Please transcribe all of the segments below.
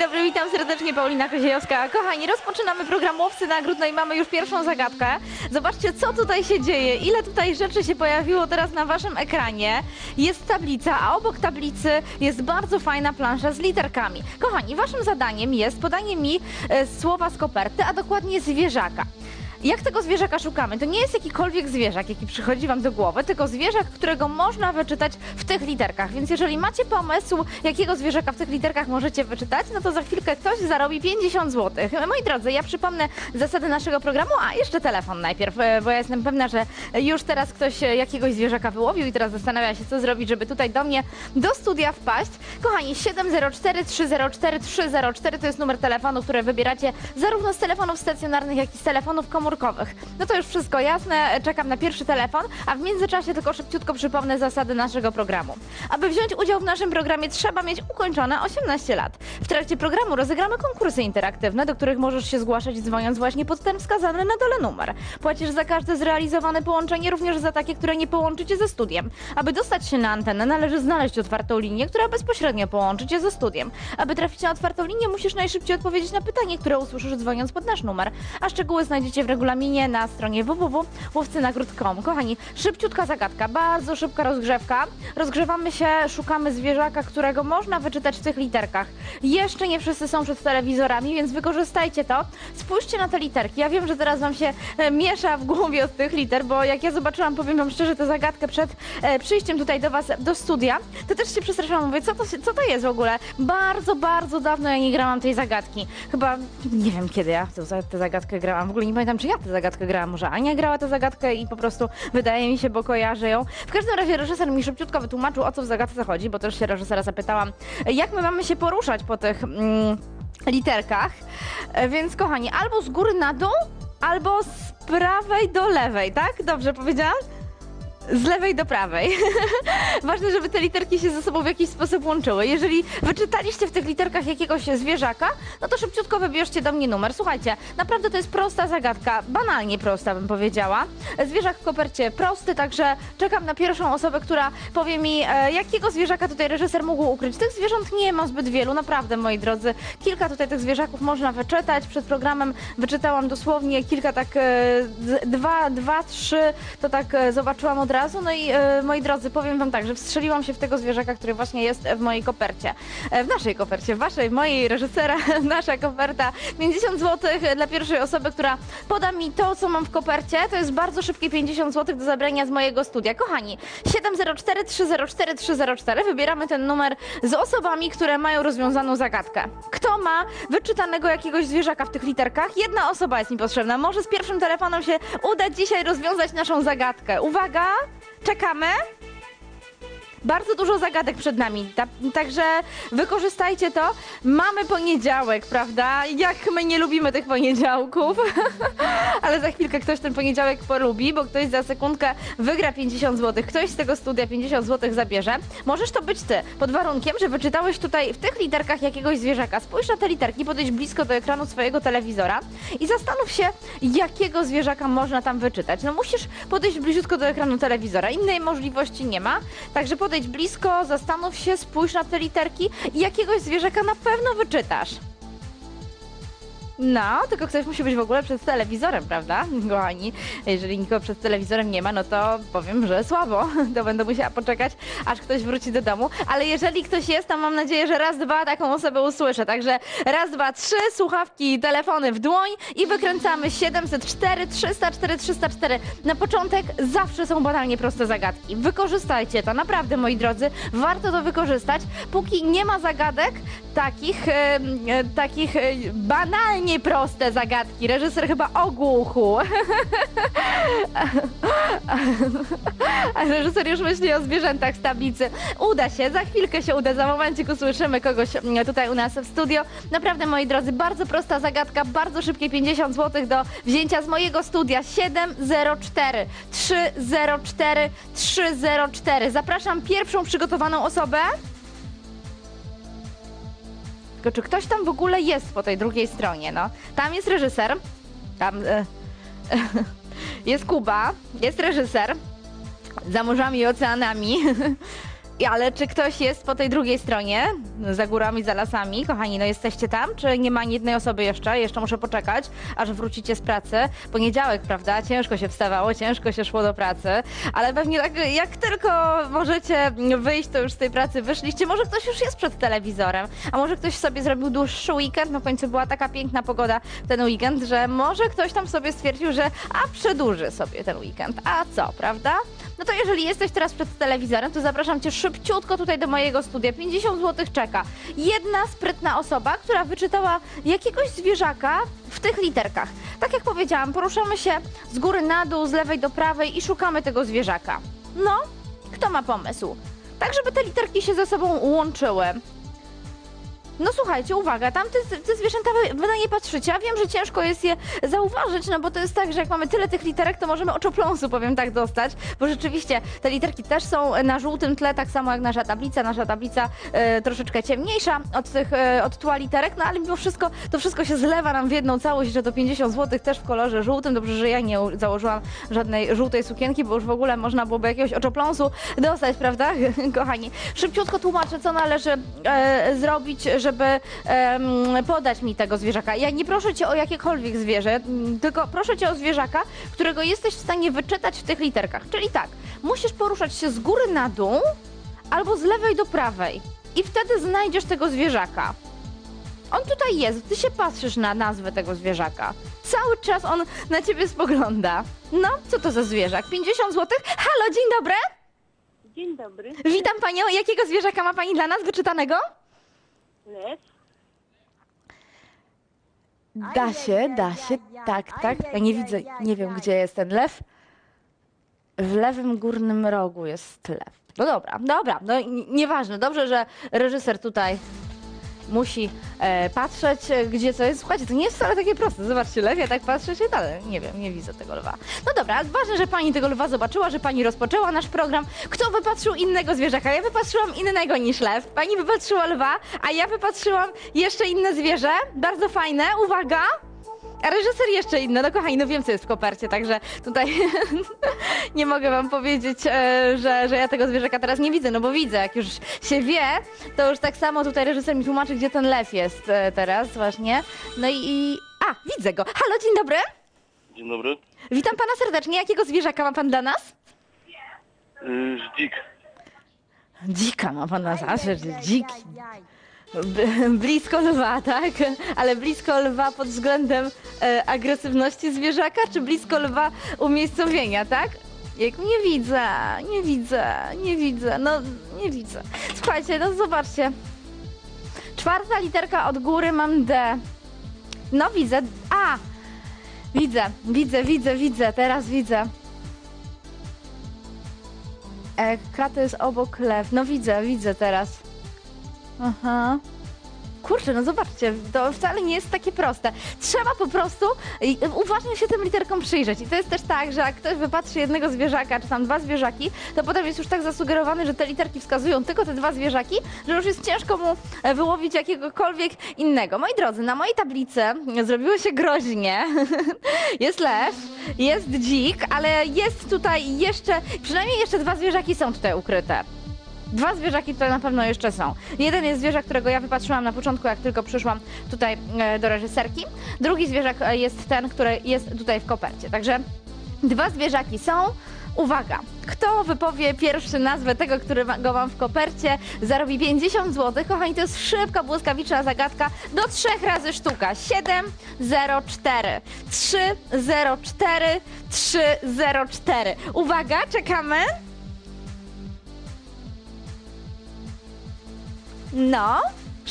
Dzień dobry, witam serdecznie, Paulina Koziejowska. Kochani, rozpoczynamy program Łowcy Nagród, no i mamy już pierwszą zagadkę. Zobaczcie, co tutaj się dzieje, ile tutaj rzeczy się pojawiło teraz na waszym ekranie. Jest tablica, a obok tablicy jest bardzo fajna plansza z literkami. Kochani, waszym zadaniem jest podanie mi e, słowa z koperty, a dokładnie zwierzaka. Jak tego zwierzaka szukamy? To nie jest jakikolwiek zwierzak, jaki przychodzi Wam do głowy, tylko zwierzak, którego można wyczytać w tych literkach. Więc jeżeli macie pomysł, jakiego zwierzaka w tych literkach możecie wyczytać, no to za chwilkę ktoś zarobi 50 zł. Moi drodzy, ja przypomnę zasady naszego programu, a jeszcze telefon najpierw, e, bo ja jestem pewna, że już teraz ktoś e, jakiegoś zwierzaka wyłowił i teraz zastanawia się, co zrobić, żeby tutaj do mnie, do studia wpaść. Kochani, 704 304 304 to jest numer telefonu, który wybieracie zarówno z telefonów stacjonarnych, jak i z telefonów komórkowych. No to już wszystko jasne, czekam na pierwszy telefon, a w międzyczasie tylko szybciutko przypomnę zasady naszego programu. Aby wziąć udział w naszym programie trzeba mieć ukończone 18 lat. W trakcie programu rozegramy konkursy interaktywne, do których możesz się zgłaszać dzwoniąc właśnie pod ten wskazany na dole numer. Płacisz za każde zrealizowane połączenie, również za takie, które nie połączy cię ze studiem. Aby dostać się na antenę należy znaleźć otwartą linię, która bezpośrednio połączy cię ze studiem. Aby trafić na otwartą linię musisz najszybciej odpowiedzieć na pytanie, które usłyszysz dzwoniąc pod nasz numer. A szczegóły znajdziecie w regulaminie na stronie www.łowcynagród.com. Kochani, szybciutka zagadka, bardzo szybka rozgrzewka. Rozgrzewamy się, szukamy zwierzaka, którego można wyczytać w tych literkach. Jeszcze nie wszyscy są przed telewizorami, więc wykorzystajcie to. Spójrzcie na te literki. Ja wiem, że teraz wam się e, miesza w głowie od tych liter, bo jak ja zobaczyłam, powiem wam szczerze, tę zagadkę przed e, przyjściem tutaj do was do studia, to też się przestraszyłam. Mówię, co to, co to jest w ogóle? Bardzo, bardzo dawno ja nie grałam tej zagadki. Chyba nie wiem kiedy ja tę za- tę zagadkę grałam. W ogóle nie pamiętam, czy tę zagadkę grałam. Może Ania grała tę zagadkę i po prostu wydaje mi się, bo kojarzę ją. W każdym razie reżyser mi szybciutko wytłumaczył, o co w zagadce chodzi, bo też się reżysera zapytałam, jak my mamy się poruszać po tych mm, literkach. E, Więc kochani, albo z góry na dół, albo z prawej do lewej, tak? Dobrze powiedziałam? Z lewej do prawej. Ważne, żeby te literki się ze sobą w jakiś sposób łączyły. Jeżeli wyczytaliście w tych literkach jakiegoś zwierzaka, no to szybciutko wybierzcie do mnie numer. Słuchajcie, naprawdę to jest prosta zagadka, banalnie prosta bym powiedziała. Zwierzak w kopercie prosty, także czekam na pierwszą osobę, która powie mi, e, jakiego zwierzaka tutaj reżyser mógł ukryć. Tych zwierząt nie ma zbyt wielu, naprawdę, moi drodzy. Kilka tutaj tych zwierzaków można wyczytać. Przed programem wyczytałam dosłownie kilka, tak e, dwa, dwa, trzy, to tak e, zobaczyłam od razu. No i e, moi drodzy, powiem wam tak, że wstrzeliłam się w tego zwierzaka, który właśnie jest w mojej kopercie. E, w naszej kopercie, w waszej, mojej reżysera, nasza koperta. 50 zł dla pierwszej osoby, która poda mi to, co mam w kopercie. To jest bardzo szybkie 50 zł do zabrania z mojego studia. Kochani, 704 304 304 wybieramy ten numer z osobami, które mają rozwiązaną zagadkę. Kto ma wyczytanego jakiegoś zwierzaka w tych literkach? Jedna osoba jest mi potrzebna. Może z pierwszym telefonem się uda dzisiaj rozwiązać naszą zagadkę. Uwaga, czekamy. Bardzo dużo zagadek przed nami, ta, także wykorzystajcie to. Mamy poniedziałek, prawda? Jak my nie lubimy tych poniedziałków, ale za chwilkę ktoś ten poniedziałek polubi, bo ktoś za sekundkę wygra 50 zł. Ktoś z tego studia 50 zł zabierze. Możesz to być ty, pod warunkiem, że wyczytałeś tutaj w tych literkach jakiegoś zwierzaka. Spójrz na te literki, podejdź blisko do ekranu swojego telewizora i zastanów się, jakiego zwierzaka można tam wyczytać. No musisz podejść bliziutko do ekranu telewizora, innej możliwości nie ma, także podejdź blisko, zastanów się, spójrz na te literki i jakiegoś zwierzaka na pewno wyczytasz. No, tylko ktoś musi być w ogóle przed telewizorem, prawda, kochani? Jeżeli nikogo przed telewizorem nie ma, no to powiem, że słabo. To będę musiała poczekać, aż ktoś wróci do domu. Ale jeżeli ktoś jest, to mam nadzieję, że raz, dwa taką osobę usłyszę. Także raz, dwa, trzy, słuchawki, telefony w dłoń i wykręcamy 704 304 304. Na początek zawsze są banalnie proste zagadki. Wykorzystajcie to, naprawdę, moi drodzy. Warto to wykorzystać. Póki nie ma zagadek, takich, e, e, takich banalnie proste zagadki. Reżyser chyba ogłuchł. A reżyser już myśli o zwierzętach z tablicy. Uda się, za chwilkę się uda, za momencik usłyszymy kogoś tutaj u nas w studio. Naprawdę, moi drodzy, bardzo prosta zagadka, bardzo szybkie 50 zł do wzięcia z mojego studia 704 304 304. Zapraszam pierwszą przygotowaną osobę. Tylko czy ktoś tam w ogóle jest po tej drugiej stronie, no? Tam jest reżyser, tam e, jest Kuba, jest reżyser, za morzami i oceanami. Ale czy ktoś jest po tej drugiej stronie, za górami, za lasami? Kochani, no jesteście tam? Czy nie ma ani jednej osoby jeszcze? Jeszcze muszę poczekać, aż wrócicie z pracy. Poniedziałek, prawda? Ciężko się wstawało, ciężko się szło do pracy, ale pewnie tak jak tylko możecie wyjść, to już z tej pracy wyszliście. Może ktoś już jest przed telewizorem, a może ktoś sobie zrobił dłuższy weekend, no w końcu była taka piękna pogoda ten weekend, że może ktoś tam sobie stwierdził, że a przedłuży sobie ten weekend. A co, prawda? No to jeżeli jesteś teraz przed telewizorem, to zapraszam Cię szybciutko tutaj do mojego studia. 50 zł czeka. Jedna sprytna osoba, która wyczytała jakiegoś zwierzaka w tych literkach. Tak jak powiedziałam, poruszamy się z góry na dół, z lewej do prawej i szukamy tego zwierzaka. No, kto ma pomysł? Tak, żeby te literki się ze sobą łączyły. No słuchajcie, uwaga, tam te, te zwierzęta, wy, wy na nie patrzycie. Ja wiem, że ciężko jest je zauważyć, no bo to jest tak, że jak mamy tyle tych literek, to możemy oczopląsu, powiem tak, dostać, bo rzeczywiście te literki też są na żółtym tle, tak samo jak nasza tablica. Nasza tablica e, troszeczkę ciemniejsza od tych, e, od tła literek, no ale mimo wszystko to wszystko się zlewa nam w jedną całość, że to 50 zł też w kolorze żółtym. Dobrze, że ja nie założyłam żadnej żółtej sukienki, bo już w ogóle można byłoby jakiegoś oczopląsu dostać, prawda, kochani? Szybciutko tłumaczę, co należy e, zrobić, żeby em, podać mi tego zwierzaka. Ja nie proszę cię o jakiekolwiek zwierzę, tylko proszę cię o zwierzaka, którego jesteś w stanie wyczytać w tych literkach. Czyli tak, musisz poruszać się z góry na dół albo z lewej do prawej i wtedy znajdziesz tego zwierzaka. On tutaj jest, ty się patrzysz na nazwę tego zwierzaka. Cały czas on na ciebie spogląda. No, co to za zwierzak? 50 zł? Halo, dzień dobry! Dzień dobry. Witam panią. Jakiego zwierzaka ma pani dla nas wyczytanego? Da się, da się, tak, tak. Ja nie widzę, nie wiem gdzie jest ten lew. W lewym górnym rogu jest lew. No dobra, dobra, no nieważne. Dobrze, że reżyser tutaj musi e, patrzeć, e, gdzie co jest. Słuchajcie, to nie jest wcale takie proste. Zobaczcie, lew, ja tak patrzę się dalej. Nie wiem, nie widzę tego lwa. No dobra, ważne, że pani tego lwa zobaczyła, że pani rozpoczęła nasz program. Kto wypatrzył innego zwierzaka? Ja wypatrzyłam innego niż lew. Pani wypatrzyła lwa, a ja wypatrzyłam jeszcze inne zwierzę. Bardzo fajne, uwaga! A reżyser jeszcze inny, no kochani, no wiem co jest w kopercie, także tutaj nie mogę wam powiedzieć, e, że, że ja tego zwierzaka teraz nie widzę, no bo widzę, jak już się wie, to już tak samo tutaj reżyser mi tłumaczy, gdzie ten lew jest e, teraz właśnie. No i, i... A, widzę go. Halo, dzień dobry. Dzień dobry. Witam pana serdecznie. Jakiego zwierzaka ma pan dla nas? Yy, dzik. Dzika ma pan nas, a że dziki. Blisko lwa, tak? Ale blisko lwa pod względem e, agresywności zwierzaka, czy blisko lwa umiejscowienia, tak? Jak nie widzę, nie widzę, nie widzę, no nie widzę. Słuchajcie, no zobaczcie. Czwarta literka od góry mam D. No widzę, A! Widzę, widzę, widzę, widzę, teraz widzę. E, jest obok lew. No widzę, widzę teraz. Aha. Kurczę, no zobaczcie, to wcale nie jest takie proste. Trzeba po prostu i, uważnie się tym literkom przyjrzeć. I to jest też tak, że jak ktoś wypatrzy jednego zwierzaka, czy tam dwa zwierzaki, to potem jest już tak zasugerowany, że te literki wskazują tylko te dwa zwierzaki, że już jest ciężko mu e, wyłowić jakiegokolwiek innego. Moi drodzy, na mojej tablicy zrobiło się groźnie. jest lew, jest dzik, ale jest tutaj jeszcze, przynajmniej jeszcze dwa zwierzaki są tutaj ukryte. Dwa zwierzaki tutaj na pewno jeszcze są. Jeden jest zwierzak, którego ja wypatrzyłam na początku, jak tylko przyszłam tutaj e, do reżyserki. Drugi zwierzak e, jest ten, który jest tutaj w kopercie. Także dwa zwierzaki są. Uwaga, kto wypowie pierwszy nazwę tego, który go mam w kopercie, zarobi 50 zł. Kochani, to jest szybka, błyskawiczna zagadka do trzech razy sztuka. 7, 0, 4. 3, 0, 4, 3, 0, 4. Uwaga, czekamy. No,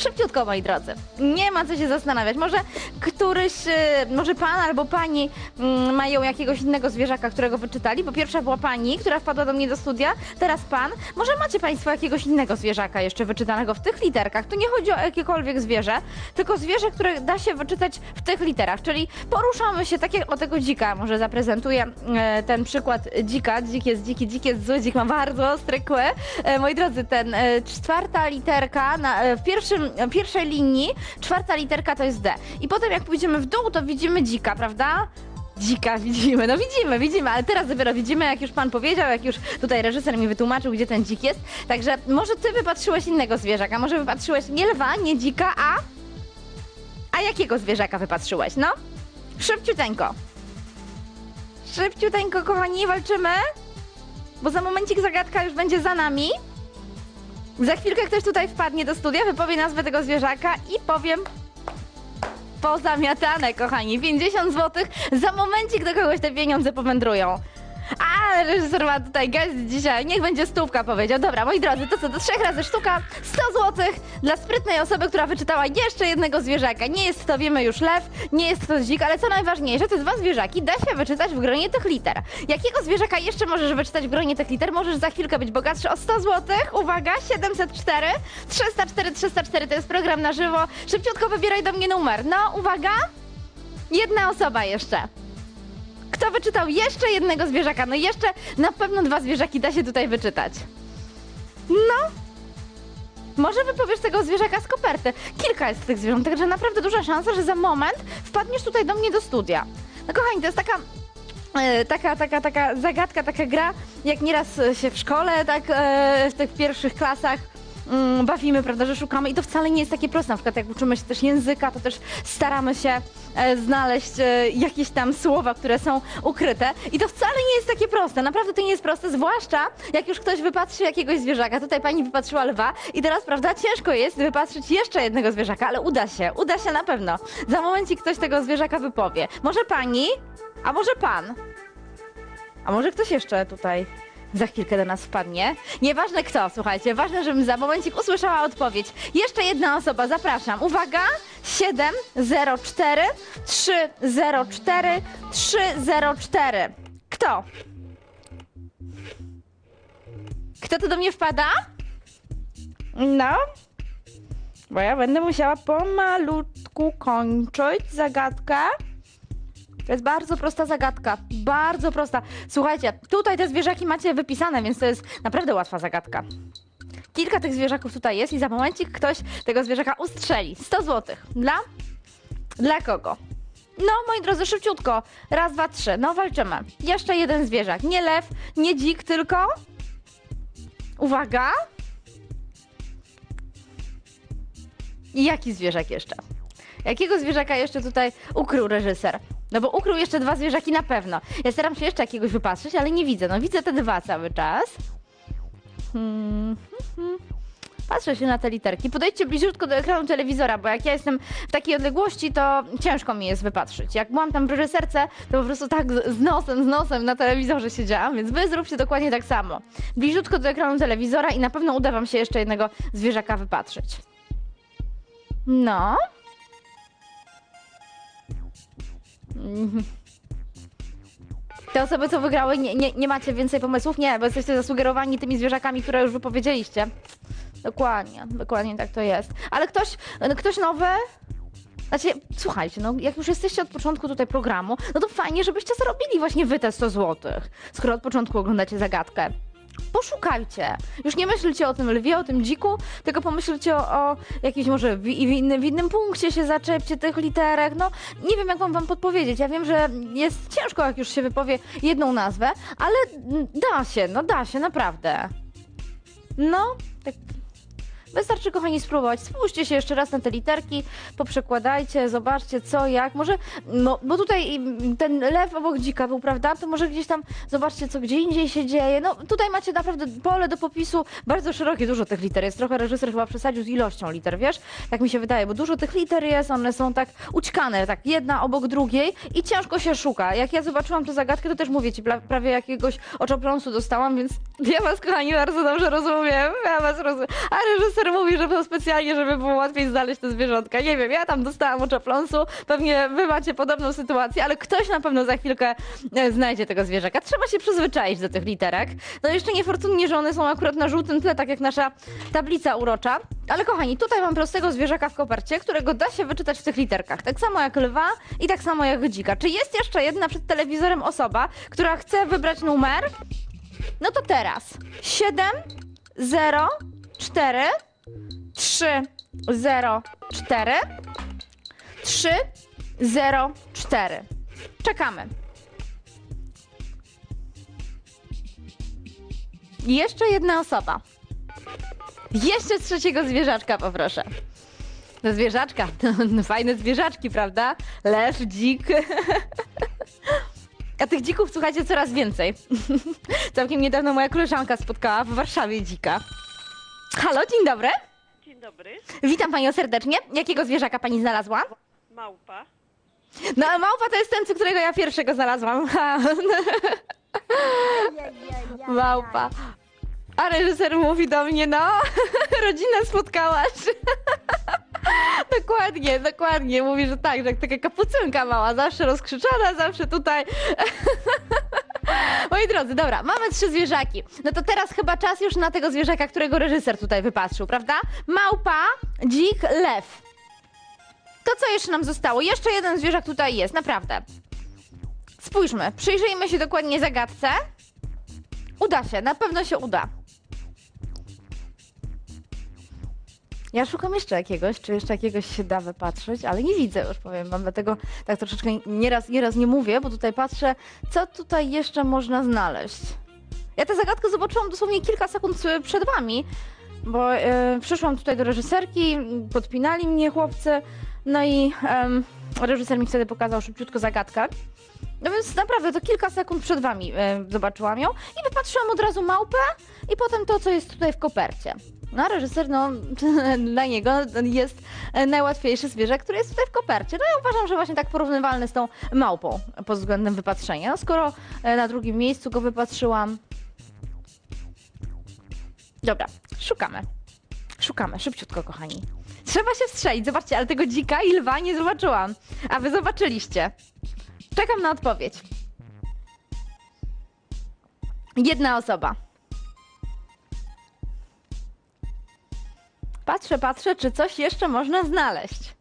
szybciutko moi drodzy. Nie ma co się zastanawiać. Może któryś, e, może pan albo pani mm, mają jakiegoś innego zwierzaka, którego wyczytali, bo pierwsza była pani, która wpadła do mnie do studia, teraz pan. Może macie państwo jakiegoś innego zwierzaka jeszcze wyczytanego w tych literkach. Tu nie chodzi o jakiekolwiek zwierzę, tylko zwierzę, które da się wyczytać w tych literach, czyli poruszamy się tak jak o tego dzika. Może zaprezentuję e, ten przykład dzika. Dzik jest dziki, dzik jest zły, dzik ma bardzo ostre kły. E, moi drodzy, ten e, czwarta literka na, w pierwszym, pierwszej linii, czwarta literka to jest D. I potem jak pójdziemy w dół, to widzimy dzika, prawda? Dzika widzimy, no widzimy, widzimy, ale teraz dopiero widzimy, jak już pan powiedział, jak już tutaj reżyser mi wytłumaczył, gdzie ten dzik jest. Także może ty wypatrzyłeś innego zwierzaka, może wypatrzyłeś nie lwa, nie dzika, a... A jakiego zwierzaka wypatrzyłeś, no? Szybciuteńko. Szybciuteńko, kochani, walczymy. Bo za momencik zagadka już będzie za nami. Za chwilkę ktoś tutaj wpadnie do studia, wypowie nazwę tego zwierzaka i powiem pozamiatane, kochani. 50 zł. Za momencik do kogoś te pieniądze powędrują. A reżyser ma tutaj gest dzisiaj. Niech będzie stówka, powiedział. Dobra, moi drodzy, to co, do trzech razy sztuka, 100 zł dla sprytnej osoby, która wyczytała jeszcze jednego zwierzaka. Nie jest to, wiemy już, lew, nie jest to dzik, ale co najważniejsze, te dwa zwierzaki da się wyczytać w gronie tych liter. Jakiego zwierzaka jeszcze możesz wyczytać w gronie tych liter? Możesz za chwilkę być bogatszy o 100 zł. Uwaga, 704, 304, 304 to jest program na żywo. Szybciutko wybieraj do mnie numer. No, uwaga. Jedna osoba jeszcze. Kto wyczytał jeszcze jednego zwierzaka? No jeszcze na pewno dwa zwierzaki da się tutaj wyczytać. No. Może wypowiesz tego zwierzaka z koperty. Kilka jest tych zwierząt, także naprawdę duża szansa, że za moment wpadniesz tutaj do mnie do studia. No kochani, to jest taka e, taka, taka, taka zagadka, taka gra, jak nieraz się w szkole, tak e, w tych pierwszych klasach mm, bawimy, prawda, że szukamy i to wcale nie jest takie proste. Na przykład jak uczymy się też języka, to też staramy się e, znaleźć e, jakieś tam słowa, które są ukryte i to wcale nie jest takie proste. Naprawdę to nie jest proste, zwłaszcza jak już ktoś wypatrzy jakiegoś zwierzaka. Tutaj pani wypatrzyła lwa i teraz, prawda, ciężko jest wypatrzyć jeszcze jednego zwierzaka, ale uda się, uda się na pewno. Za momencik ktoś tego zwierzaka wypowie. Może pani, a może pan? A może ktoś jeszcze tutaj za chwilkę do nas wpadnie? Nieważne kto, słuchajcie, ważne, żebym za momencik usłyszała odpowiedź. Jeszcze jedna osoba, zapraszam. Uwaga! 704 304 304. Kto? Kto tu do mnie wpada? No? Bo ja będę musiała pomalutku kończyć zagadkę. To jest bardzo prosta zagadka. Bardzo prosta. Słuchajcie, tutaj te zwierzaki macie wypisane, więc to jest naprawdę łatwa zagadka. Kilka tych zwierzaków tutaj jest i za momencik ktoś tego zwierzaka ustrzeli. 100 zł. Dla? Dla kogo? No, moi drodzy, szybciutko. Raz, dwa, trzy. No, walczymy. Jeszcze jeden zwierzak. Nie lew, nie dzik, tylko... Uwaga! I jaki zwierzak jeszcze? Jakiego zwierzaka jeszcze tutaj ukrył reżyser? No bo ukrył jeszcze dwa zwierzaki na pewno. Ja staram się jeszcze jakiegoś wypatrzyć, ale nie widzę. No widzę te dwa cały czas. Hmm, hmm, hmm. Patrzę się na te literki. Podejdźcie bliziutko do ekranu telewizora, bo jak ja jestem w takiej odległości, to ciężko mi jest wypatrzyć. Jak byłam tam w reżyserce, to po prostu tak z nosem, z nosem na telewizorze siedziałam, więc wy zróbcie dokładnie tak samo. Bliziutko do ekranu telewizora i na pewno uda wam się jeszcze jednego zwierzaka wypatrzyć. No. Te osoby, co wygrały, nie, nie, nie macie więcej pomysłów? Nie, bo jesteście zasugerowani tymi zwierzakami, które już wypowiedzieliście. Dokładnie, dokładnie tak to jest. Ale ktoś, ktoś nowy? Znaczy, słuchajcie, no jak już jesteście od początku tutaj programu, no to fajnie, żebyście zarobili właśnie wy te 100 zł, skoro od początku oglądacie zagadkę. Poszukajcie. Już nie myślcie o tym lwie, o tym dziku, tylko pomyślcie o, o jakimś może w, innym, w innym punkcie się zaczepcie tych literek. No, nie wiem, jak mam wam podpowiedzieć. Ja wiem, że jest ciężko, jak już się wypowie jedną nazwę, ale da się, no da się, naprawdę. No, tak Wystarczy, kochani, spróbować. Spójrzcie się jeszcze raz na te literki, poprzekładajcie, zobaczcie co, jak. Może, no, bo tutaj ten lew obok dzika był, prawda? To może gdzieś tam zobaczcie, co gdzie indziej się dzieje. No, tutaj macie naprawdę pole do popisu bardzo szerokie, dużo tych liter jest. Trochę reżyser chyba przesadził z ilością liter, wiesz? Tak mi się wydaje, bo dużo tych liter jest, one są tak ućkane, tak jedna obok drugiej i ciężko się szuka. Jak ja zobaczyłam tę zagadkę, to też mówię ci, pra- prawie jakiegoś oczopląsu dostałam, więc ja was, kochani, bardzo dobrze rozumiem. Ja was rozumiem. A reżyser mówi, że to specjalnie, żeby było łatwiej znaleźć te zwierzątka. Nie wiem, ja tam dostałam oczopląsu, pewnie wy macie podobną sytuację, ale ktoś na pewno za chwilkę e, znajdzie tego zwierzaka. Trzeba się przyzwyczaić do tych literek. No jeszcze niefortunnie, że one są akurat na żółtym tle, tak jak nasza tablica urocza. Ale kochani, tutaj mam prostego zwierzaka w kopercie, którego da się wyczytać w tych literkach. Tak samo jak lwa i tak samo jak dzika. Czy jest jeszcze jedna przed telewizorem osoba, która chce wybrać numer? No to teraz 7, 0, 4, 3, 0, 4. 3, 0, 4. Czekamy. Jeszcze jedna osoba. Jeszcze trzeciego zwierzaczka poproszę. No zwierzaczka, no, fajne zwierzaczki, prawda? Lew, dzik. A tych dzików, słuchajcie, coraz więcej. Całkiem niedawno moja koleżanka spotkała w Warszawie dzika. Halo, dzień dobry. Dzień dobry. Witam panią serdecznie. Jakiego zwierzaka pani znalazła? Małpa. No a małpa to jest ten, co- którego ja pierwszego znalazłam. Małpa. A reżyser mówi do mnie, no, rodzinę spotkałaś. dokładnie, dokładnie. Mówi, że tak, że taka kapucynka mała, zawsze rozkrzyczana, zawsze tutaj. Moi drodzy, dobra, mamy trzy zwierzaki. No to teraz chyba czas już na tego zwierzaka, którego reżyser tutaj wypatrzył, prawda? Małpa, dzik, lew. To co jeszcze nam zostało? Jeszcze jeden zwierzak tutaj jest, naprawdę. Spójrzmy, przyjrzyjmy się dokładnie zagadce. Uda się, na pewno się uda. Ja szukam jeszcze jakiegoś, czy jeszcze jakiegoś się da wypatrzeć, ale nie widzę już, powiem wam, dlatego tak troszeczkę nieraz, nieraz nie mówię, bo tutaj patrzę, co tutaj jeszcze można znaleźć. Ja tę zagadkę zobaczyłam dosłownie kilka sekund przed wami, bo e, przyszłam tutaj do reżyserki, podpinali mnie chłopcy, no i reżyser mi wtedy pokazał szybciutko zagadkę. No więc naprawdę to kilka sekund przed wami e, zobaczyłam ją i wypatrzyłam od razu małpę i potem to, co jest tutaj w kopercie. No a reżyser, no dla niego jest e, najłatwiejszy zwierzę, który jest tutaj w kopercie. No ja uważam, że właśnie tak porównywalny z tą małpą pod względem wypatrzenia. No, skoro e, na drugim miejscu go wypatrzyłam. Dobra, szukamy. Szukamy, szybciutko, kochani. Trzeba się wstrzelić. Zobaczcie, ale tego dzika i lwa nie zobaczyłam. A wy zobaczyliście. Czekam na odpowiedź. Jedna osoba. Patrzę, patrzę, czy coś jeszcze można znaleźć.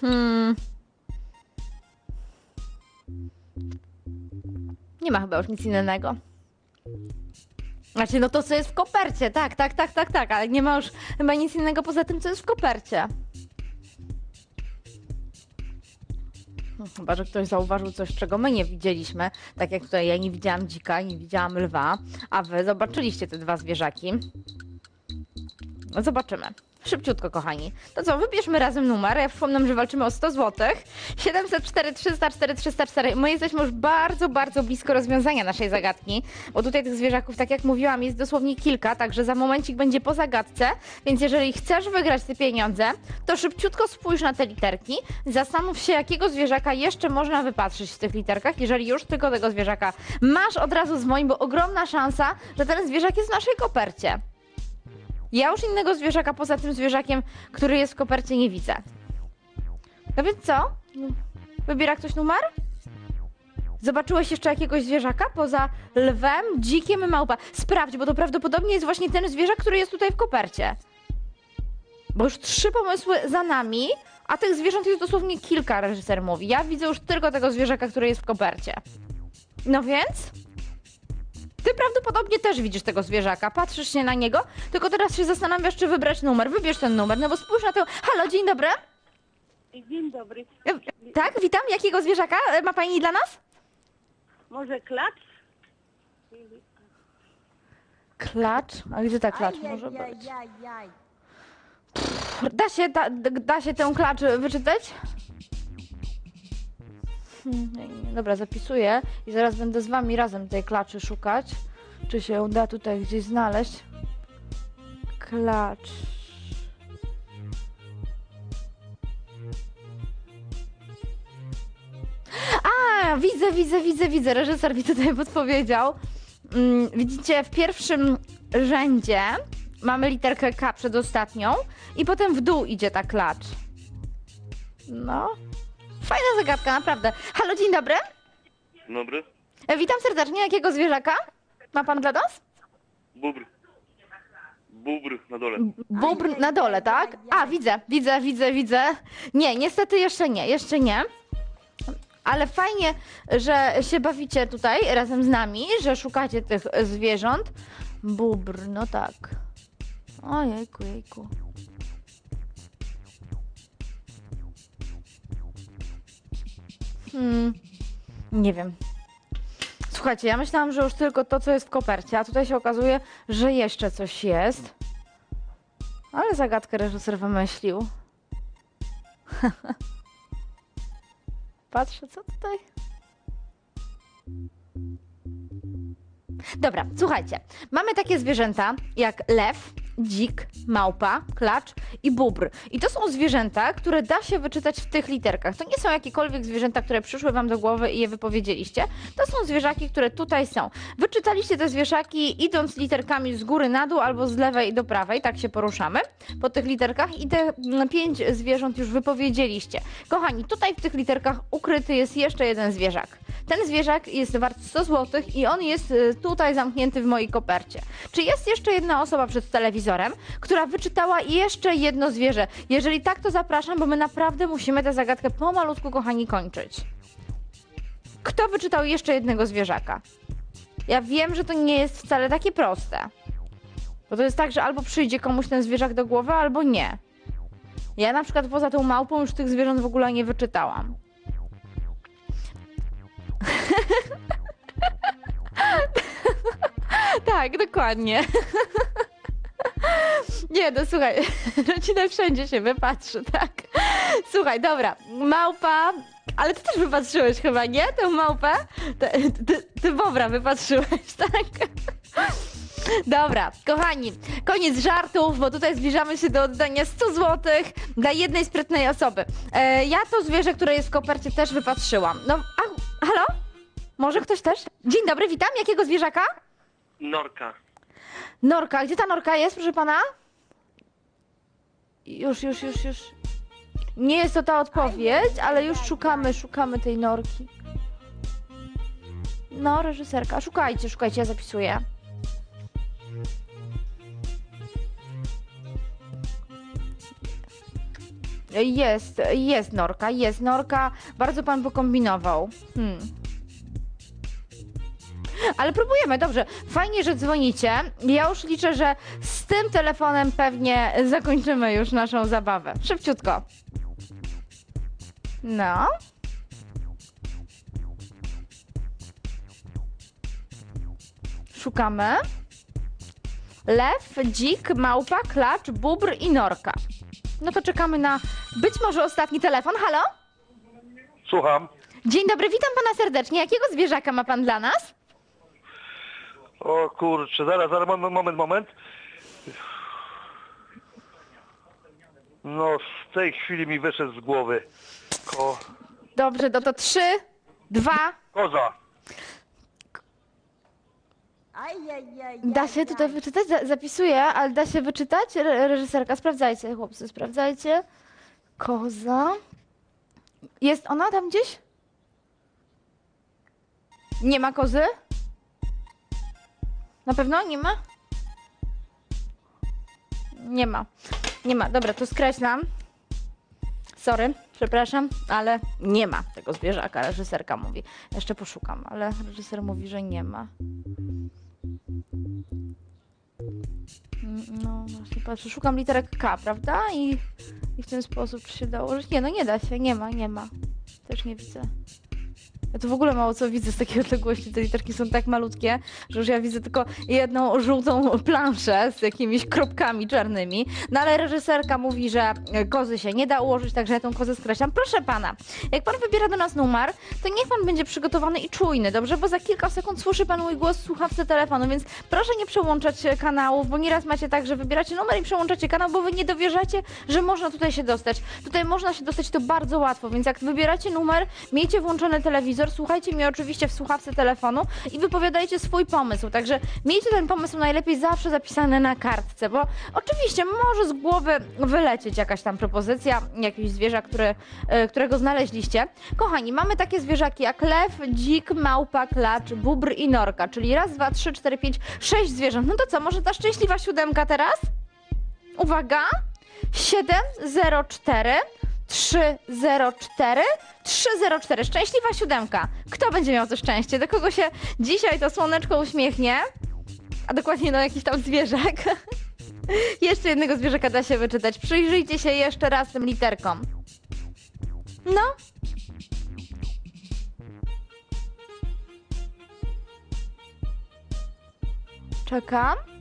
Hmm. Nie ma chyba już nic innego. Znaczy, no to co jest w kopercie, tak, tak, tak, tak, tak, ale nie ma już chyba nic innego poza tym, co jest w kopercie. No, Chyba, że ktoś zauważył coś, czego my nie widzieliśmy. Tak jak tutaj ja nie widziałam dzika, nie widziałam lwa, a wy zobaczyliście te dwa zwierzaki. No zobaczymy. Szybciutko, kochani. To co, wybierzmy razem numer. Ja przypomnę, że walczymy o 100 zł. 704 304 304. My jesteśmy już bardzo, bardzo blisko rozwiązania naszej zagadki, bo tutaj tych zwierzaków, tak jak mówiłam, jest dosłownie kilka, także za momencik będzie po zagadce. Więc jeżeli chcesz wygrać te pieniądze, to szybciutko spójrz na te literki. Zastanów się, jakiego zwierzaka jeszcze można wypatrzyć w tych literkach. Jeżeli już tylko tego zwierzaka masz od razu z moim, bo ogromna szansa, że ten zwierzak jest w naszej kopercie. Ja już innego zwierzaka poza tym zwierzakiem, który jest w kopercie, nie widzę. No więc co? Wybiera ktoś numer? Zobaczyłeś jeszcze jakiegoś zwierzaka poza lwem, dzikiem, małpa? Sprawdź, bo to prawdopodobnie jest właśnie ten zwierzak, który jest tutaj w kopercie. Bo już trzy pomysły za nami, a tych zwierząt jest dosłownie kilka, reżyser mówi. Ja widzę już tylko tego zwierzaka, który jest w kopercie. No więc? Ty prawdopodobnie też widzisz tego zwierzaka, patrzysz się na niego, tylko teraz się zastanawiasz, czy wybrać numer. Wybierz ten numer, no bo spójrz na to. Halo, dzień dobry. Dzień dobry. E, Tak, witam. Jakiego zwierzaka e, ma pani dla nas? Może klacz? Klacz? A gdzie ta klacz może być? Da się, da, da się tę klacz wyczytać? Nie. Dobra, zapisuję i zaraz będę z wami razem tej klaczy szukać. Czy się uda tutaj gdzieś znaleźć? Klacz. A, widzę, widzę, widzę, widzę. Reżyser mi tutaj podpowiedział. Mm, widzicie, w pierwszym rzędzie mamy literkę K przedostatnią i potem w dół idzie ta klacz. No. Fajna zagadka, naprawdę. Halo, dzień dobry. Dzień dobry. E, Witam serdecznie. Jakiego zwierzaka ma pan dla nas? Bubr. Bubr na dole. Bóbr na dole, tak? A, widzę, widzę, widzę, widzę. Nie, niestety jeszcze nie, jeszcze nie. Ale fajnie, że się bawicie tutaj razem z nami, że szukacie tych zwierząt. Bóbr, no tak. Ojejku, jejku. Hmm, nie wiem. Słuchaj, Słuchajcie, ja myślałam, że już tylko to, co jest w kopercie, a tutaj się okazuje, że jeszcze coś jest. Ale zagadkę reżyser wymyślił. Patrzę, co tutaj. Dobra, słuchajcie. Mamy takie zwierzęta jak lew, dzik, małpa, klacz i bóbr. I to są zwierzęta, które da się wyczytać w tych literkach. To nie są jakiekolwiek zwierzęta, które przyszły wam do głowy i je wypowiedzieliście. To są zwierzaki, które tutaj są. Wyczytaliście te zwierzaki idąc literkami z góry na dół albo z lewej do prawej, tak się poruszamy po tych literkach i te mm, pięć zwierząt już wypowiedzieliście. Kochani, tutaj w tych literkach ukryty jest jeszcze jeden zwierzak. Ten zwierzak jest wart 100 zł i on jest y, tutaj zamknięty w mojej kopercie. Czy jest jeszcze jedna osoba przed telewizorem, która wyczytała jeszcze jedno zwierzę? Jeżeli tak, to zapraszam, bo my naprawdę musimy tę zagadkę pomalutku, kochani, kończyć. Kto wyczytał jeszcze jednego zwierzaka? Ja wiem, że to nie jest wcale takie proste. Bo to jest tak, że albo przyjdzie komuś ten zwierzak do głowy, albo nie. Ja na przykład poza tą małpą już tych zwierząt w ogóle nie wyczytałam. tak, dokładnie. Nie, no słuchaj, rodzina wszędzie się wypatrzy, tak? Słuchaj, dobra, małpa, ale ty też wypatrzyłeś chyba, nie? Tę małpę? Ty, ty, ty bobra wypatrzyłeś, tak? Dobra, kochani, koniec żartów, bo tutaj zbliżamy się do oddania 100 zł dla jednej sprytnej osoby. E, ja to zwierzę, które jest w kopercie też wypatrzyłam. No, a, halo? Może ktoś też? Dzień dobry, witam. Jakiego zwierzaka? Norka. Norka. Gdzie ta norka jest, proszę pana? Już, już, już, już. Nie jest to ta odpowiedź, ale już szukamy, szukamy tej norki. No, reżyserka. Szukajcie, szukajcie, ja zapisuję. Jest, jest norka, jest norka. Bardzo pan pokombinował. Hmm. Ale próbujemy, dobrze. Fajnie, że dzwonicie. Ja już liczę, że z tym telefonem pewnie zakończymy już naszą zabawę. Szybciutko. No. Szukamy. Lew, dzik, małpa, klacz, bóbr i norka. No to czekamy na być może ostatni telefon. Halo? Słucham. Dzień dobry, witam pana serdecznie. Jakiego zwierzaka ma pan dla nas? O kurczę, zaraz, zaraz, moment, moment, moment. No, w tej chwili mi wyszedł z głowy. Ko... Dobrze, no to trzy, dwa. Koza. Da się tutaj wyczytać? Za- Zapisuję, ale da się wyczytać? Re reżyserka, sprawdzajcie, chłopcy, sprawdzajcie. Koza. Jest ona tam gdzieś? Nie ma kozy? Na pewno nie ma? Nie ma. Nie ma. Dobra, to skreślam. Sorry, przepraszam, ale nie ma tego zwierzaka, reżyserka mówi. Jeszcze poszukam, ale reżyser mówi, że nie ma. Mm, No właśnie, patrzę, szukam literek K, prawda? I, I w ten sposób się da ułożyć. Nie, no nie da się, nie ma, nie ma. Też nie widzę. Ja tu w ogóle mało co widzę z takiej odległości. Te literki są tak malutkie, że już ja widzę tylko jedną żółtą planszę z jakimiś kropkami czarnymi. No ale reżyserka mówi, że kozy się nie da ułożyć, także ja tą kozę skreślam. Proszę pana, jak pan wybiera do nas numer, to niech pan będzie przygotowany i czujny, dobrze? Bo za kilka sekund słyszy pan mój głos w słuchawce telefonu, więc proszę nie przełączać kanałów, bo nieraz macie tak, że wybieracie numer i przełączacie kanał, bo wy nie dowierzacie, że można tutaj się dostać. Tutaj można się dostać to bardzo łatwo, więc jak wybieracie numer, miejcie włączony telewizor, słuchajcie mnie oczywiście w słuchawce telefonu i wypowiadajcie swój pomysł. Także miejcie ten pomysł najlepiej zawsze zapisany na kartce, bo oczywiście może z głowy wylecieć jakaś tam propozycja, jakiś zwierzak, który, e, którego znaleźliście. Kochani, mamy takie zwierzaki jak lew, dzik, małpa, klacz, bóbr i norka, czyli raz, dwa, trzy, cztery, pięć, sześć zwierząt. No to co, może ta szczęśliwa siódemka teraz? Uwaga! 704 304 304. Szczęśliwa siódemka. Kto będzie miał to szczęście? Do kogo się dzisiaj to słoneczko uśmiechnie? A dokładnie no jakiś tam zwierzak. jeszcze jednego zwierzaka da się wyczytać. Przyjrzyjcie się jeszcze raz tym literkom. No. Czekam.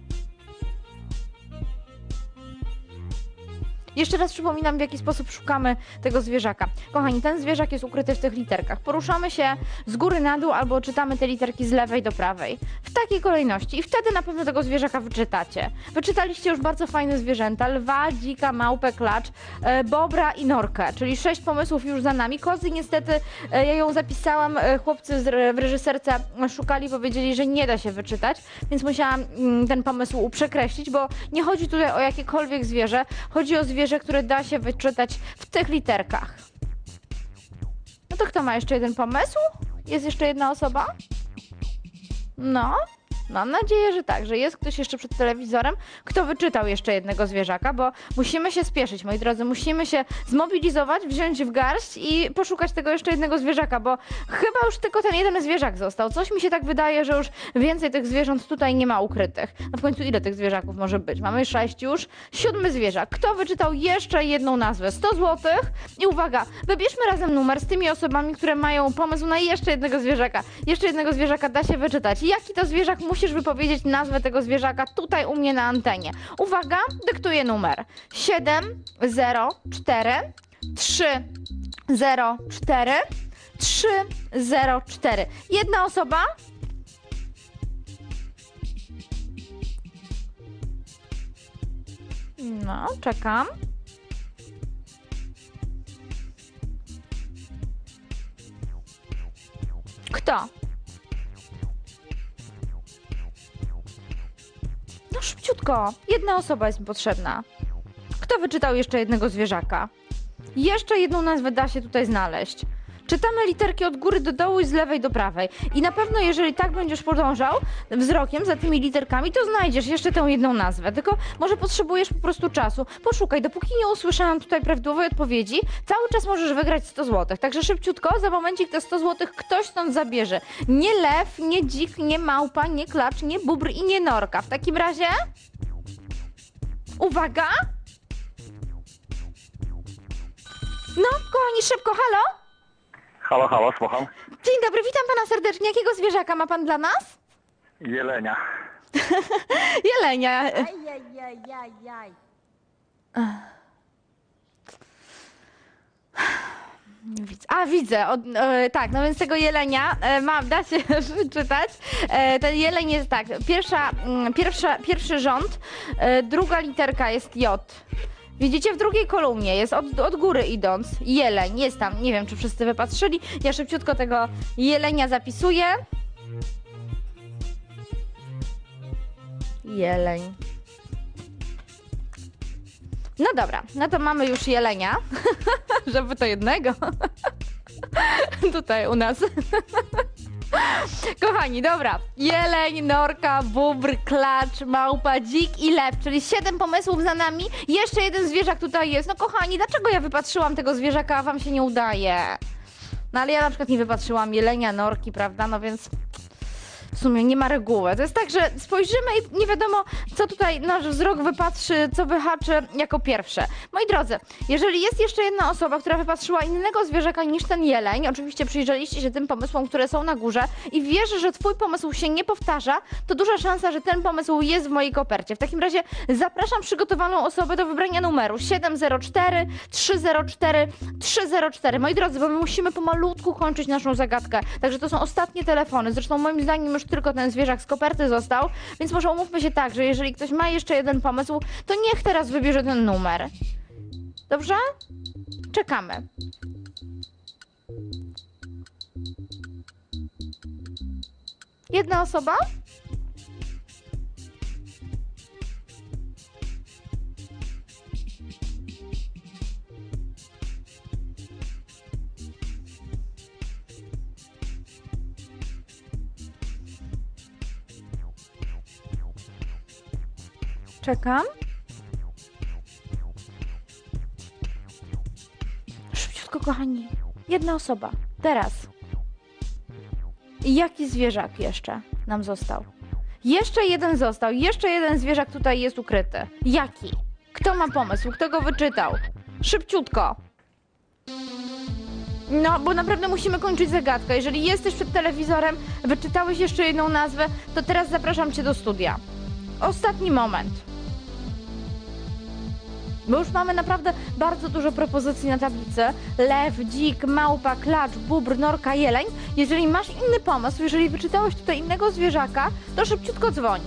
Jeszcze raz przypominam, w jaki sposób szukamy tego zwierzaka. Kochani, ten zwierzak jest ukryty w tych literkach. Poruszamy się z góry na dół albo czytamy te literki z lewej do prawej. W takiej kolejności i wtedy na pewno tego zwierzaka wyczytacie. Wyczytaliście już bardzo fajne zwierzęta. Lwa, dzika, małpę, klacz, e, bobra i norkę. Czyli sześć pomysłów już za nami. Kozy niestety, e, ja ją zapisałam, e, chłopcy z, w reżyserce szukali, powiedzieli, że nie da się wyczytać, więc musiałam mm, ten pomysł przekreślić, bo nie chodzi tutaj o jakiekolwiek zwierzę, chodzi o zwierzę, które da się wyczytać w tych literkach. No to kto ma jeszcze jeden pomysł? Jest jeszcze jedna osoba? No, mam nadzieję, że tak, że jest ktoś jeszcze przed telewizorem, kto wyczytał jeszcze jednego zwierzaka, bo musimy się spieszyć, moi drodzy, musimy się zmobilizować, wziąć w garść i poszukać tego jeszcze jednego zwierzaka, bo chyba już tylko ten jeden zwierzak został. Coś mi się tak wydaje, że już więcej tych zwierząt tutaj nie ma ukrytych. No w końcu ile tych zwierzaków może być? Mamy sześć już. Siódmy zwierzak. Kto wyczytał jeszcze jedną nazwę? 100 zł. I uwaga, wybierzmy razem numer z tymi osobami, które mają pomysł na jeszcze jednego zwierzaka. Jeszcze jednego zwierzaka da się wyczytać. Jaki to zwierzak? Musisz wypowiedzieć nazwę tego zwierzaka tutaj u mnie na antenie. Uwaga, dyktuję numer. 704 304 304. Jedna osoba? No, czekam. Kto? No szybciutko. Jedna osoba jest mi potrzebna. Kto wyczytał jeszcze jednego zwierzaka? Jeszcze jedną nazwę da się tutaj znaleźć. Czytamy literki od góry do dołu i z lewej do prawej. I na pewno, jeżeli tak będziesz podążał wzrokiem za tymi literkami, to znajdziesz jeszcze tę jedną nazwę. Tylko może potrzebujesz po prostu czasu. Poszukaj, dopóki nie usłyszałam tutaj prawidłowej odpowiedzi, cały czas możesz wygrać 100 zł. Także szybciutko, za momencik te 100 zł ktoś stąd zabierze. Nie lew, nie dzik, nie małpa, nie klacz, nie bubr i nie norka. W takim razie... Uwaga! No, kochani, szybko, halo? Halo, halo, słucham. Dzień dobry, witam pana serdecznie. Jakiego zwierzaka ma pan dla nas? Jelenia. Jelenia. Ajajajajaj. Widzę. A, widzę. Od, e, tak, no więc tego jelenia e, mam, da się czytać. E, ten jeleń jest tak, pierwsza, mm, pierwsza, pierwszy rząd, e, druga literka jest J. Widzicie, w drugiej kolumnie jest od, od góry idąc. Jeleń, jest tam. Nie wiem, czy wszyscy wypatrzyli. Ja szybciutko tego jelenia zapisuję. Jeleń. No dobra, no to mamy już jelenia. Żeby to jednego. Tutaj u nas. Kochani, dobra. Jeleń, norka, bóbr, klacz, małpa, dzik i lew, czyli siedem pomysłów za nami. Jeszcze jeden zwierzak tutaj jest. No kochani, dlaczego ja wypatrzyłam tego zwierzaka, a wam się nie udaje? No ale ja na przykład nie wypatrzyłam jelenia, norki, prawda? No więc w sumie nie ma reguły. To jest tak, że spojrzymy i nie wiadomo, co tutaj nasz wzrok wypatrzy, co wyhaczy jako pierwsze. Moi drodzy, jeżeli jest jeszcze jedna osoba, która wypatrzyła innego zwierzaka niż ten jeleń, oczywiście przyjrzeliście się tym pomysłom, które są na górze i wierzę, że twój pomysł się nie powtarza, to duża szansa, że ten pomysł jest w mojej kopercie. W takim razie zapraszam przygotowaną osobę do wybrania numeru 704 304 304. Moi drodzy, bo my musimy pomalutku kończyć naszą zagadkę. Także to są ostatnie telefony. Zresztą moim zdaniem już tylko ten zwierzak z koperty został, więc może umówmy się tak, że jeżeli ktoś ma jeszcze jeden pomysł, to niech teraz wybierze ten numer. Dobrze? Czekamy. Jedna osoba? Czekam. Szybciutko, kochani. Jedna osoba. Teraz. I jaki zwierzak jeszcze nam został? Jeszcze jeden został. Jeszcze jeden zwierzak tutaj jest ukryty. Jaki? Kto ma pomysł? Kto go wyczytał? Szybciutko. No, bo naprawdę musimy kończyć zagadkę. Jeżeli jesteś przed telewizorem, wyczytałeś jeszcze jedną nazwę, to teraz zapraszam cię do studia. Ostatni moment. Bo już mamy naprawdę bardzo dużo propozycji na tablicy. Lew, dzik, małpa, klacz, bóbr, norka, jeleń. Jeżeli masz inny pomysł, jeżeli wyczytałeś tutaj innego zwierzaka, to szybciutko dzwoń.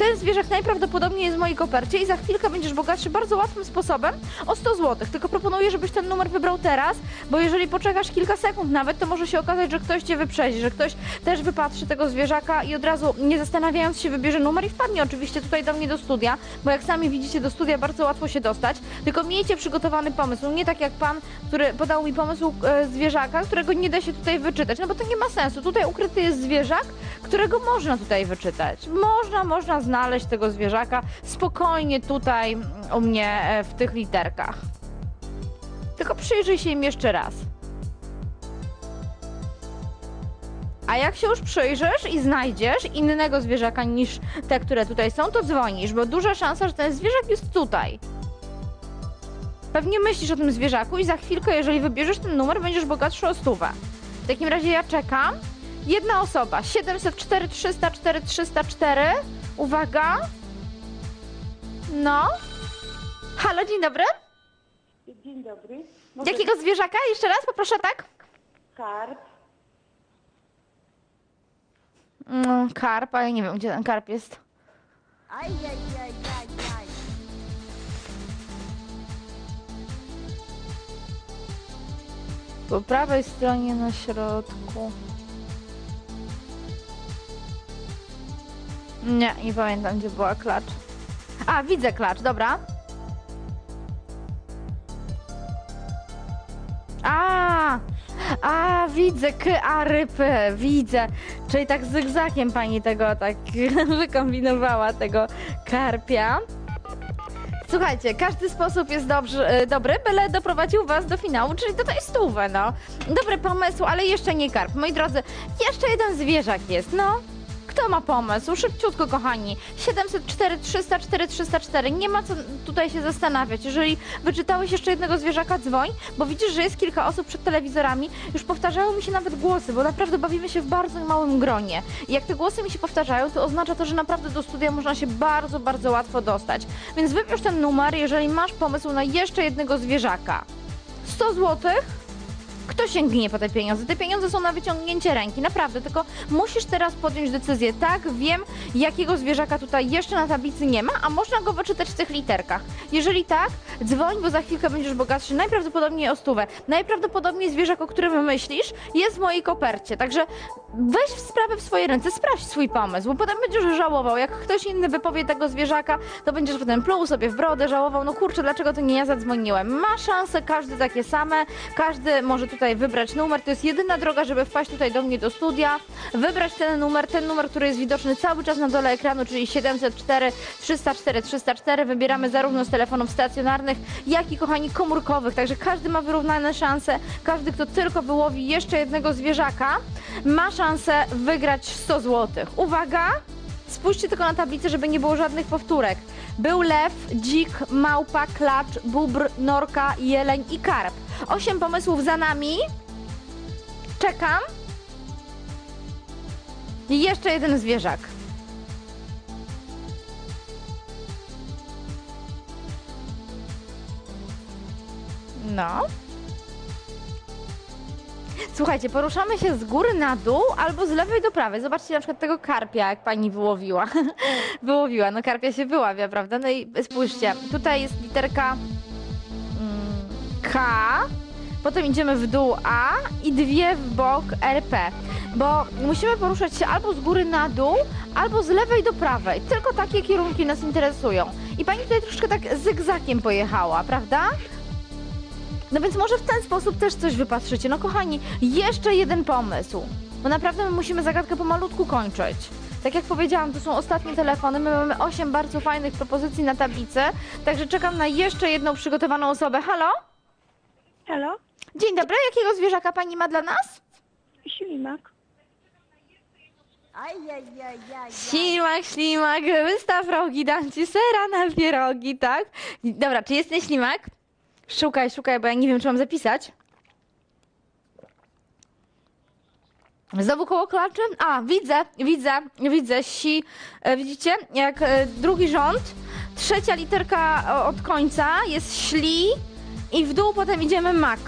Ten zwierzak najprawdopodobniej jest w mojej kopercie i za chwilkę będziesz bogatszy bardzo łatwym sposobem o 100 zł. Tylko proponuję, żebyś ten numer wybrał teraz, bo jeżeli poczekasz kilka sekund nawet, to może się okazać, że ktoś cię wyprzedzi, że ktoś też wypatrzy tego zwierzaka i od razu, nie zastanawiając się, wybierze numer i wpadnie oczywiście tutaj do mnie do studia, bo jak sami widzicie, do studia bardzo łatwo się dostać. Tylko miejcie przygotowany pomysł, nie tak jak pan, który podał mi pomysł e, zwierzaka, którego nie da się tutaj wyczytać, no bo to nie ma sensu. Tutaj ukryty jest zwierzak, którego można tutaj wyczytać. Można, można znaleźć tego zwierzaka spokojnie tutaj mm, u mnie e, w tych literkach. Tylko przyjrzyj się im jeszcze raz. A jak się już przyjrzysz i znajdziesz innego zwierzaka niż te, które tutaj są, to dzwonisz, bo duża szansa, że ten zwierzak jest tutaj. Pewnie myślisz o tym zwierzaku i za chwilkę, jeżeli wybierzesz ten numer, będziesz bogatszy o stówę. W takim razie ja czekam. Jedna osoba, 704 304 304. Uwaga. No. Halo, dzień dobry. Dzień dobry. Może Jakiego zwierzaka? Jeszcze raz, poproszę tak. karp? Mm, karp, ale nie wiem, gdzie ten karp jest. Aj, aj, aj, aj, aj. Po prawej stronie na środku. Nie, nie pamiętam, gdzie była klacz. A, widzę klacz, dobra. A, a, widzę, k, a, rypy, widzę. Czyli tak zygzakiem pani tego tak wykombinowała, tego karpia. Słuchajcie, każdy sposób jest dobrzy, e, dobry, byle doprowadził was do finału, czyli do tej stówy, no. Dobry pomysł, ale jeszcze nie karp. Moi drodzy, jeszcze jeden zwierzak jest, no. Kto ma pomysł? Szybciutko, kochani. 704 304 304. Nie ma co tutaj się zastanawiać. Jeżeli wyczytałeś jeszcze jednego zwierzaka, dzwoń, bo widzisz, że jest kilka osób przed telewizorami. Już powtarzają mi się nawet głosy, bo naprawdę bawimy się w bardzo małym gronie. I jak te głosy mi się powtarzają, to oznacza to, że naprawdę do studia można się bardzo, bardzo łatwo dostać. Więc wybierz ten numer, jeżeli masz pomysł na jeszcze jednego zwierzaka. 100 złotych? Kto sięgnie po te pieniądze? Te pieniądze są na wyciągnięcie ręki, naprawdę, tylko musisz teraz podjąć decyzję. Tak, wiem, jakiego zwierzaka tutaj jeszcze na tablicy nie ma, a można go wyczytać w tych literkach. Jeżeli tak, dzwoń, bo za chwilkę będziesz bogatszy, najprawdopodobniej o stówę. Najprawdopodobniej zwierzak, o którym wymyślisz, jest w mojej kopercie, także weź sprawę w swoje ręce, sprawdź swój pomysł, bo potem będziesz żałował. Jak ktoś inny wypowie tego zwierzaka, to będziesz potem pluł sobie w brodę, żałował, no kurczę, dlaczego to nie ja zadzwoniłem. Ma szansę, każdy takie same, każdy może tutaj wybrać numer, to jest jedyna droga, żeby wpaść tutaj do mnie do studia, wybrać ten numer, ten numer, który jest widoczny cały czas na dole ekranu, czyli 704 304 304, wybieramy zarówno z telefonów stacjonarnych, jak i kochani komórkowych, także każdy ma wyrównane szanse, każdy, kto tylko wyłowi jeszcze jednego zwierzaka, ma szansę wygrać 100 zł. Uwaga! Spójrzcie tylko na tablicę, żeby nie było żadnych powtórek. Był lew, dzik, małpa, klacz, bóbr, norka, jeleń i karp. Osiem pomysłów za nami. Czekam. I jeszcze jeden zwierzak. No. Słuchajcie, poruszamy się z góry na dół albo z lewej do prawej. Zobaczcie na przykład tego karpia, jak pani wyłowiła. wyłowiła, no karpia się wyławia, prawda? No i spójrzcie, tutaj jest literka mm, K, potem idziemy w dół A i dwie w bok RP. Bo musimy poruszać się albo z góry na dół, albo z lewej do prawej. Tylko takie kierunki nas interesują. I pani tutaj troszeczkę tak zygzakiem pojechała, prawda? No więc może w ten sposób też coś wypatrzycie. No kochani, jeszcze jeden pomysł. Bo naprawdę my musimy zagadkę pomalutku kończyć. Tak jak powiedziałam, to są ostatnie telefony. My mamy 8 bardzo fajnych propozycji na tablicy. Także czekam na jeszcze jedną przygotowaną osobę. Halo? Halo? Dzień dobry, jakiego zwierzaka pani ma dla nas? Ślimak. Aj, aj, aj, aj, aj. Ślimak, ślimak, wystaw rogi, dam ci sera na pierogi, tak? Dobra, czy jest ten ślimak? Szukaj, szukaj, bo ja nie wiem, czy mam zapisać. Znowu koło klaczy? A, widzę, widzę, widzę. Si, e, widzicie? Jak e, drugi rząd, trzecia literka od końca jest śli i w dół potem idziemy mak.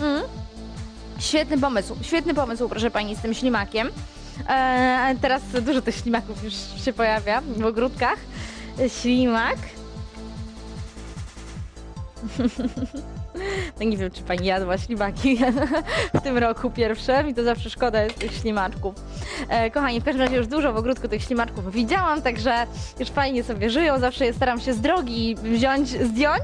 Mm. Świetny pomysł, świetny pomysł, proszę pani, z tym ślimakiem. E, teraz dużo tych ślimaków już się pojawia w ogródkach. Ślimak. No nie wiem, czy pani jadła ślimaki w tym roku pierwsze. Mi to zawsze szkoda jest tych ślimaczków. E, kochani, w każdym razie już dużo w ogródku tych ślimaczków widziałam, także już fajnie sobie żyją. Zawsze je staram się z drogi wziąć, zdjąć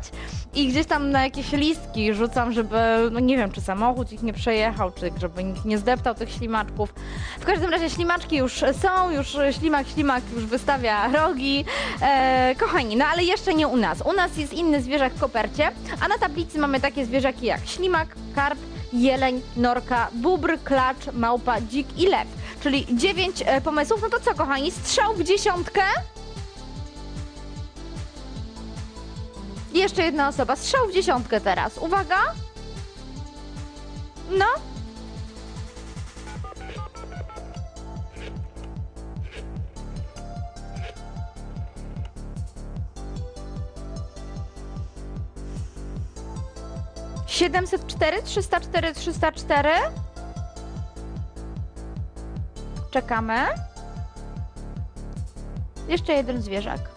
i gdzieś tam na jakieś listki rzucam, żeby, no nie wiem, czy samochód ich nie przejechał, czy żeby nikt nie zdeptał tych ślimaczków. W każdym razie ślimaczki już są, już ślimak, ślimak już wystawia rogi. E, kochani, no ale jeszcze nie u nas. U nas jest inny zwierzak w kopercie, a na tablicy mamy takie zwierzaki jak ślimak, karp, jeleń, norka, bóbr, klacz, małpa, dzik i lew. Czyli dziewięć e, pomysłów. No to co, kochani, strzał w dziesiątkę? Jeszcze jedna osoba. Strzał w dziesiątkę teraz. Uwaga. No. Siedemset cztery, trzysta cztery, trzysta cztery. Czekamy. Jeszcze jeden zwierzak.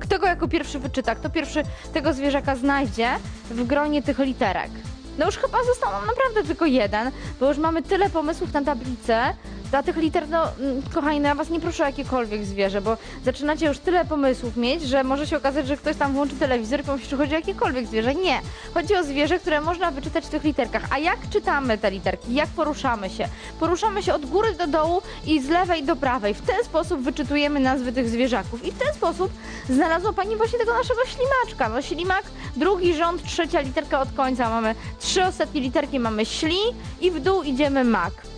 Kto go jako pierwszy wyczyta? Kto pierwszy tego zwierzaka znajdzie w gronie tych literek? No już chyba został nam naprawdę tylko jeden, bo już mamy tyle pomysłów na tablicę. Dla tych liter, no mm, kochani, no ja was nie proszę o jakiekolwiek zwierzę, bo zaczynacie już tyle pomysłów mieć, że może się okazać, że ktoś tam włączy telewizor i pomyśli, chodzi o jakiekolwiek zwierzę. Nie. Chodzi o zwierzę, które można wyczytać w tych literkach. A jak czytamy te literki? Jak poruszamy się? Poruszamy się od góry do dołu i z lewej do prawej. W ten sposób wyczytujemy nazwy tych zwierzaków. I w ten sposób znalazła Pani właśnie tego naszego ślimaczka. No ślimak, drugi rząd, trzecia literka od końca. Mamy trzy ostatnie literki, mamy śli i w dół idziemy mak.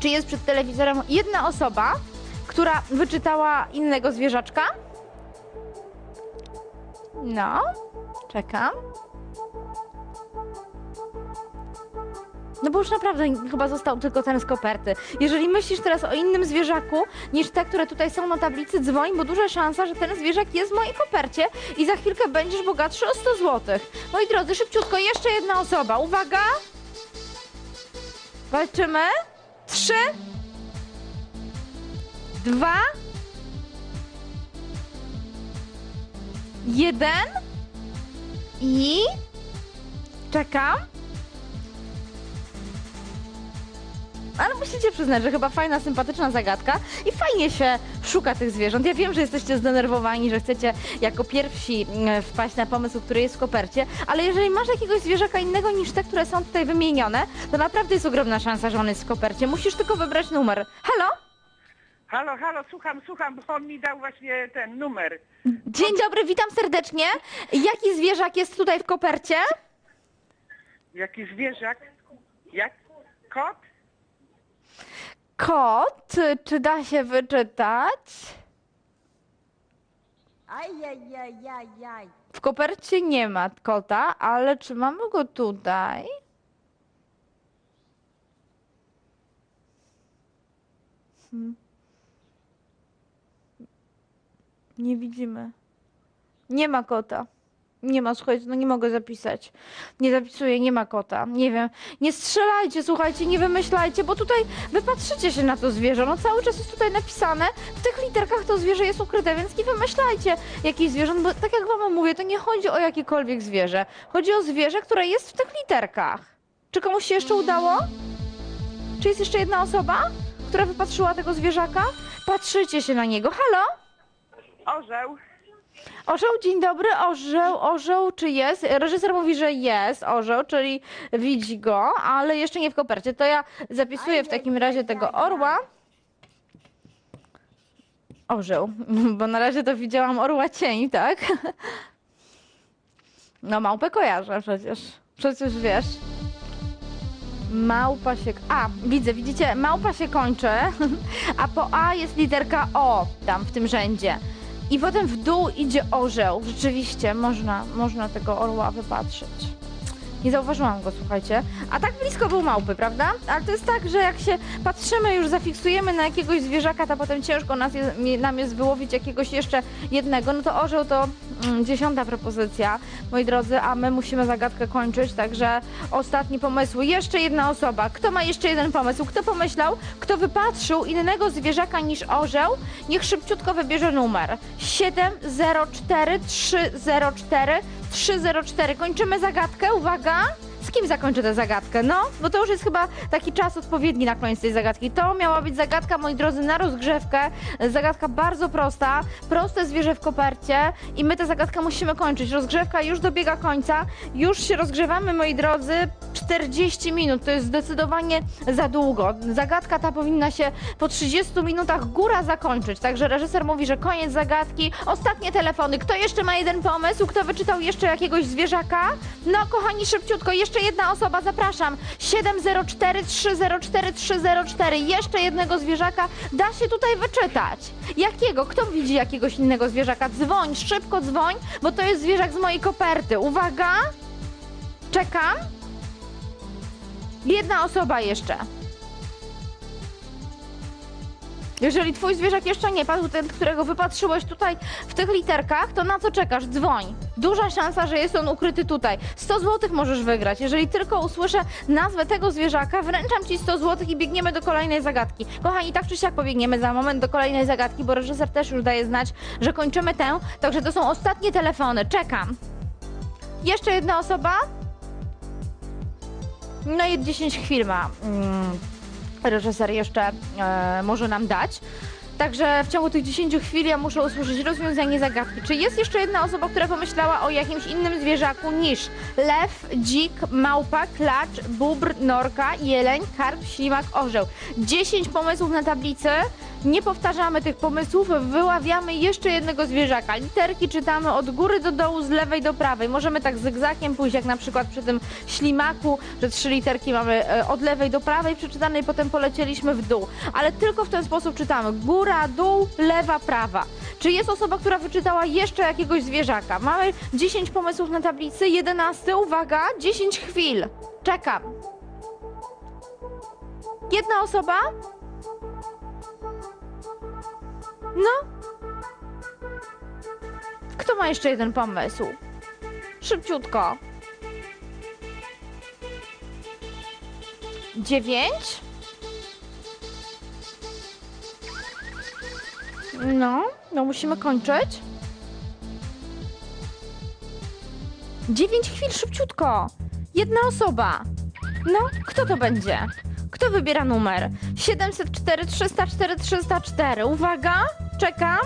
Czy jest przed telewizorem jedna osoba, która wyczytała innego zwierzaczka? No, czekam. No bo już naprawdę chyba został tylko ten z koperty. Jeżeli myślisz teraz o innym zwierzaku niż te, które tutaj są na tablicy, dzwoń, bo duża szansa, że ten zwierzak jest w mojej kopercie i za chwilkę będziesz bogatszy o 100 zł. Moi drodzy, szybciutko, jeszcze jedna osoba. Uwaga! Walczymy. Trzy. Dwa. Jeden. I... Czekam. Ale musicie przyznać, że chyba fajna, sympatyczna zagadka i fajnie się szuka tych zwierząt. Ja wiem, że jesteście zdenerwowani, że chcecie jako pierwsi mm, wpaść na pomysł, który jest w kopercie, ale jeżeli masz jakiegoś zwierzaka innego niż te, które są tutaj wymienione, to naprawdę jest ogromna szansa, że on jest w kopercie. Musisz tylko wybrać numer. Halo? Halo, halo, słucham, słucham, bo on mi dał właśnie ten numer. Dzień dobry, witam serdecznie. Jaki zwierzak jest tutaj w kopercie? Jaki zwierzak? Jak? Kot? Kot. Czy da się wyczytać? W kopercie nie ma kota, ale czy mamy go tutaj? Hmm. Nie widzimy. Nie ma kota. Nie ma, słuchajcie, no nie mogę zapisać. Nie zapisuję, nie ma kota. Nie wiem. Nie strzelajcie, słuchajcie, nie wymyślajcie, bo tutaj wy patrzycie się na to zwierzę. No cały czas jest tutaj napisane. W tych literkach to zwierzę jest ukryte, więc nie wymyślajcie jakichś zwierząt, bo tak jak wam mówię, to nie chodzi o jakiekolwiek zwierzę. Chodzi o zwierzę, które jest w tych literkach. Czy komuś się jeszcze udało? Czy jest jeszcze jedna osoba, która wypatrzyła tego zwierzaka? Patrzycie się na niego. Halo? Orzeł? Orzeł, dzień dobry, orzeł, orzeł, czy jest? Reżyser mówi, że jest orzeł, czyli widzi go, ale jeszcze nie w kopercie. To ja zapisuję w takim razie tego orła. Orzeł, bo na razie to widziałam orła cień, tak? No małpę kojarzę przecież, przecież wiesz. Małpa się... A, widzę, widzicie, małpa się kończy, a po A jest literka O tam w tym rzędzie. I potem w dół idzie orzeł. Rzeczywiście, można, można tego orła wypatrzeć. Nie zauważyłam go, słuchajcie. A tak blisko był małpy, prawda? Ale to jest tak, że jak się patrzymy, już zafiksujemy na jakiegoś zwierzaka, to potem ciężko nas jest, nam jest wyłowić jakiegoś jeszcze jednego. No to orzeł to mm, dziesiąta propozycja, moi drodzy, a my musimy zagadkę kończyć, także ostatni pomysł. Jeszcze jedna osoba. Kto ma jeszcze jeden pomysł? Kto pomyślał? Kto wypatrzył innego zwierzaka niż orzeł? Niech szybciutko wybierze numer. 704 304 304. Kończymy zagadkę, uwaga. Z kim zakończę tę zagadkę? No, bo to już jest chyba taki czas odpowiedni na koniec tej zagadki. To miała być zagadka, moi drodzy, na rozgrzewkę. Zagadka bardzo prosta, proste zwierzę w kopercie i my tę zagadkę musimy kończyć. Rozgrzewka już dobiega końca, już się rozgrzewamy, moi drodzy, 40 minut. To jest zdecydowanie za długo. Zagadka ta powinna się po 30 minutach góra zakończyć. Także reżyser mówi, że koniec zagadki. Ostatnie telefony. Kto jeszcze ma jeden pomysł? Kto wyczytał jeszcze jakiegoś zwierzaka? No, kochani, szybciutko. Jeszcze jedna osoba, zapraszam. 704 304 304. Jeszcze jednego zwierzaka da się tutaj wyczytać. Jakiego? Kto widzi jakiegoś innego zwierzaka? Dzwoń, szybko dzwoń, bo to jest zwierzak z mojej koperty. Uwaga! Czekam. Jedna osoba jeszcze. Jeżeli twój zwierzak jeszcze nie padł, ten, którego wypatrzyłeś tutaj w tych literkach, to na co czekasz? Dzwoń. Duża szansa, że jest on ukryty tutaj. 100 zł możesz wygrać. Jeżeli tylko usłyszę nazwę tego zwierzaka, wręczam ci 100 zł i biegniemy do kolejnej zagadki. Kochani, tak czy siak pobiegniemy za moment do kolejnej zagadki, bo reżyser też już daje znać, że kończymy tę. Także to są ostatnie telefony. Czekam. Jeszcze jedna osoba? No i 10 chwil ma mm, reżyser jeszcze e, może nam dać. Także w ciągu tych 10 chwil ja muszę usłyszeć rozwiązanie zagadki. Czy jest jeszcze jedna osoba, która pomyślała o jakimś innym zwierzaku niż lew, dzik, małpa, klacz, bóbr, norka, jeleń, karp, ślimak, orzeł? 10 pomysłów na tablicy. Nie powtarzamy tych pomysłów, wyławiamy jeszcze jednego zwierzaka. Literki czytamy od góry do dołu, z lewej do prawej. Możemy tak zygzakiem pójść, jak na przykład przy tym ślimaku, że trzy literki mamy e, od lewej do prawej przeczytane i potem polecieliśmy w dół. Ale tylko w ten sposób czytamy. Góra, dół, lewa, prawa. Czy jest osoba, która wyczytała jeszcze jakiegoś zwierzaka? Mamy 10 pomysłów na tablicy, 11, uwaga, 10 chwil. Czekam. Jedna osoba? No. Kto ma jeszcze jeden pomysł? Szybciutko. Dziewięć? No, no musimy kończyć. Dziewięć chwil, szybciutko. Jedna osoba. No, kto to będzie? Kto wybiera numer? 704 304 304. Uwaga, czekam.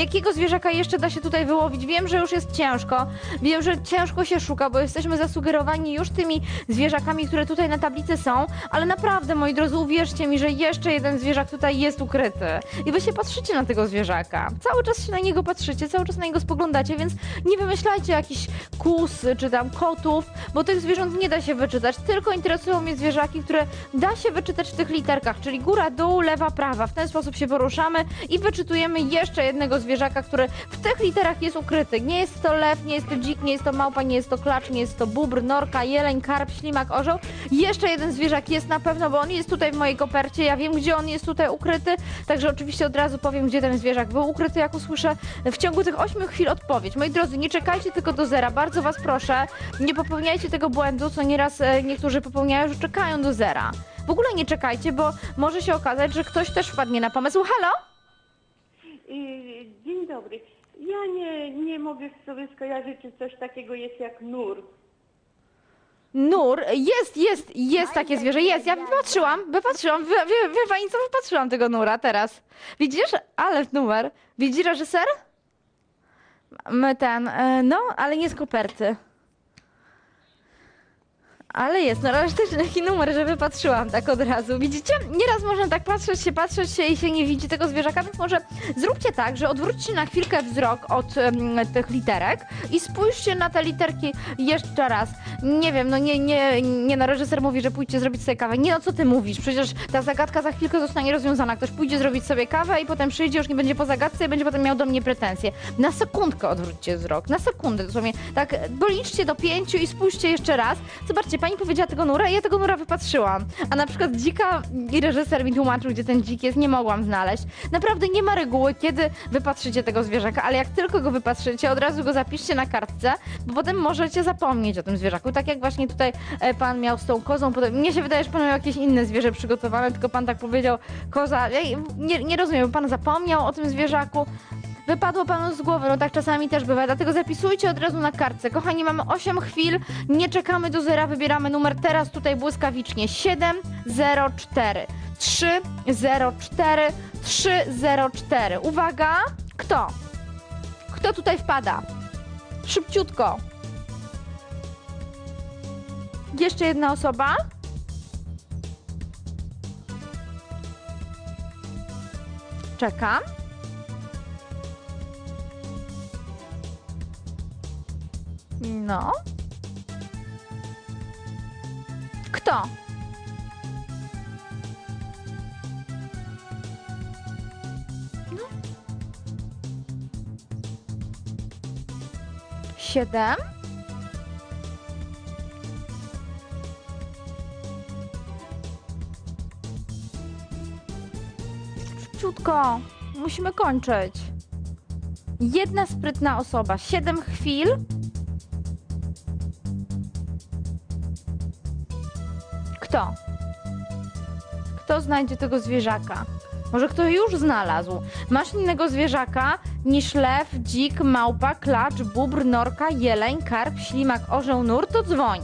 Jakiego zwierzaka jeszcze da się tutaj wyłowić? Wiem, że już jest ciężko. Wiem, że ciężko się szuka, bo jesteśmy zasugerowani już tymi zwierzakami, które tutaj na tablicy są, ale naprawdę, moi drodzy, uwierzcie mi, że jeszcze jeden zwierzak tutaj jest ukryty. I wy się patrzycie na tego zwierzaka. Cały czas się na niego patrzycie, cały czas na niego spoglądacie, więc nie wymyślajcie jakichś kus czy tam kotów, bo tych zwierząt nie da się wyczytać. Tylko interesują mnie zwierzaki, które da się wyczytać w tych literkach, czyli góra, dół, lewa, prawa. W ten sposób się poruszamy i wyczytujemy jeszcze jednego zwierzaka, który w tych literach jest ukryty. Nie jest to lew, nie jest to dzik, nie jest to małpa, nie jest to klacz, nie jest to bóbr, norka, jeleń, karp, ślimak, orzeł. Jeszcze jeden zwierzak jest na pewno, bo on jest tutaj w mojej kopercie. Ja wiem, gdzie on jest tutaj ukryty, także oczywiście od razu powiem, gdzie ten zwierzak był ukryty, jak usłyszę w ciągu tych 8 chwil odpowiedź. Moi drodzy, nie czekajcie tylko do zera, bardzo was proszę, nie popełniajcie tego błędu, co nieraz e, niektórzy popełniają, że czekają do zera. W ogóle nie czekajcie, bo może się okazać, że ktoś też wpadnie na pomysł. Halo? Dzień dobry. Ja nie, nie mogę sobie skojarzyć, czy coś takiego jest jak nur. Nur, jest, jest, jest takie zwierzę, jest. Ja wypatrzyłam, wypatrzyłam, wie, wie, wie pani co, wypatrzyłam tego nura teraz. Widzisz? Ale numer. Widzi reżyser? My ten, e, no, ale nie z koperty. Ale jest, no ale też taki numer, że wypatrzyłam tak od razu. Widzicie? Nieraz można tak patrzeć się, patrzeć się i się nie widzi tego zwierzaka, więc może zróbcie tak, że odwróćcie na chwilkę wzrok od em, tych literek i spójrzcie na te literki jeszcze raz. Nie wiem, no nie, nie, nie, no reżyser mówi, że pójdźcie zrobić sobie kawę. Nie, no co ty mówisz? Przecież ta zagadka za chwilkę zostanie rozwiązana. Ktoś pójdzie zrobić sobie kawę i potem przyjdzie, już nie będzie po zagadce i będzie potem miał do mnie pretensje. Na sekundkę odwróćcie wzrok, na sekundę dosłownie. Tak, doliczcie do pięciu i spójrzcie jeszcze raz. Zobaczcie, pani powiedziała tego nura i ja tego nura wypatrzyłam. A na przykład dzika i reżyser mi tłumaczył, gdzie ten dzik jest, nie mogłam znaleźć. Naprawdę nie ma reguły, kiedy wypatrzycie tego zwierzaka, ale jak tylko go wypatrzycie, od razu go zapiszcie na kartce, bo potem możecie zapomnieć o tym zwierzaku. Tak jak właśnie tutaj e, pan miał z tą kozą. Mnie się wydaje, że pan miał jakieś inne zwierzę przygotowane, tylko pan tak powiedział, koza. Nie, nie rozumiem, pan zapomniał o tym zwierzaku. Wypadło panu z głowy, no tak czasami też bywa, dlatego zapisujcie od razu na kartce. Kochani, mamy 8 chwil, nie czekamy do zera, wybieramy numer teraz tutaj błyskawicznie 704 304 304. Uwaga, kto? Kto tutaj wpada? Szybciutko. Jeszcze jedna osoba? Czekam. No. Kto? No. Siedem. Szybciutko. Musimy kończyć. Jedna sprytna osoba. Siedem chwil. Kto? Kto znajdzie tego zwierzaka? Może kto już znalazł? Masz innego zwierzaka niż lew, dzik, małpa, klacz, bóbr, norka, jeleń, karp, ślimak, orzeł, nur? To dzwoń.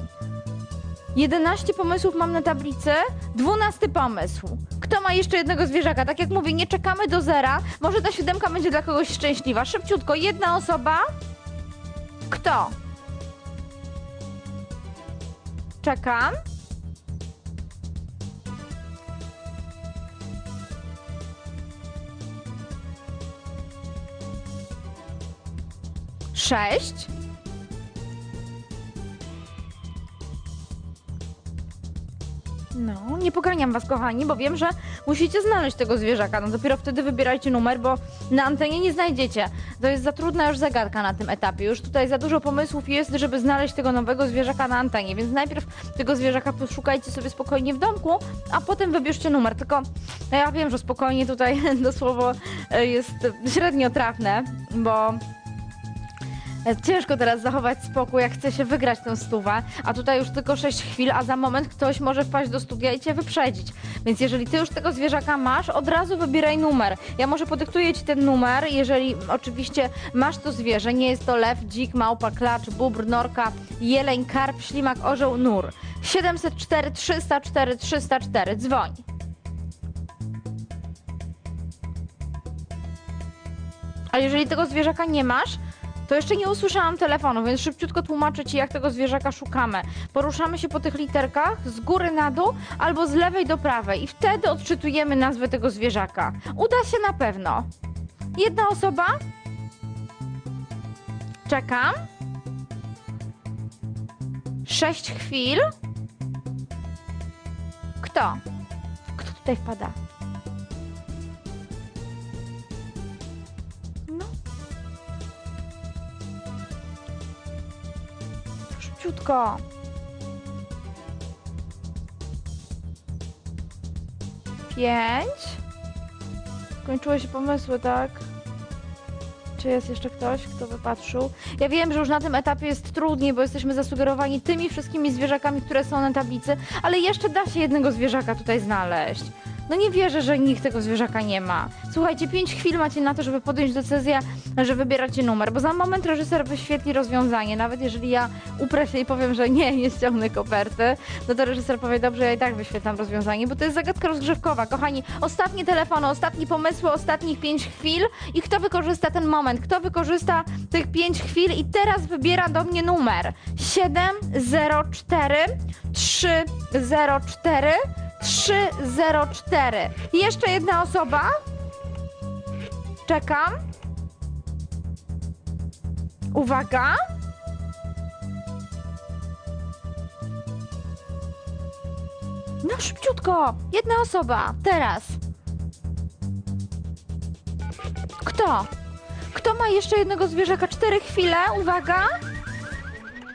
11 pomysłów mam na tablicy, 12 pomysł. Kto ma jeszcze jednego zwierzaka? Tak jak mówię, nie czekamy do zera. Może ta siódemka będzie dla kogoś szczęśliwa. Szybciutko, jedna osoba. Kto? Czekam. Sześć. No, nie poganiam was, kochani, bo wiem, że musicie znaleźć tego zwierzaka. No dopiero wtedy wybierajcie numer, bo na antenie nie znajdziecie. To jest za trudna już zagadka na tym etapie. Już tutaj za dużo pomysłów jest, żeby znaleźć tego nowego zwierzaka na antenie, więc najpierw tego zwierzaka poszukajcie sobie spokojnie w domku, a potem wybierzcie numer. Tylko no ja wiem, że spokojnie tutaj to słowo e, jest średnio trafne, bo Ciężko teraz zachować spokój, jak chce się wygrać tę stówę, a tutaj już tylko 6 chwil, a za moment ktoś może wpaść do studia i cię wyprzedzić. Więc jeżeli ty już tego zwierzaka masz, od razu wybieraj numer. Ja może podyktuję ci ten numer, jeżeli oczywiście masz to zwierzę, nie jest to lew, dzik, małpa, klacz, bóbr, norka, jeleń, karp, ślimak, orzeł, nur. 704 304 304, dzwoń. A jeżeli tego zwierzaka nie masz, to jeszcze nie usłyszałam telefonu, więc szybciutko tłumaczę Ci, jak tego zwierzaka szukamy. Poruszamy się po tych literkach z góry na dół albo z lewej do prawej i wtedy odczytujemy nazwę tego zwierzaka. Uda się na pewno. Jedna osoba? Czekam. Sześć chwil. Kto? Kto tutaj wpada? Szybciutko. Pięć. Kończyły się pomysły, tak? Czy jest jeszcze ktoś, kto wypatrzył? Ja wiem, że już na tym etapie jest trudniej, bo jesteśmy zasugerowani tymi wszystkimi zwierzakami, które są na tablicy, ale jeszcze da się jednego zwierzaka tutaj znaleźć. No nie wierzę, że nikt tego zwierzaka nie ma. Słuchajcie, 5 chwil macie na to, żeby podjąć decyzję, że wybieracie numer, bo za moment reżyser wyświetli rozwiązanie. Nawet jeżeli ja uprę się i powiem, że nie, nie ściągnę koperty, no to reżyser powie, dobrze, ja i tak wyświetlam rozwiązanie, bo to jest zagadka rozgrzewkowa. Kochani, ostatnie telefony, ostatnie pomysły, ostatnich 5 chwil i kto wykorzysta ten moment, kto wykorzysta tych 5 chwil i teraz wybiera do mnie numer 704 304 304. Jeszcze jedna osoba. Czekam. Uwaga. No szybciutko. Jedna osoba. Teraz. Kto? Kto ma jeszcze jednego zwierzaka? Cztery chwile. Uwaga.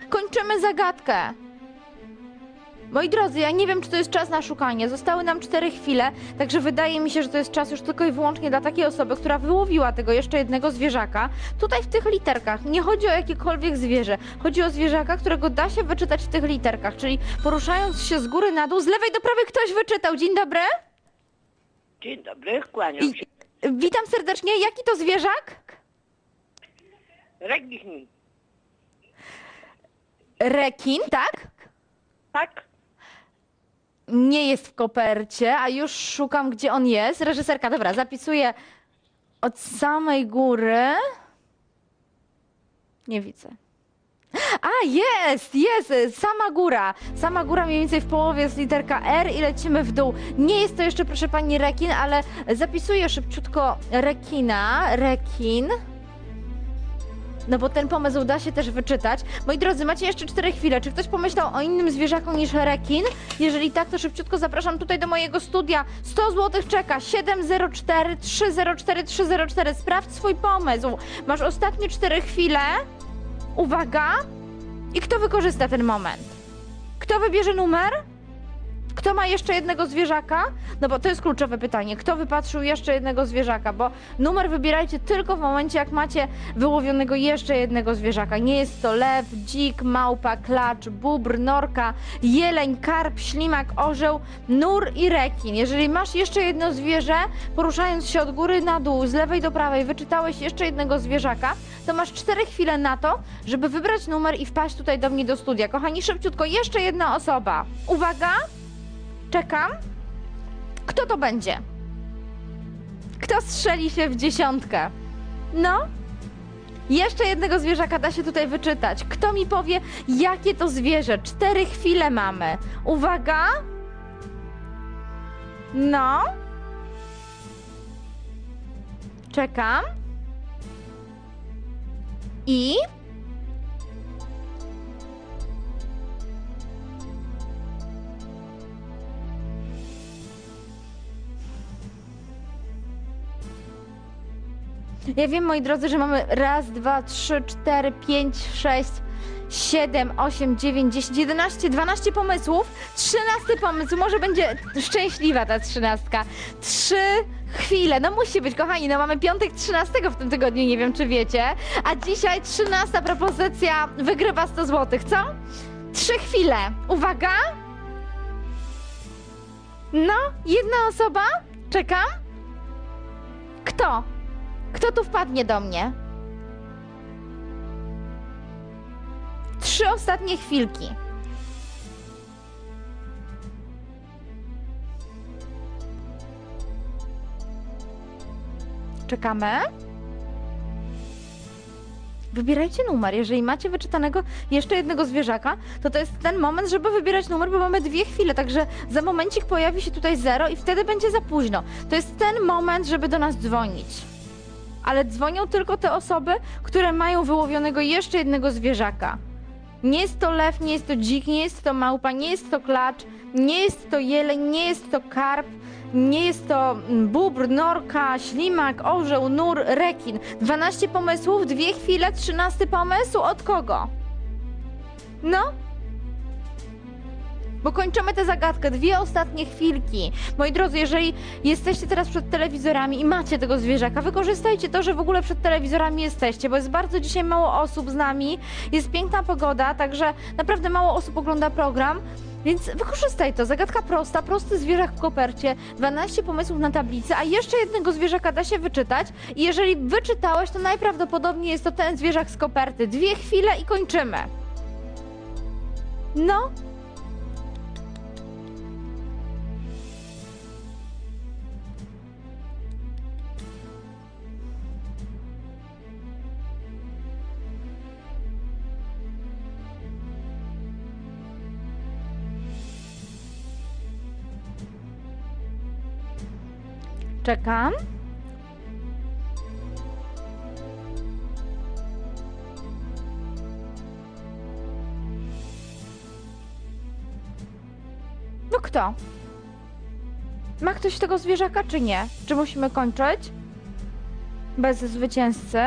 Kończymy zagadkę. Moi drodzy, ja nie wiem, czy to jest czas na szukanie. Zostały nam cztery chwile, także wydaje mi się, że to jest czas już tylko i wyłącznie dla takiej osoby, która wyłowiła tego jeszcze jednego zwierzaka. Tutaj w tych literkach nie chodzi o jakiekolwiek zwierzę. Chodzi o zwierzaka, którego da się wyczytać w tych literkach, czyli poruszając się z góry na dół, z lewej do prawej ktoś wyczytał. Dzień dobry. Dzień dobry, kłaniam się. witam serdecznie. Jaki to zwierzak? Rekin, Rekin, tak? tak? Nie jest w kopercie, a już szukam, gdzie on jest. Reżyserka, dobra, zapisuję od samej góry. Nie widzę. A, jest, jest, sama góra. Sama góra mniej więcej w połowie jest literka R i lecimy w dół. Nie jest to jeszcze, proszę pani, rekin, ale zapisuję szybciutko rekina, rekin. No bo ten pomysł da się też wyczytać. Moi drodzy, macie jeszcze 4 chwile. Czy ktoś pomyślał o innym zwierzaku niż rekin? Jeżeli tak, to szybciutko zapraszam tutaj do mojego studia. 100 zł czeka 704 304 304. Sprawdź swój pomysł. Masz ostatnie 4 chwile. Uwaga. I kto wykorzysta ten moment? Kto wybierze numer? Kto ma jeszcze jednego zwierzaka? No bo to jest kluczowe pytanie. Kto wypatrzył jeszcze jednego zwierzaka? Bo numer wybierajcie tylko w momencie, jak macie wyłowionego jeszcze jednego zwierzaka. Nie jest to lew, dzik, małpa, klacz, bóbr, norka, jeleń, karp, ślimak, orzeł, nur i rekin. Jeżeli masz jeszcze jedno zwierzę, poruszając się od góry na dół, z lewej do prawej, wyczytałeś jeszcze jednego zwierzaka, to masz cztery chwile na to, żeby wybrać numer i wpaść tutaj do mnie do studia. Kochani, szybciutko, jeszcze jedna osoba. Uwaga! Czekam. Kto to będzie? Kto strzeli się w dziesiątkę? No? Jeszcze jednego zwierzaka da się tutaj wyczytać. Kto mi powie, jakie to zwierzę? Cztery chwile mamy. Uwaga. No. Czekam. I. Ja wiem, moi drodzy, że mamy raz, dwa, trzy, cztery, pięć, sześć, siedem, osiem, dziewięć, dziesięć, jedenaście, dwanaście pomysłów. Trzynasty pomysł, może będzie szczęśliwa ta trzynastka. Trzy chwile, no musi być, kochani, no mamy piątek trzynastego w tym tygodniu, nie wiem czy wiecie. A dzisiaj trzynasta propozycja wygrywa 100 zł, co? Trzy chwile, uwaga. No, jedna osoba, czekam. Kto? Kto tu wpadnie do mnie? Trzy ostatnie chwilki. Czekamy. Wybierajcie numer. Jeżeli macie wyczytanego jeszcze jednego zwierzaka, to to jest ten moment, żeby wybierać numer, bo mamy dwie chwile, także za momencik pojawi się tutaj zero i wtedy będzie za późno. To jest ten moment, żeby do nas dzwonić ale dzwonią tylko te osoby, które mają wyłowionego jeszcze jednego zwierzaka. Nie jest to lew, nie jest to dzik, nie jest to małpa, nie jest to klacz, nie jest to jeleń, nie jest to karp, nie jest to mm, bóbr, norka, ślimak, orzeł, nur, rekin. 12 pomysłów, dwie chwile, 13 pomysł od kogo? No? Bo kończymy tę zagadkę, dwie ostatnie chwilki. Moi drodzy, jeżeli jesteście teraz przed telewizorami i macie tego zwierzaka, wykorzystajcie to, że w ogóle przed telewizorami jesteście, bo jest bardzo dzisiaj mało osób z nami, jest piękna pogoda, także naprawdę mało osób ogląda program. Więc wykorzystaj to. Zagadka prosta, prosty zwierzak w kopercie, 12 pomysłów na tablicy, a jeszcze jednego zwierzaka da się wyczytać. I jeżeli wyczytałeś, to najprawdopodobniej jest to ten zwierzak z koperty. Dwie chwile i kończymy. No, czekam. No kto? Ma ktoś tego zwierzaka, czy nie? Czy musimy kończyć? Bez zwycięzcy.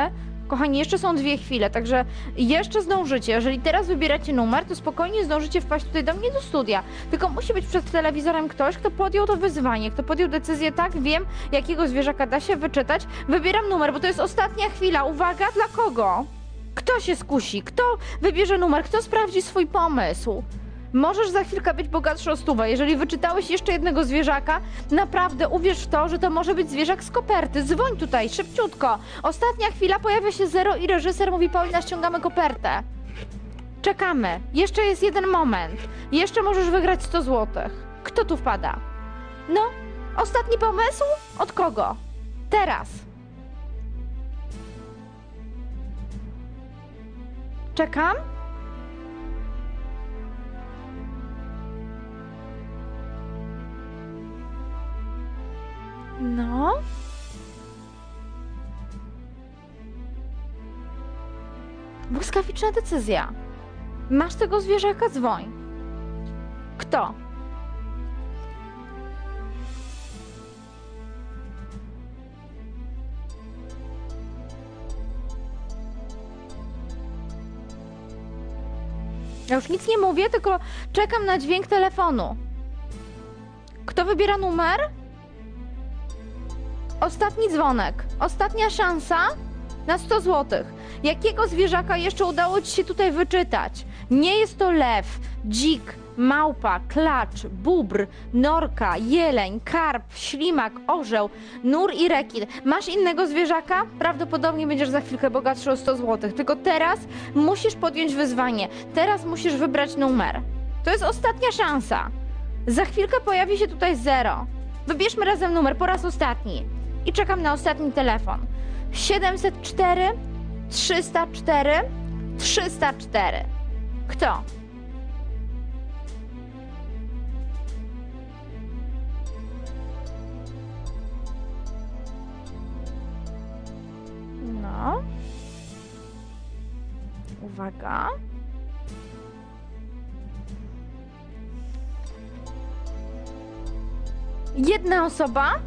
Kochani, jeszcze są dwie chwile, także jeszcze zdążycie. Jeżeli teraz wybieracie numer, to spokojnie zdążycie wpaść tutaj do mnie do studia. Tylko musi być przed telewizorem ktoś, kto podjął to wyzwanie, kto podjął decyzję, tak, wiem, jakiego zwierzaka da się wyczytać. Wybieram numer, bo to jest ostatnia chwila. Uwaga, dla kogo? Kto się skusi? Kto wybierze numer? Kto sprawdzi swój pomysł? Możesz za chwilkę być bogatszy o stówę. Jeżeli wyczytałeś jeszcze jednego zwierzaka, naprawdę uwierz w to, że to może być zwierzak z koperty. Dzwoń tutaj, szybciutko. Ostatnia chwila, pojawia się zero i reżyser mówi Paulina, ściągamy kopertę. Czekamy. Jeszcze jest jeden moment. Jeszcze możesz wygrać 100 złotych. Kto tu wpada? No, ostatni pomysł? Od kogo? Teraz. Czekam. No. Błyskawiczna decyzja. Masz tego zwierzaka, dzwoń. Kto? Ja już nic nie mówię, tylko czekam na dźwięk telefonu. Kto wybiera numer? Ostatni dzwonek. Ostatnia szansa na 100 zł. Jakiego zwierzaka jeszcze udało Ci się tutaj wyczytać? Nie jest to lew, dzik, małpa, klacz, bóbr, norka, jeleń, karp, ślimak, orzeł, nur i rekin. Masz innego zwierzaka? Prawdopodobnie będziesz za chwilkę bogatszy o 100 zł. Tylko teraz musisz podjąć wyzwanie. Teraz musisz wybrać numer. To jest ostatnia szansa. Za chwilkę pojawi się tutaj zero. Wybierzmy razem numer po raz ostatni. I czekam na ostatni telefon. 704 304 304. Kto? No. Uwaga. Jedna osoba.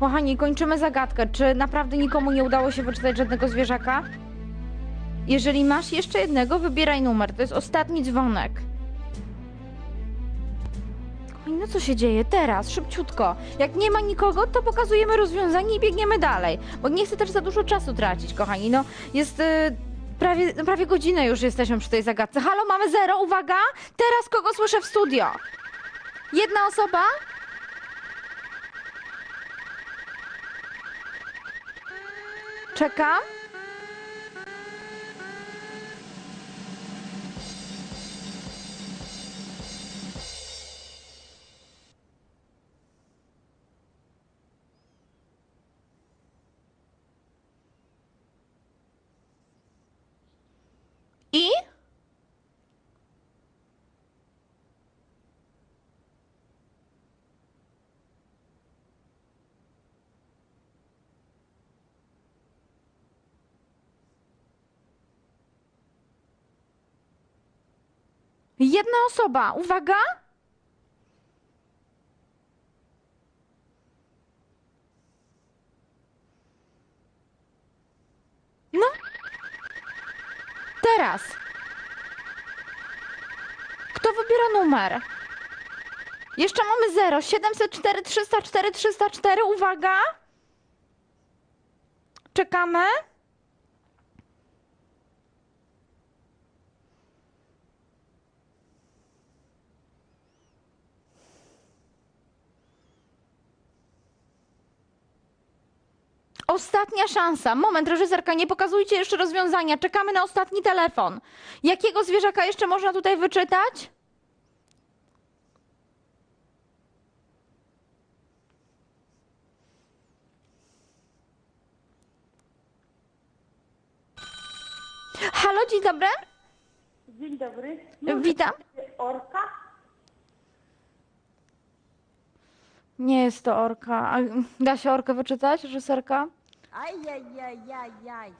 Kochani, kończymy zagadkę. Czy naprawdę nikomu nie udało się wyczytać żadnego zwierzaka? Jeżeli masz jeszcze jednego, wybieraj numer. To jest ostatni dzwonek. Kochani, no co się dzieje teraz? Szybciutko. Jak nie ma nikogo, to pokazujemy rozwiązanie i biegniemy dalej. Bo nie chcę też za dużo czasu tracić, kochani. No, jest... y, Prawie, no prawie godzinę już jesteśmy przy tej zagadce. Halo, mamy zero, uwaga! Teraz kogo słyszę w studio? Jedna osoba? Czekam. I? Jedna osoba, uwaga! No. Teraz. Kto wybiera numer? Jeszcze mamy 0, 704, 304, 304, uwaga! Czekamy. Ostatnia szansa. Moment, reżyserka, nie pokazujcie jeszcze rozwiązania. Czekamy na ostatni telefon. Jakiego zwierzaka jeszcze można tutaj wyczytać? Halo, dzień dobry. Dzień dobry. Witam. Orka? Nie jest to orka. A da się orkę wyczytać, reżyserka? Aj, aj, aj, aj, aj.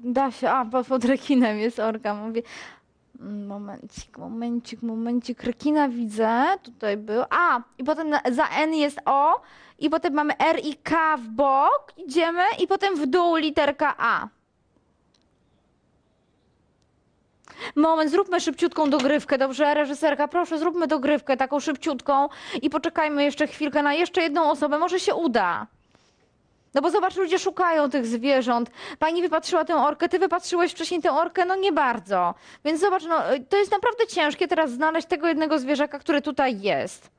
Da się, a pod, pod rekinem jest orka. Mówię, mm, momencik, momencik, momencik. Rekina widzę, tutaj był. A, i potem za N jest O, i potem mamy R i K w bok, idziemy, i potem w dół literka A. Moment, zróbmy szybciutką dogrywkę, dobrze? Reżyserka, proszę, zróbmy dogrywkę taką szybciutką i poczekajmy jeszcze chwilkę na jeszcze jedną osobę, może się uda. No bo zobacz, ludzie szukają tych zwierząt. Pani wypatrzyła tę orkę, ty wypatrzyłeś wcześniej tę orkę, no nie bardzo. Więc zobacz, no to jest naprawdę ciężkie teraz znaleźć tego jednego zwierzaka, który tutaj jest.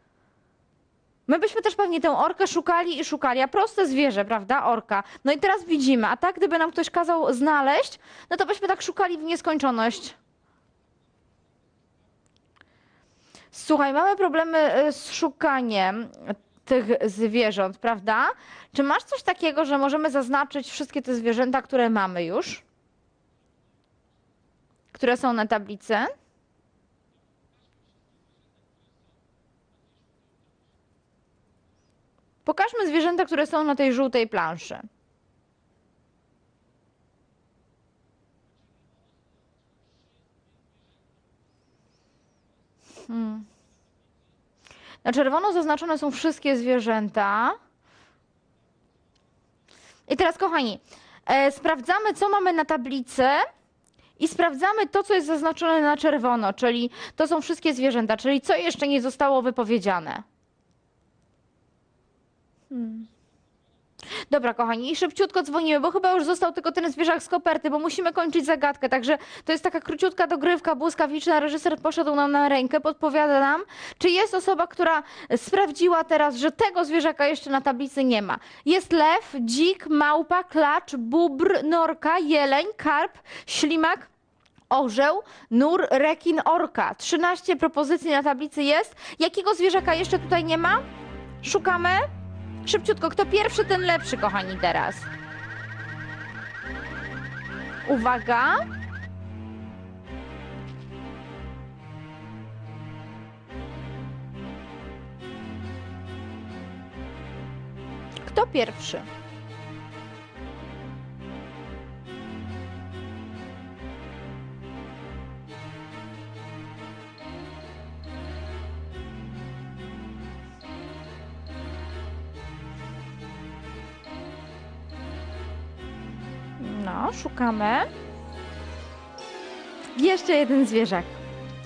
My byśmy też pewnie tę orkę szukali i szukali, a proste zwierzę, prawda, orka. No i teraz widzimy, a tak gdyby nam ktoś kazał znaleźć, no to byśmy tak szukali w nieskończoność. Słuchaj, mamy problemy y, z szukaniem tych zwierząt, prawda? Czy masz coś takiego, że możemy zaznaczyć wszystkie te zwierzęta, które mamy już? Które są na tablicy? Pokażmy zwierzęta, które są na tej żółtej planszy. Hmm. Na czerwono zaznaczone są wszystkie zwierzęta. I teraz, kochani, e, sprawdzamy, co mamy na tablicy i sprawdzamy to, co jest zaznaczone na czerwono, czyli to są wszystkie zwierzęta, czyli co jeszcze nie zostało wypowiedziane. Hmm. Dobra, kochani, i szybciutko dzwonimy, bo chyba już został tylko ten zwierzak z koperty, bo musimy kończyć zagadkę. Także to jest taka króciutka dogrywka, błyskawiczna. Reżyser poszedł nam na rękę, podpowiada nam, czy jest osoba, która sprawdziła teraz, że tego zwierzaka jeszcze na tablicy nie ma. Jest lew, dzik, małpa, klacz, bóbr, norka, jeleń, karp, ślimak, orzeł, nur, rekin, orka. 13 propozycji na tablicy jest. Jakiego zwierzaka jeszcze tutaj nie ma? Szukamy. Szybciutko, kto pierwszy, ten lepszy, kochani, teraz. Uwaga. Kto pierwszy? Szukamy. Jeszcze jeden zwierzak.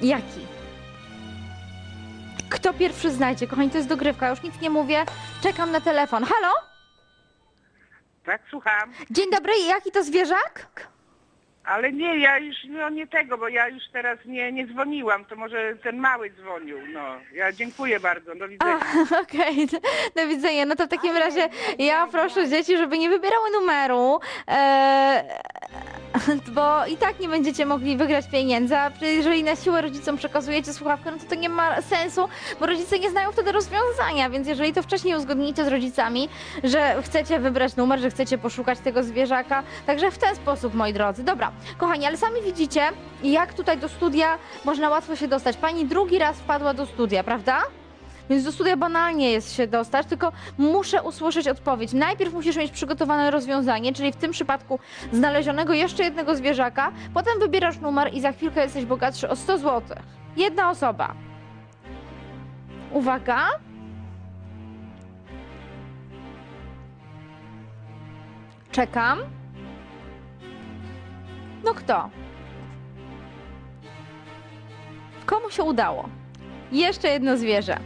Jaki? Kto pierwszy znajdzie? Kochani, to jest dogrywka, już nic nie mówię. Czekam na telefon. Halo? Tak, słucham. Dzień dobry, jaki to zwierzak? Ale nie, ja już no nie tego, bo ja już teraz nie, nie dzwoniłam, to może ten mały dzwonił. No, ja dziękuję bardzo, do A, widzenia. Okej, do, do widzenia. No to w takim razie ja proszę dzieci, żeby nie wybierały numeru, e, bo i tak nie będziecie mogli wygrać pieniędzy, a jeżeli na siłę rodzicom przekazujecie słuchawkę, no to to nie ma sensu, bo rodzice nie znają wtedy rozwiązania, więc jeżeli to wcześniej uzgodnicie z rodzicami, że chcecie wybrać numer, że chcecie poszukać tego zwierzaka, także w ten sposób, moi drodzy. Dobra, kochani, ale sami widzicie, jak tutaj do studia można łatwo się dostać. Pani drugi raz wpadła do studia, prawda? Więc do studia banalnie jest się dostać, tylko muszę usłyszeć odpowiedź. Najpierw musisz mieć przygotowane rozwiązanie, czyli w tym przypadku znalezionego jeszcze jednego zwierzaka, potem wybierasz numer i za chwilkę jesteś bogatszy o 100 zł. Jedna osoba. Uwaga. Czekam. No kto? Komu się udało? Jeszcze jedno zwierzę.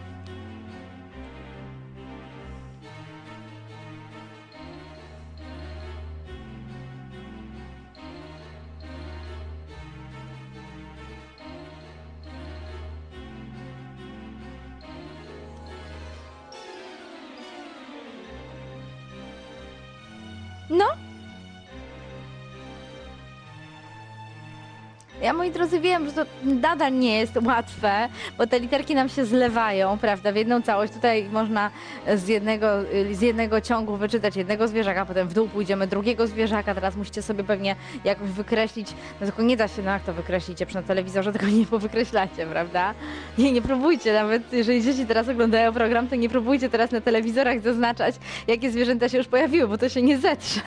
No. Ja, moi drodzy, wiem, że to nadal nie jest łatwe, bo te literki nam się zlewają, prawda, w jedną całość. Tutaj można z jednego, z jednego ciągu wyczytać jednego zwierzaka, potem w dół pójdziemy drugiego zwierzaka. Teraz musicie sobie pewnie jakoś wykreślić, no tylko nie da się, no jak to wykreślicie, przy na telewizorze tego nie powykreślacie, prawda? Nie, nie próbujcie, nawet jeżeli dzieci teraz oglądają program, to nie próbujcie teraz na telewizorach zaznaczać, jakie zwierzęta się już pojawiły, bo to się nie zetrze.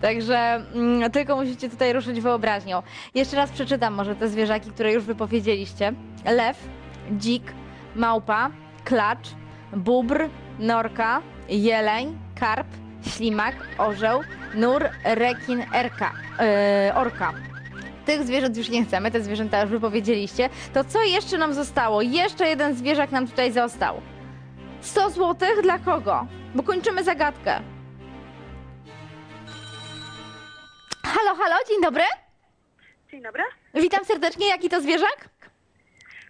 Także mm, tylko musicie tutaj ruszyć wyobraźnią. Jeszcze raz przeczytam może te zwierzaki, które już wypowiedzieliście. Lew, dzik, małpa, klacz, bóbr, norka, jeleń, karp, ślimak, orzeł, nur, rekin, erka, yy, orka. Tych zwierząt już nie chcemy, te zwierzęta już wypowiedzieliście. To co jeszcze nam zostało? Jeszcze jeden zwierzak nam tutaj został. 100 złotych dla kogo? Bo kończymy zagadkę. Halo, halo, dzień dobry. Dzień dobry. Witam serdecznie. Jaki to zwierzak?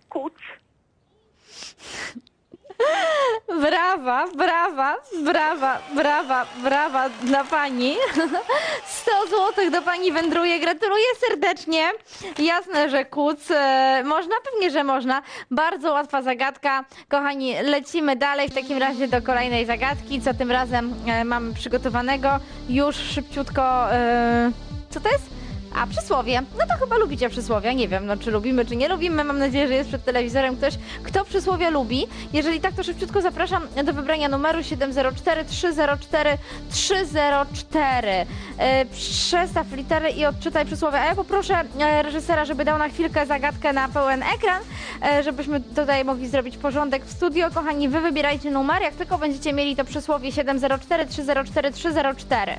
Kuc. Brawa, brawa, brawa, brawa, brawa dla pani. 100 zł do pani wędruje. Gratuluję serdecznie. Jasne, że kuc. E, Można? Pewnie, że można. Bardzo łatwa zagadka. Kochani, lecimy dalej w takim razie do kolejnej zagadki. Co tym razem e, mamy przygotowanego? Już szybciutko. e, Co to jest? A, przysłowie. No to chyba lubicie przysłowia. Nie wiem, no czy lubimy, czy nie lubimy. Mam nadzieję, że jest przed telewizorem ktoś, kto przysłowia lubi. Jeżeli tak, to szybciutko zapraszam do wybrania numeru 704 304 304. E, przestaw litery i odczytaj przysłowie. A ja poproszę e, reżysera, żeby dał na chwilkę zagadkę na pełen ekran, e, żebyśmy tutaj mogli zrobić porządek w studio. Kochani, wy wybierajcie numer. Jak tylko będziecie mieli to przysłowie 704 304 304.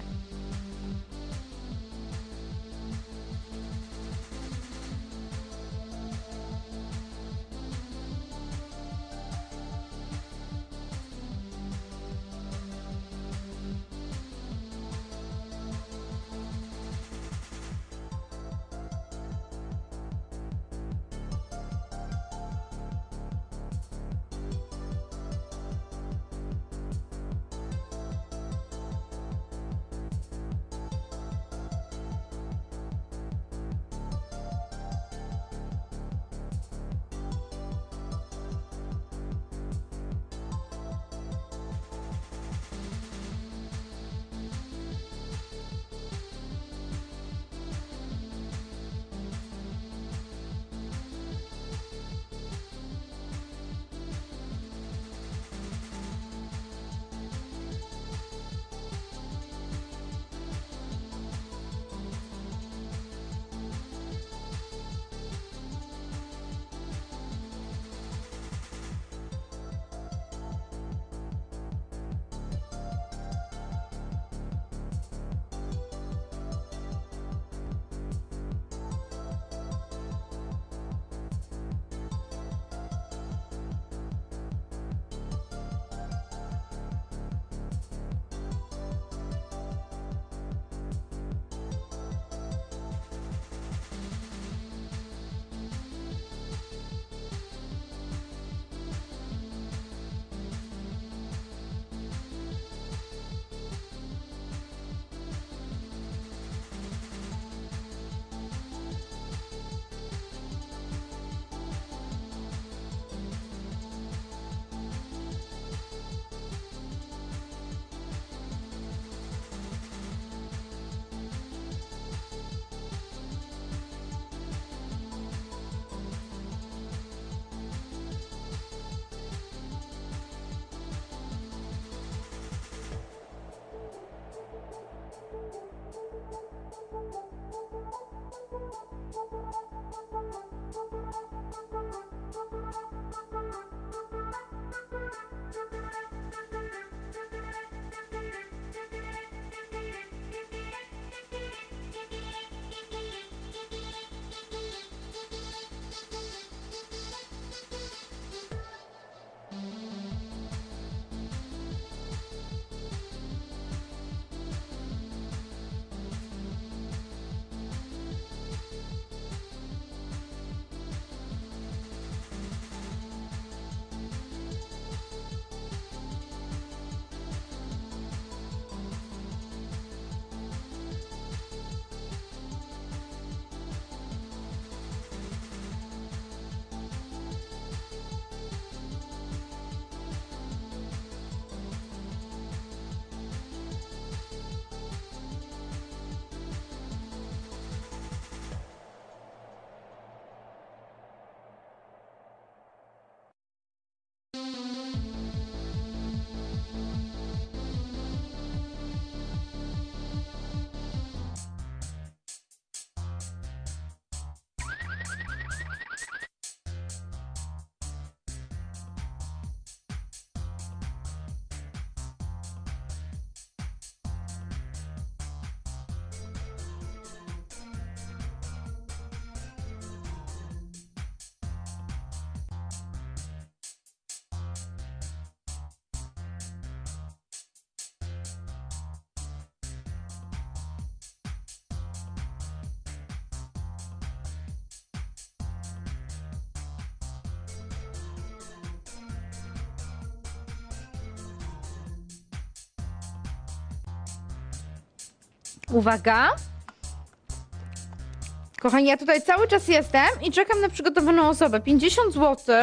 Thank you. Uwaga. Kochani, ja tutaj cały czas jestem i czekam na przygotowaną osobę. 50 zł.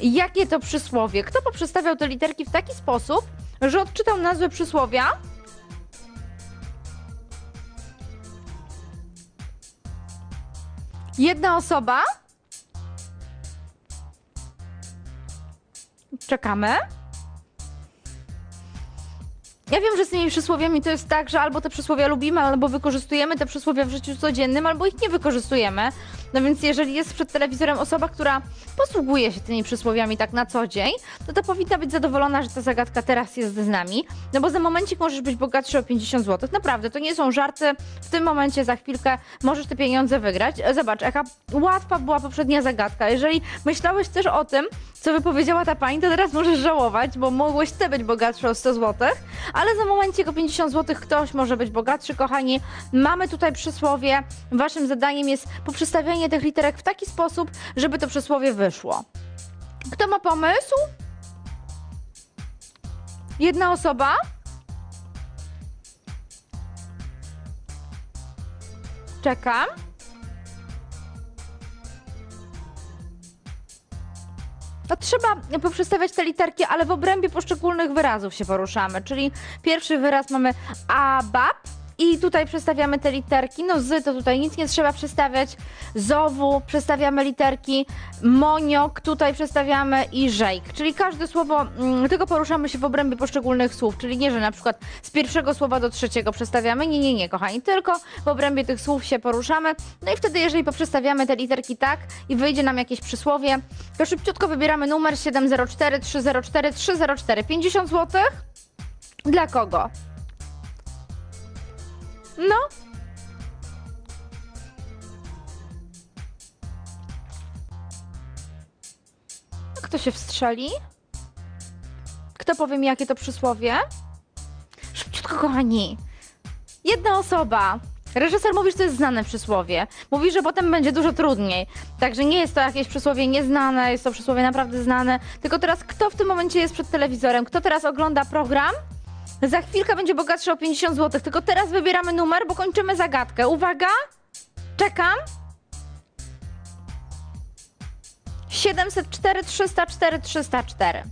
Jakie to przysłowie? Kto poprzestawiał te literki w taki sposób, że odczytał nazwę przysłowia? Jedna osoba. Czekamy. Ja wiem, że z tymi przysłowiami to jest tak, że albo te przysłowia lubimy, albo wykorzystujemy te przysłowia w życiu codziennym, albo ich nie wykorzystujemy. No więc jeżeli jest przed telewizorem osoba, która posługuje się tymi przysłowiami tak na co dzień, no to powinna być zadowolona, że ta zagadka teraz jest z nami. No bo za momencik możesz być bogatszy o 50 zł. Naprawdę, to nie są żarty. W tym momencie, za chwilkę możesz te pieniądze wygrać. Zobacz, jaka łatwa była poprzednia zagadka. Jeżeli myślałeś też o tym, co wypowiedziała ta pani, to teraz możesz żałować, bo mogłeś ty być bogatszy o 100 zł, ale za momencik o 50 zł ktoś może być bogatszy, kochani. Mamy tutaj przysłowie. Waszym zadaniem jest poprzestawianie tych literek w taki sposób, żeby to przysłowie wyszło. Kto ma pomysł? Jedna osoba? Czekam. No trzeba poprzestawiać te literki, ale w obrębie poszczególnych wyrazów się poruszamy. Czyli pierwszy wyraz mamy abab i tutaj przestawiamy te literki. No z to tutaj nic nie trzeba przestawiać. Zowu przestawiamy literki. Moniok tutaj przestawiamy i żejk. Czyli każde słowo, mm, tylko poruszamy się w obrębie poszczególnych słów. Czyli nie, że na przykład z pierwszego słowa do trzeciego przestawiamy. Nie, nie, nie, kochani. Tylko w obrębie tych słów się poruszamy. No i wtedy, jeżeli poprzestawiamy te literki tak i wyjdzie nam jakieś przysłowie, to szybciutko wybieramy numer 704 304 304. 50 zł. Dla kogo? No. Kto się wstrzeli? Kto powie mi, jakie to przysłowie? Szybciutko, kochani. Jedna osoba. Reżyser mówi, że to jest znane przysłowie. Mówi, że potem będzie dużo trudniej. Także nie jest to jakieś przysłowie nieznane, jest to przysłowie naprawdę znane. Tylko teraz kto w tym momencie jest przed telewizorem? Kto teraz ogląda program? Za chwilkę będzie bogatszy o 50 zł. Tylko teraz wybieramy numer, bo kończymy zagadkę. Uwaga! Czekam. 704 304 304.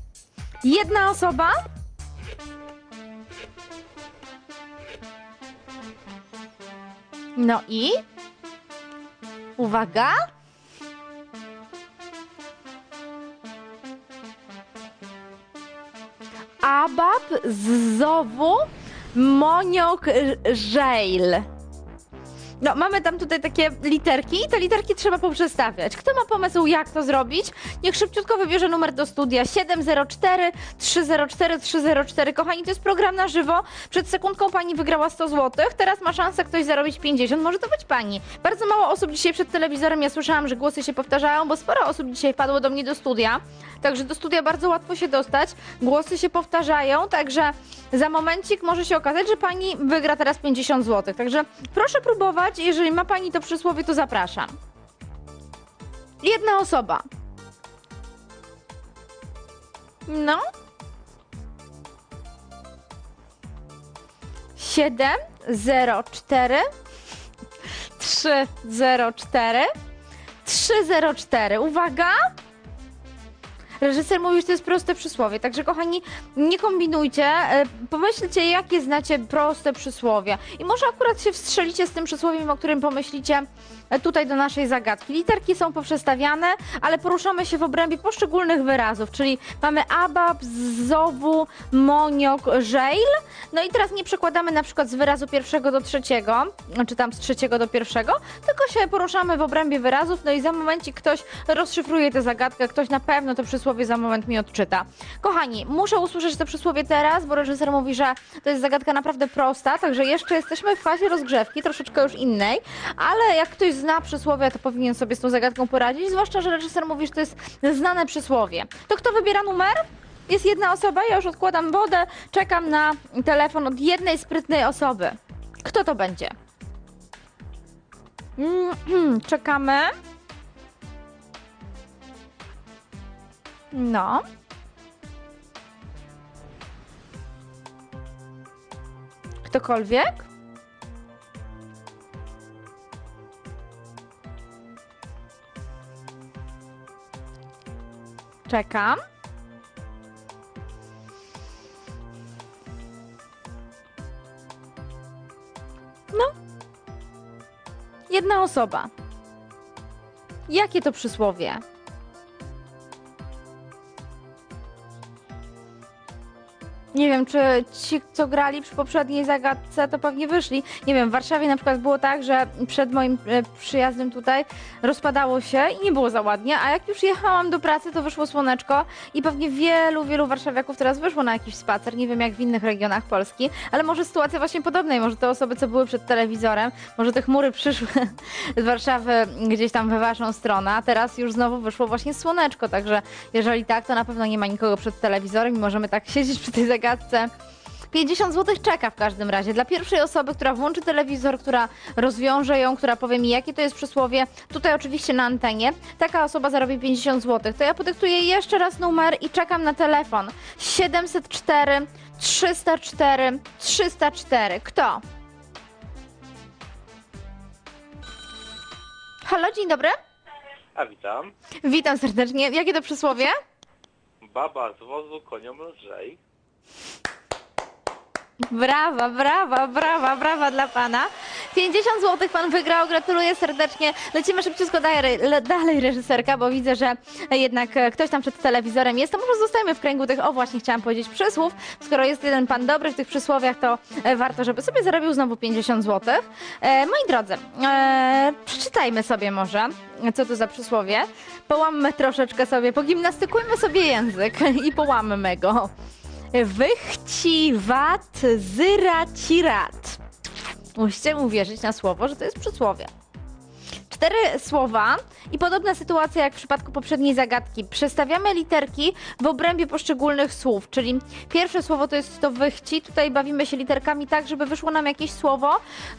Jedna osoba. No i uwaga. Abab, Zowu, Moniok, Żejl. No, mamy tam tutaj takie literki i te literki trzeba poprzestawiać. Kto ma pomysł, jak to zrobić? Niech szybciutko wybierze numer do studia 704 304 304. Kochani, to jest program na żywo. Przed sekundką pani wygrała 100 zł. Teraz ma szansę ktoś zarobić 50. Może to być pani. Bardzo mało osób dzisiaj przed telewizorem. Ja słyszałam, że głosy się powtarzają, bo sporo osób dzisiaj wpadło do mnie do studia. Także do studia bardzo łatwo się dostać. Głosy się powtarzają, także za momencik może się okazać, że pani wygra teraz 50 zł. Także proszę próbować. Jeżeli ma pani to przysłowie, to zapraszam. Jedna osoba. No. Siedem, zero, cztery, trzy, zero, cztery, trzy, zero, cztery. Uwaga! Reżyser mówi, że to jest proste przysłowie, także kochani, nie kombinujcie, e, pomyślcie, jakie znacie proste przysłowia. I może akurat się wstrzelicie z tym przysłowiem, o którym pomyślicie tutaj do naszej zagadki. Literki są poprzestawiane, ale poruszamy się w obrębie poszczególnych wyrazów, czyli mamy abab, zowu, moniok, żejl. No i teraz nie przekładamy na przykład z wyrazu pierwszego do trzeciego, czy tam z trzeciego do pierwszego, tylko się poruszamy w obrębie wyrazów, no i za momencik ktoś rozszyfruje tę zagadkę, ktoś na pewno to przysłowie za moment mi odczyta. Kochani, muszę usłyszeć to przysłowie teraz, bo reżyser mówi, że to jest zagadka naprawdę prosta, także jeszcze jesteśmy w fazie rozgrzewki, troszeczkę już innej, ale jak ktoś zna przysłowie, to powinien sobie z tą zagadką poradzić, zwłaszcza, że reżyser mówi, że to jest znane przysłowie. To kto wybiera numer? Jest jedna osoba, ja już odkładam wodę, czekam na telefon od jednej sprytnej osoby. Kto to będzie? Mm, czekamy. No. Ktokolwiek? Czekam. No. Jedna osoba. Jakie to przysłowie? Nie wiem, czy ci, co grali przy poprzedniej zagadce, to pewnie wyszli. Nie wiem, w Warszawie na przykład było tak, że przed moim e, przyjazdem tutaj rozpadało się i nie było za ładnie, a jak już jechałam do pracy, to wyszło słoneczko i pewnie wielu, wielu warszawiaków teraz wyszło na jakiś spacer. Nie wiem, jak w innych regionach Polski, ale może sytuacja właśnie podobna i może te osoby, co były przed telewizorem, może te chmury przyszły z Warszawy gdzieś tam we waszą stronę, a teraz już znowu wyszło właśnie słoneczko, także jeżeli tak, to na pewno nie ma nikogo przed telewizorem i możemy tak siedzieć przy tej zagadce. 50 zł czeka w każdym razie. Dla pierwszej osoby, która włączy telewizor, która rozwiąże ją, która powie mi, jakie to jest przysłowie, tutaj oczywiście na antenie, taka osoba zarobi 50 zł. To ja podyktuję jeszcze raz numer i czekam na telefon. 704 304 304. Kto? Halo, dzień dobry. A witam. Witam serdecznie. Jakie to przysłowie? Baba z wozu koniom lżej. Brawa, brawa, brawa, brawa dla pana. 50 zł pan wygrał, gratuluję serdecznie. Lecimy szybciutko dalej, le- dalej reżyserka, bo widzę, że jednak e, ktoś tam przed telewizorem jest. To może zostajemy w kręgu tych, o właśnie chciałam powiedzieć, przysłów. Skoro jest jeden pan dobry w tych przysłowiach, to e, warto, żeby sobie zarobił znowu 50 zł. E, moi drodzy, e, przeczytajmy sobie może, co to za przysłowie. Połammy troszeczkę sobie, pogimnastykujmy sobie język i połammy go. Wychciwat zyracirat. Musicie uwierzyć na słowo, że to jest przysłowie. Cztery słowa i podobna sytuacja jak w przypadku poprzedniej zagadki. Przestawiamy literki w obrębie poszczególnych słów, czyli pierwsze słowo to jest to wychci, tutaj bawimy się literkami tak, żeby wyszło nam jakieś słowo.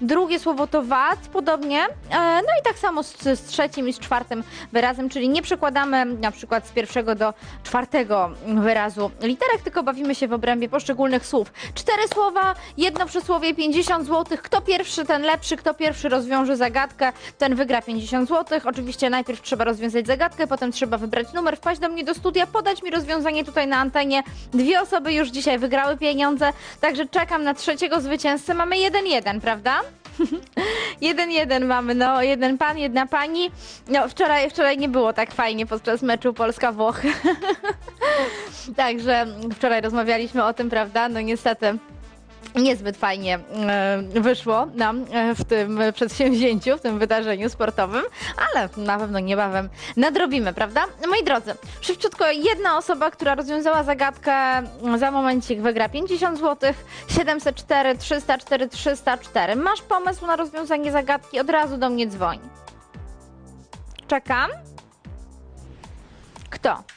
Drugie słowo to wat, podobnie. E, No i tak samo z, z trzecim i z czwartym wyrazem, czyli nie przekładamy na przykład z pierwszego do czwartego wyrazu literek, tylko bawimy się w obrębie poszczególnych słów. Cztery słowa, jedno przysłowie, 50 zł. Kto pierwszy, ten lepszy, kto pierwszy rozwiąże zagadkę, ten wygra 50 zł. Oczywiście najpierw trzeba rozwiązać zagadkę, potem trzeba wybrać numer, wpaść do mnie do studia, podać mi rozwiązanie tutaj na antenie. Dwie osoby już dzisiaj wygrały pieniądze, także czekam na trzeciego zwycięzcę. Mamy 1-1, prawda? 1-1 mamy, no jeden pan, jedna pani. No wczoraj, wczoraj nie było tak fajnie podczas meczu Polska-Włochy. Także wczoraj rozmawialiśmy o tym, prawda? No niestety niezbyt fajnie e, wyszło nam e, w tym przedsięwzięciu, w tym wydarzeniu sportowym, ale na pewno niebawem nadrobimy, prawda? Moi drodzy, szybciutko jedna osoba, która rozwiązała zagadkę za momencik wygra 50 zł, 704 304 304. Masz pomysł na rozwiązanie zagadki? Od razu do mnie dzwoń. Czekam. Kto?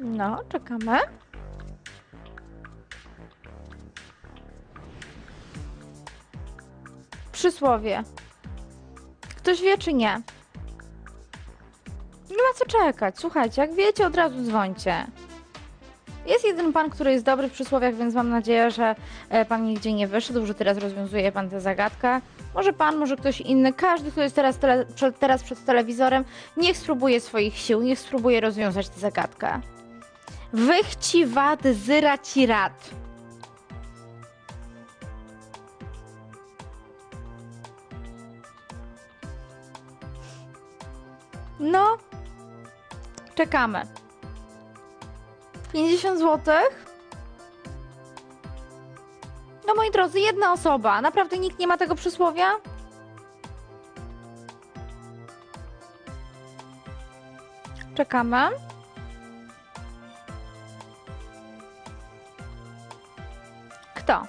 No, czekamy. Przysłowie. Ktoś wie czy nie? Nie ma co czekać. Słuchajcie, jak wiecie, od razu dzwońcie. Jest jeden pan, który jest dobry w przysłowiach, więc mam nadzieję, że e, pan nigdzie nie wyszedł, że teraz rozwiązuje pan tę zagadkę. Może pan, może ktoś inny, każdy, kto jest teraz, tele, teraz przed telewizorem, niech spróbuje swoich sił, niech spróbuje rozwiązać tę zagadkę. Wychciwat zyracirat. No, czekamy. 50 zł. No moi drodzy, jedna osoba. Naprawdę nikt nie ma tego przysłowia? Czekamy. Kto?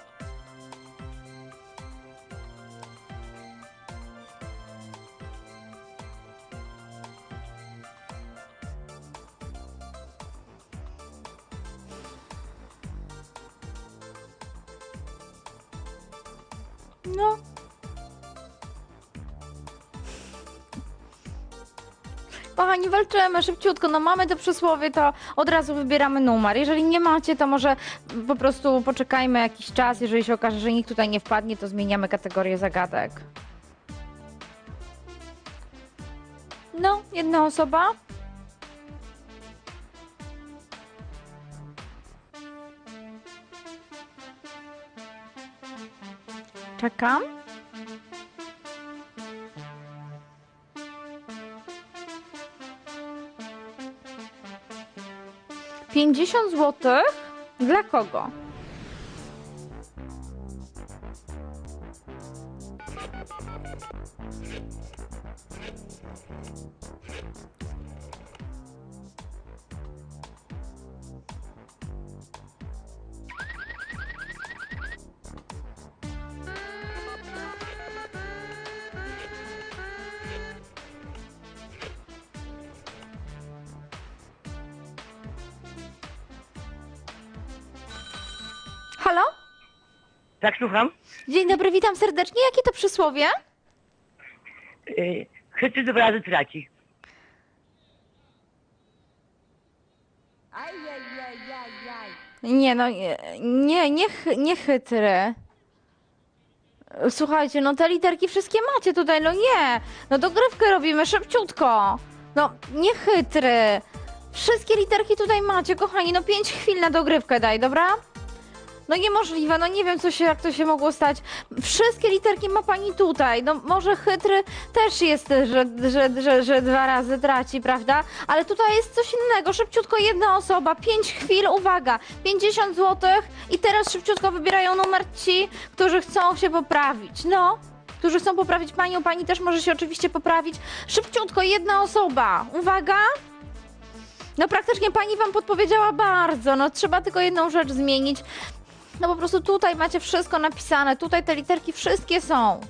No, kochani, walczymy szybciutko. No mamy to przysłowie, to od razu wybieramy numer. Jeżeli nie macie, to może po prostu poczekajmy jakiś czas. Jeżeli się okaże, że nikt tutaj nie wpadnie, to zmieniamy kategorię zagadek. No, jedna osoba. Czekam. Pięćdziesiąt złotych? Dla kogo? Tak, słucham. Dzień dobry, witam serdecznie. Jakie to przysłowie? Yy, chytry dwa razy traci. Nie, no nie, nie, nie chytry. Słuchajcie, no te literki wszystkie macie tutaj, no nie. No dogrywkę robimy szybciutko. No, nie chytry. Wszystkie literki tutaj macie, kochani, no pięć chwil na dogrywkę daj, dobra? No niemożliwe, no nie wiem co się, jak to się mogło stać. Wszystkie literki ma pani tutaj. No może chytry też jest, że, że, że, że dwa razy traci, prawda? Ale tutaj jest coś innego. Szybciutko jedna osoba, pięć chwil, uwaga, 50 zł i teraz szybciutko wybierają numer ci, którzy chcą się poprawić. No. Którzy chcą poprawić panią, pani też może się oczywiście poprawić. Szybciutko, jedna osoba. Uwaga. No praktycznie pani wam podpowiedziała bardzo. No trzeba tylko jedną rzecz zmienić. No po prostu tutaj macie wszystko napisane. Tutaj te literki wszystkie są.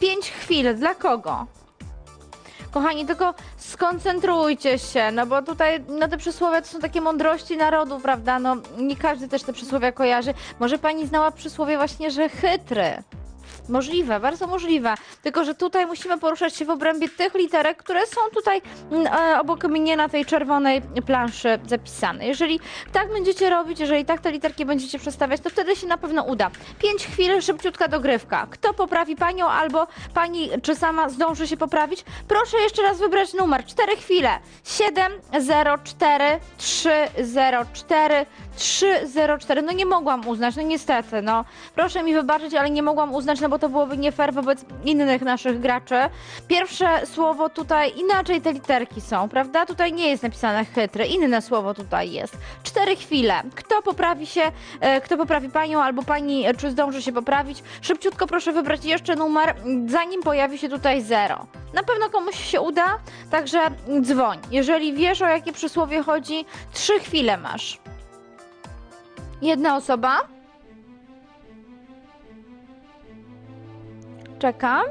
Pięć chwil. Dla kogo? Kochani, tylko skoncentrujcie się, no bo tutaj no te przysłowia to są takie mądrości narodu, prawda? No nie każdy też te przysłowia kojarzy. Może pani znała przysłowie właśnie, że chytry. Możliwe, bardzo możliwe. Tylko, że tutaj musimy poruszać się w obrębie tych literek, które są tutaj mm, e, obok mnie na tej czerwonej planszy zapisane. Jeżeli tak będziecie robić, jeżeli tak te literki będziecie przestawiać, to wtedy się na pewno uda. Pięć chwil, szybciutka dogrywka. Kto poprawi panią albo pani, czy sama zdąży się poprawić? Proszę jeszcze raz wybrać numer. Cztery chwile. 7, 0, 4, 3, 0, 4, 3, 0, 4. No nie mogłam uznać, no niestety, no. Proszę mi wybaczyć, ale nie mogłam uznać, no bo to byłoby nie fair wobec innych naszych graczy. Pierwsze słowo tutaj, inaczej te literki są, prawda? Tutaj nie jest napisane chytry, inne słowo tutaj jest. Cztery chwile. Kto poprawi się, e, kto poprawi panią albo pani, e, czy zdąży się poprawić? Szybciutko proszę wybrać jeszcze numer, zanim pojawi się tutaj 0. Na pewno komuś się uda, także dzwoń. Jeżeli wiesz o jakie przysłowie chodzi, trzy chwile masz. Jedna osoba. Czekam.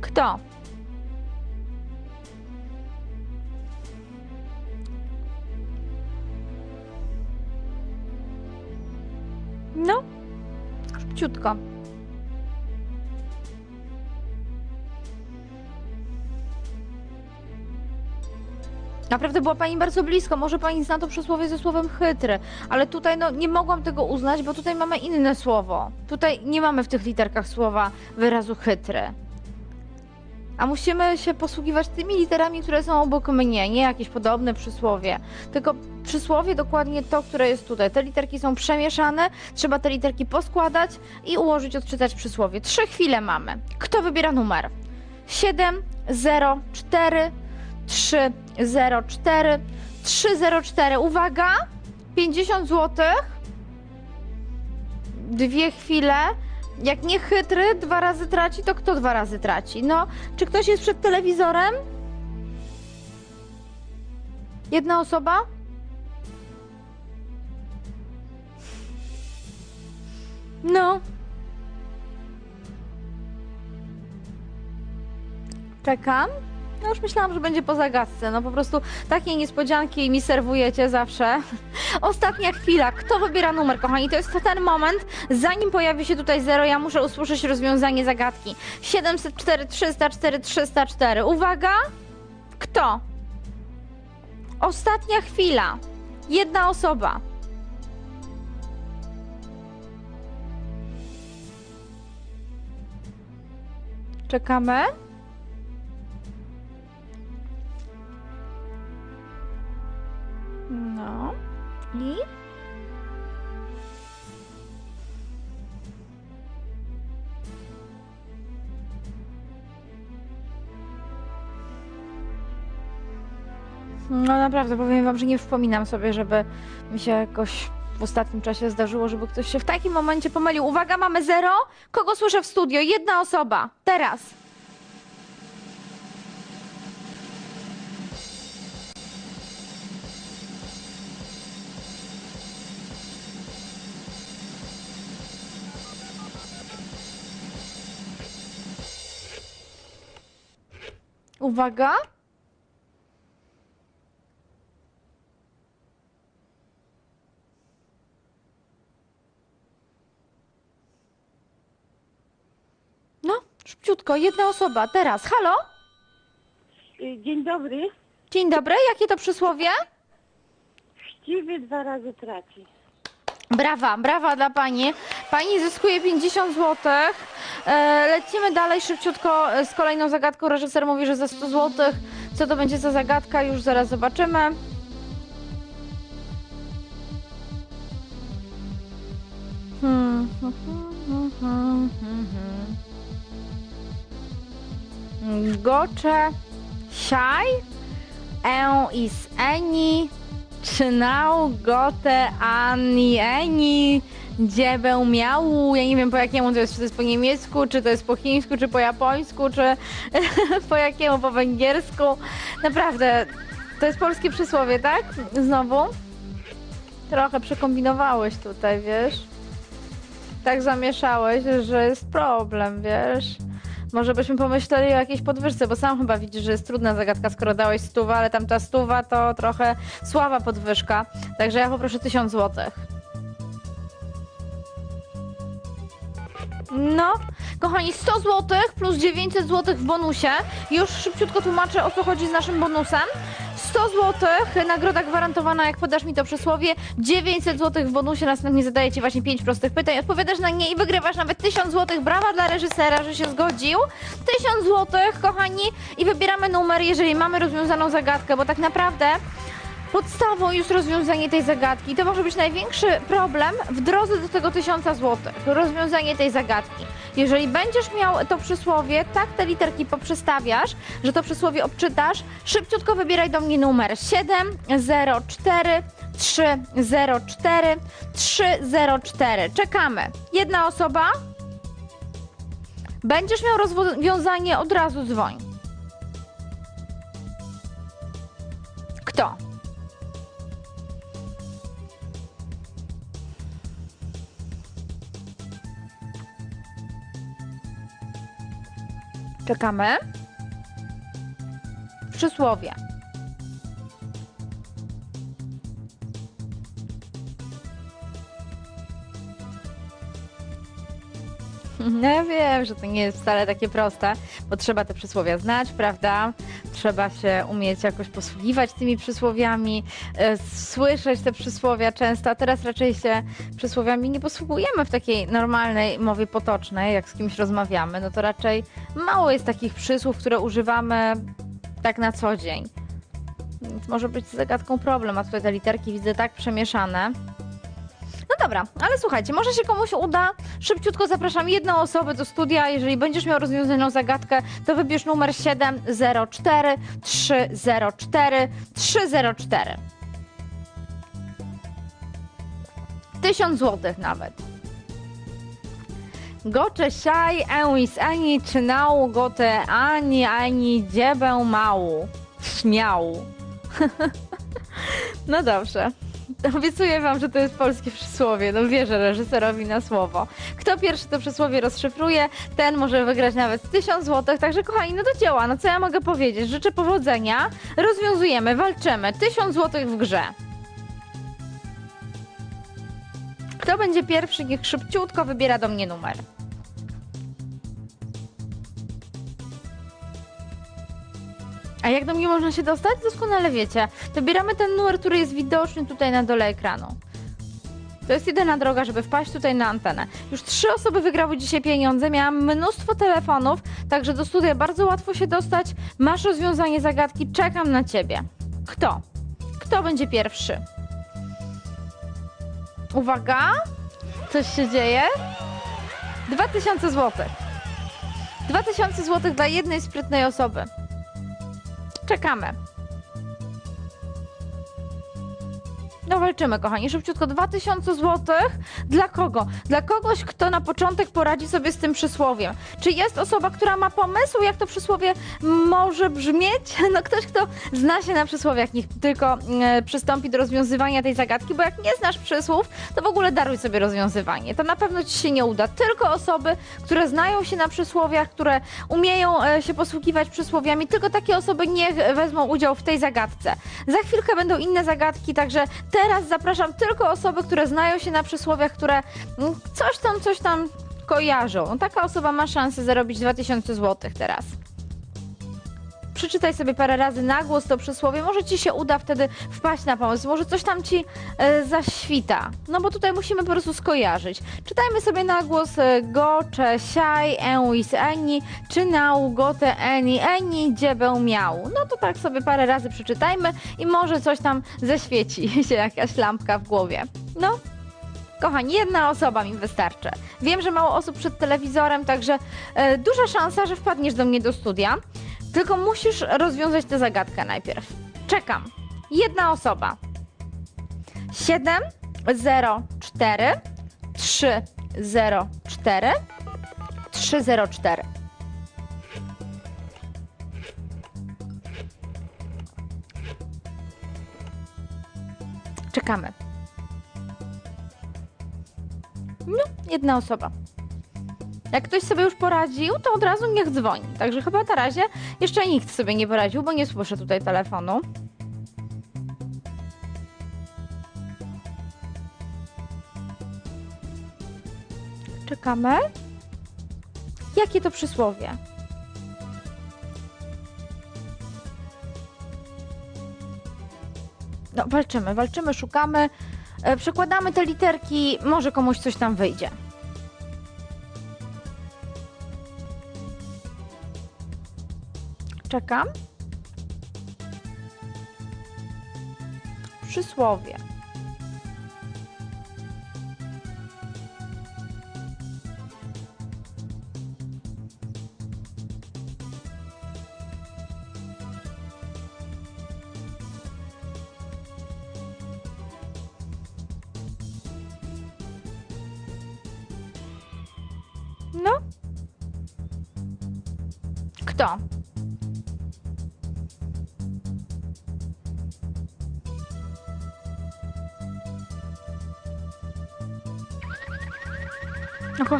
Kto? No, szybciutko. Naprawdę była pani bardzo blisko. Może pani zna to przysłowie ze słowem chytry, ale tutaj no, nie mogłam tego uznać, bo tutaj mamy inne słowo. Tutaj nie mamy w tych literkach słowa wyrazu chytry. A musimy się posługiwać tymi literami, które są obok mnie, nie jakieś podobne przysłowie. Tylko przysłowie dokładnie to, które jest tutaj. Te literki są przemieszane, trzeba te literki poskładać i ułożyć, odczytać przysłowie. Trzy chwile mamy. Kto wybiera numer? 7, 0, 4, 3, 0, 4, 3, 0, 4. Uwaga! 50 zł. Dwie chwile. Jak nie chytry dwa razy traci, to kto dwa razy traci? No, czy ktoś jest przed telewizorem? Jedna osoba? No. Czekam. No już myślałam, że będzie po zagadce. No po prostu takiej niespodzianki mi serwujecie zawsze. Ostatnia chwila. Kto wybiera numer, kochani? To jest ten moment, zanim pojawi się tutaj zero, ja muszę usłyszeć rozwiązanie zagadki. 704 304 304. Uwaga! Kto? Ostatnia chwila. Jedna osoba. Czekamy. No. I? No naprawdę, powiem wam, że nie przypominam sobie, żeby mi się jakoś w ostatnim czasie zdarzyło, żeby ktoś się w takim momencie pomylił. Uwaga, mamy zero. Kogo słyszę w studio? Jedna osoba. Teraz. Uwaga. No, szybciutko, jedna osoba. Teraz. Halo? Dzień dobry. Dzień dobry, jakie to przysłowie? Chciwy dwa razy traci. Brawa, brawa dla pani. Pani zyskuje 50 zł. E, lecimy dalej szybciutko e, z kolejną zagadką. Reżyser mówi, że za 100 zł. Co to będzie za zagadka? Już zaraz zobaczymy. Hmm. Gocze, siaj, e is eni, Czynał, gote, ani, eni, dziebę, miału. Ja nie wiem po jakiemu to jest, czy to jest po niemiecku, czy to jest po chińsku, czy po japońsku, czy po jakiemu, po węgiersku. Naprawdę, to jest polskie przysłowie, tak? Znowu? Trochę przekombinowałeś tutaj, wiesz? Tak zamieszałeś, że jest problem, wiesz? Może byśmy pomyśleli o jakiejś podwyżce, bo sam chyba widzisz, że jest trudna zagadka, skoro dałeś stówę, ale tamta stuwa to trochę słaba podwyżka. Także ja poproszę 1000 złotych. No, kochani, 100 zł plus 900 zł w bonusie. Już szybciutko tłumaczę o co chodzi z naszym bonusem. 100 zł, nagroda gwarantowana, jak podasz mi to przysłowie. 900 zł w bonusie, następnie zadaję Ci właśnie 5 prostych pytań. Odpowiadasz na nie i wygrywasz nawet 1000 zł. Brawa dla reżysera, że się zgodził. 1000 zł, kochani, i wybieramy numer, jeżeli mamy rozwiązaną zagadkę, bo tak naprawdę podstawą jest rozwiązanie tej zagadki. To może być największy problem w drodze do tego 1000 zł. Rozwiązanie tej zagadki. Jeżeli będziesz miał to przysłowie, tak te literki poprzestawiasz, że to przysłowie obczytasz, szybciutko wybieraj do mnie numer 704 304 304. Czekamy. Jedna osoba. Będziesz miał rozwiązanie, od razu dzwoń. Kto? Czekamy. Przysłowie. No ja wiem, że to nie jest wcale takie proste, bo trzeba te przysłowia znać, prawda? Trzeba się umieć jakoś posługiwać tymi przysłowiami, e, słyszeć te przysłowia często, a teraz raczej się przysłowiami nie posługujemy w takiej normalnej mowie potocznej, jak z kimś rozmawiamy, no to raczej mało jest takich przysłów, które używamy tak na co dzień. Więc może być z zagadką problem, a tutaj te literki widzę tak przemieszane. No dobra, ale słuchajcie, może się komuś uda. Szybciutko zapraszam jedną osobę do studia. Jeżeli będziesz miał rozwiązaną zagadkę, to wybierz numer 704 304 304. 1000 zł nawet. Gocze siaj, ełis ani czynał, gote ani ani dziebę mału. Śmiał. no dobrze. Obiecuję wam, że to jest polskie przysłowie. No wierzę reżyserowi na słowo. Kto pierwszy to przysłowie rozszyfruje, ten może wygrać nawet 1000 zł. Także kochani, no do dzieła. No co ja mogę powiedzieć? Życzę powodzenia. Rozwiązujemy, walczymy. 1000 zł w grze. Kto będzie pierwszy, niech szybciutko wybiera do mnie numer. A jak do mnie można się dostać? Doskonale wiecie. Dobieramy ten numer, który jest widoczny tutaj na dole ekranu. To jest jedyna droga, żeby wpaść tutaj na antenę. Już trzy osoby wygrały dzisiaj pieniądze. Miałam mnóstwo telefonów, także do studia bardzo łatwo się dostać. Masz rozwiązanie zagadki, czekam na ciebie. Kto? Kto będzie pierwszy? Uwaga! Coś się dzieje? 2000 zł. 2000 zł dla jednej sprytnej osoby. Czekamy. No walczymy, kochani. Szybciutko 2000 zł. Dla kogo? Dla kogoś, kto na początek poradzi sobie z tym przysłowiem. Czy jest osoba, która ma pomysł, jak to przysłowie może brzmieć? No ktoś, kto zna się na przysłowiach, niech tylko e, przystąpi do rozwiązywania tej zagadki, bo jak nie znasz przysłów, to w ogóle daruj sobie rozwiązywanie. To na pewno ci się nie uda. Tylko osoby, które znają się na przysłowiach, które umieją e, się posługiwać przysłowiami, tylko takie osoby niech wezmą udział w tej zagadce. Za chwilkę będą inne zagadki, także teraz zapraszam tylko osoby, które znają się na przysłowiach, które mm, coś tam, coś tam kojarzą. No, Taka osoba ma szansę zarobić 2000 zł teraz. Przeczytaj sobie parę razy na głos to przysłowie, może ci się uda wtedy wpaść na pomysł, może coś tam ci e, zaświta. No bo tutaj musimy po prostu skojarzyć. Czytajmy sobie na głos e, go, cze, siaj, enwis, eni, czy nau, gote, eni, eni, dziebę, miał. No to tak sobie parę razy przeczytajmy i może coś tam zaświeci się jakaś lampka w głowie. No, Kochani, jedna osoba mi wystarczy. Wiem, że mało osób przed telewizorem, także e, duża szansa, że wpadniesz do mnie do studia. Tylko musisz rozwiązać tę zagadkę najpierw. Czekam. Jedna osoba. 7 0 4 3 0 4 3 0 4. Czekamy. No, jedna osoba. Jak ktoś sobie już poradził, to od razu niech dzwoni. Także chyba na razie jeszcze nikt sobie nie poradził, bo nie słyszę tutaj telefonu. Czekamy. Jakie to przysłowie? No, walczymy, walczymy, szukamy, e, przekładamy te literki, może komuś coś tam wyjdzie. Czekam. Przysłowie.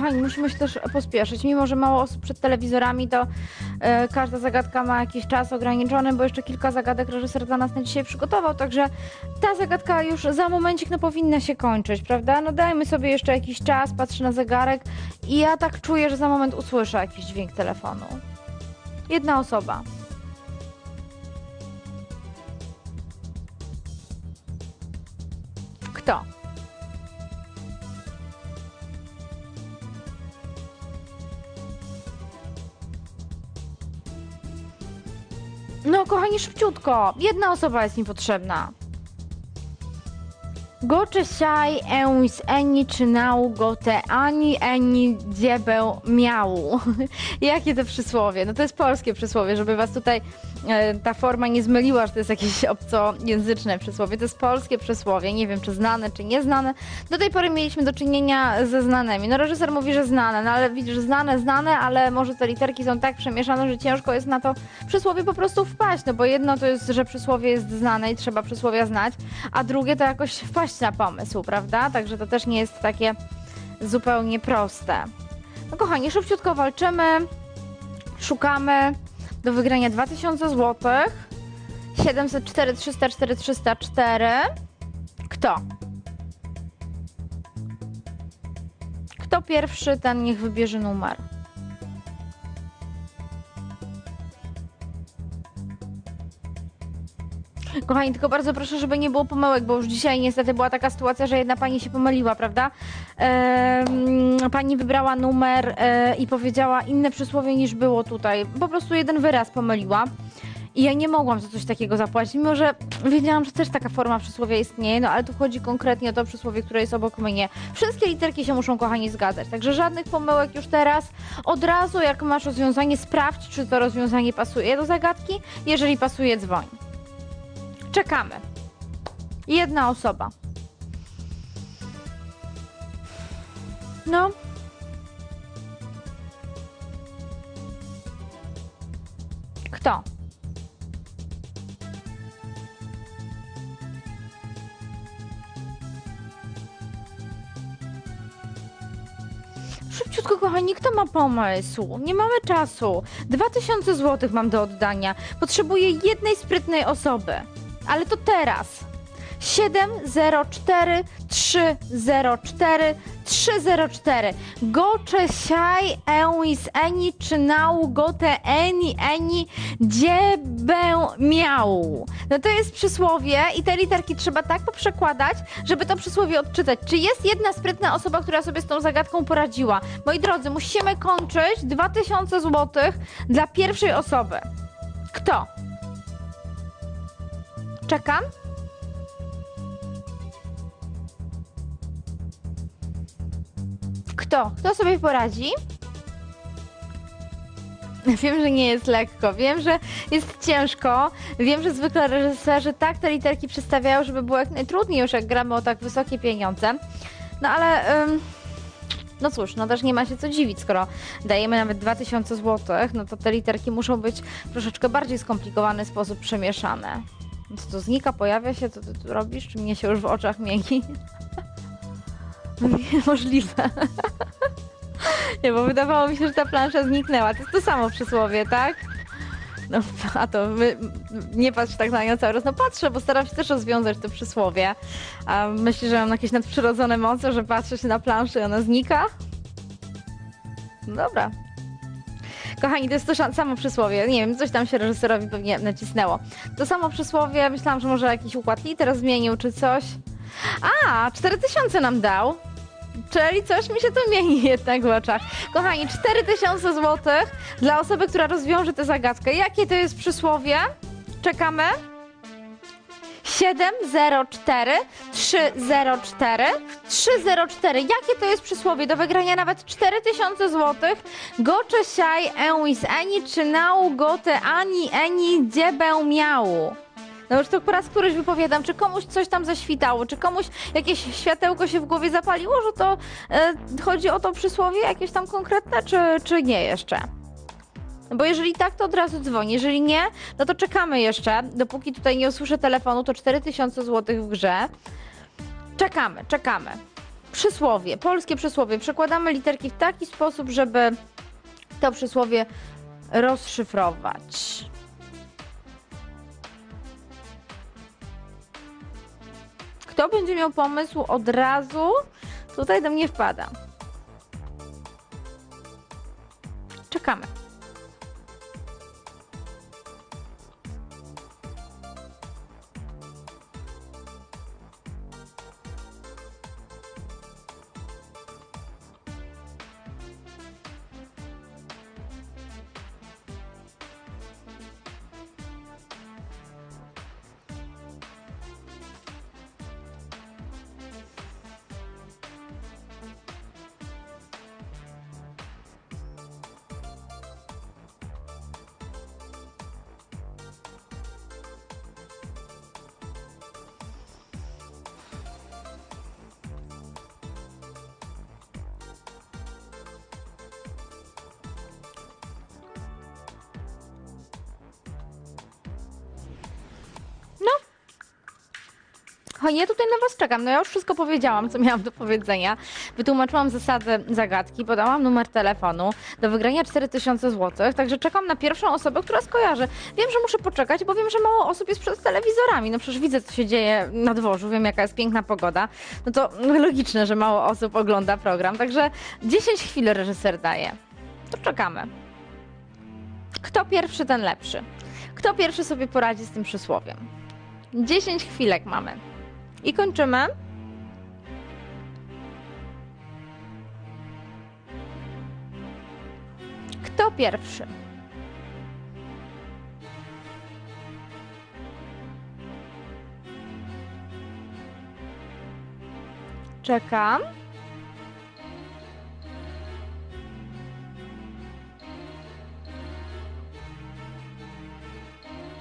Kochani, musimy się też pospieszyć. Mimo, że mało osób przed telewizorami, to e, każda zagadka ma jakiś czas ograniczony, bo jeszcze kilka zagadek reżyser dla nas na dzisiaj przygotował, także ta zagadka już za momencik no, powinna się kończyć, prawda? No dajmy sobie jeszcze jakiś czas, patrzę na zegarek i ja tak czuję, że za moment usłyszę jakiś dźwięk telefonu. Jedna osoba. Kochani, szybciutko. Jedna osoba jest mi potrzebna. Gocze siaj enis eni czy nau gote ani eni dziebę miału. Jakie to przysłowie? No to jest polskie przysłowie, żeby was tutaj ta forma nie zmyliła, że to jest jakieś obcojęzyczne przysłowie. To jest polskie przysłowie. Nie wiem, czy znane, czy nieznane. Do tej pory mieliśmy do czynienia ze znanymi. No reżyser mówi, że znane, no ale widzisz, znane, znane, ale może te literki są tak przemieszane, że ciężko jest na to przysłowie po prostu wpaść. No bo jedno to jest, że przysłowie jest znane i trzeba przysłowia znać, a drugie to jakoś wpaść na pomysł, prawda? Także to też nie jest takie zupełnie proste. No kochani, szybciutko walczymy, szukamy do wygrania 2000 zł. 704 304 304. Kto? Kto pierwszy, ten niech wybierze numer. Kochani, tylko bardzo proszę, żeby nie było pomyłek, bo już dzisiaj niestety była taka sytuacja, że jedna pani się pomyliła, prawda? Pani wybrała numer e, i powiedziała inne przysłowie niż było tutaj. Po prostu jeden wyraz pomyliła. I ja nie mogłam za coś takiego zapłacić, mimo że wiedziałam, że też taka forma przysłowia istnieje, no ale tu chodzi konkretnie o to przysłowie, które jest obok mnie. Wszystkie literki się muszą, kochani, zgadzać, także żadnych pomyłek już teraz. Od razu, jak masz rozwiązanie, sprawdź, czy to rozwiązanie pasuje do zagadki. Jeżeli pasuje, dzwoń. Czekamy. Jedna osoba. No. Kto? Szybciutko, kochani, kto ma pomysł? Nie mamy czasu. 2000 zł mam do oddania. Potrzebuję jednej sprytnej osoby. Ale to teraz. 704 304 304 Gocze siaj enis eni czynał gote eni eni dziebę miał. No to jest przysłowie i te literki trzeba tak poprzekładać, żeby to przysłowie odczytać. Czy jest jedna sprytna osoba, która sobie z tą zagadką poradziła? Moi drodzy, musimy kończyć 2000 zł dla pierwszej osoby. Kto? Czekam. Kto? Kto sobie poradzi? Wiem, że nie jest lekko, wiem, że jest ciężko, wiem, że zwykle reżyserzy tak te literki przedstawiają, żeby było jak najtrudniej już jak gramy o tak wysokie pieniądze. No ale, ym, no cóż, no też nie ma się co dziwić, skoro dajemy nawet 2000 zł, no to te literki muszą być w troszeczkę bardziej skomplikowany sposób przemieszane. Co to znika, pojawia się, co ty tu robisz? Czy mnie się już w oczach mieni? Możliwe. Nie, bo wydawało mi się, że ta plansza zniknęła. To jest to samo przysłowie, tak? No, a to my, nie patrz tak na nią cały czas. No patrzę, bo staram się też rozwiązać to przysłowie. A myślisz, że mam jakieś nadprzyrodzone moce, że patrzę się na planszę i ona znika? No dobra. Kochani, to jest to samo przysłowie. Nie wiem, coś tam się reżyserowi pewnie nacisnęło. To samo przysłowie, myślałam, że może jakiś układ liter zmienił czy coś. A, 4000 nam dał. Czyli coś mi się tu mieni jednak w oczach. Kochani, 4000 zł dla osoby, która rozwiąże tę zagadkę. Jakie to jest przysłowie? Czekamy. 704 304 304. Jakie to jest przysłowie? Do wygrania nawet 4000 zł. Gocze siaj enis eni czy nau gote ani eni dziebę miału. No już to po raz któryś wypowiadam, czy komuś coś tam zaświtało, czy komuś jakieś światełko się w głowie zapaliło, że to e, chodzi o to przysłowie jakieś tam konkretne, czy, czy nie jeszcze? Bo jeżeli tak, to od razu dzwoni. Jeżeli nie, no to czekamy jeszcze. Dopóki tutaj nie usłyszę telefonu, to 4000 zł w grze. Czekamy, czekamy. Przysłowie, polskie przysłowie. Przekładamy literki w taki sposób, żeby to przysłowie rozszyfrować. Kto będzie miał pomysł od razu, tutaj do mnie wpada. Czekamy. Kochani, ja tutaj na Was czekam. No ja już wszystko powiedziałam, co miałam do powiedzenia. Wytłumaczyłam zasady zagadki, podałam numer telefonu do wygrania 4000 zł, także czekam na pierwszą osobę, która skojarzy. Wiem, że muszę poczekać, bo wiem, że mało osób jest przed telewizorami. No przecież widzę, co się dzieje na dworzu, wiem, jaka jest piękna pogoda. No to logiczne, że mało osób ogląda program, także 10 chwil reżyser daje. To czekamy. Kto pierwszy, ten lepszy. Kto pierwszy sobie poradzi z tym przysłowiem? 10 chwilek mamy. I kończymy. Kto pierwszy? Czekam.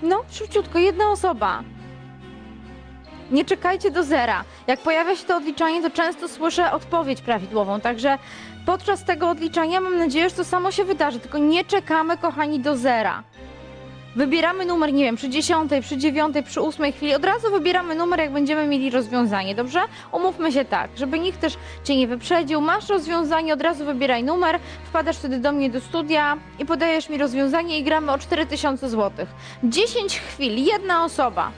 No, szybciutko, jedna osoba. Nie czekajcie do zera. Jak pojawia się to odliczanie, to często słyszę odpowiedź prawidłową. Także podczas tego odliczania mam nadzieję, że to samo się wydarzy. Tylko nie czekamy, kochani, do zera. Wybieramy numer, nie wiem, przy dziesiątej, przy dziewiątej, przy ósmej chwili. Od razu wybieramy numer, jak będziemy mieli rozwiązanie, dobrze? Umówmy się tak, żeby nikt też cię nie wyprzedził. Masz rozwiązanie, od razu wybieraj numer, wpadasz wtedy do mnie do studia i podajesz mi rozwiązanie i gramy o 4000 zł. 10 chwil, jedna osoba.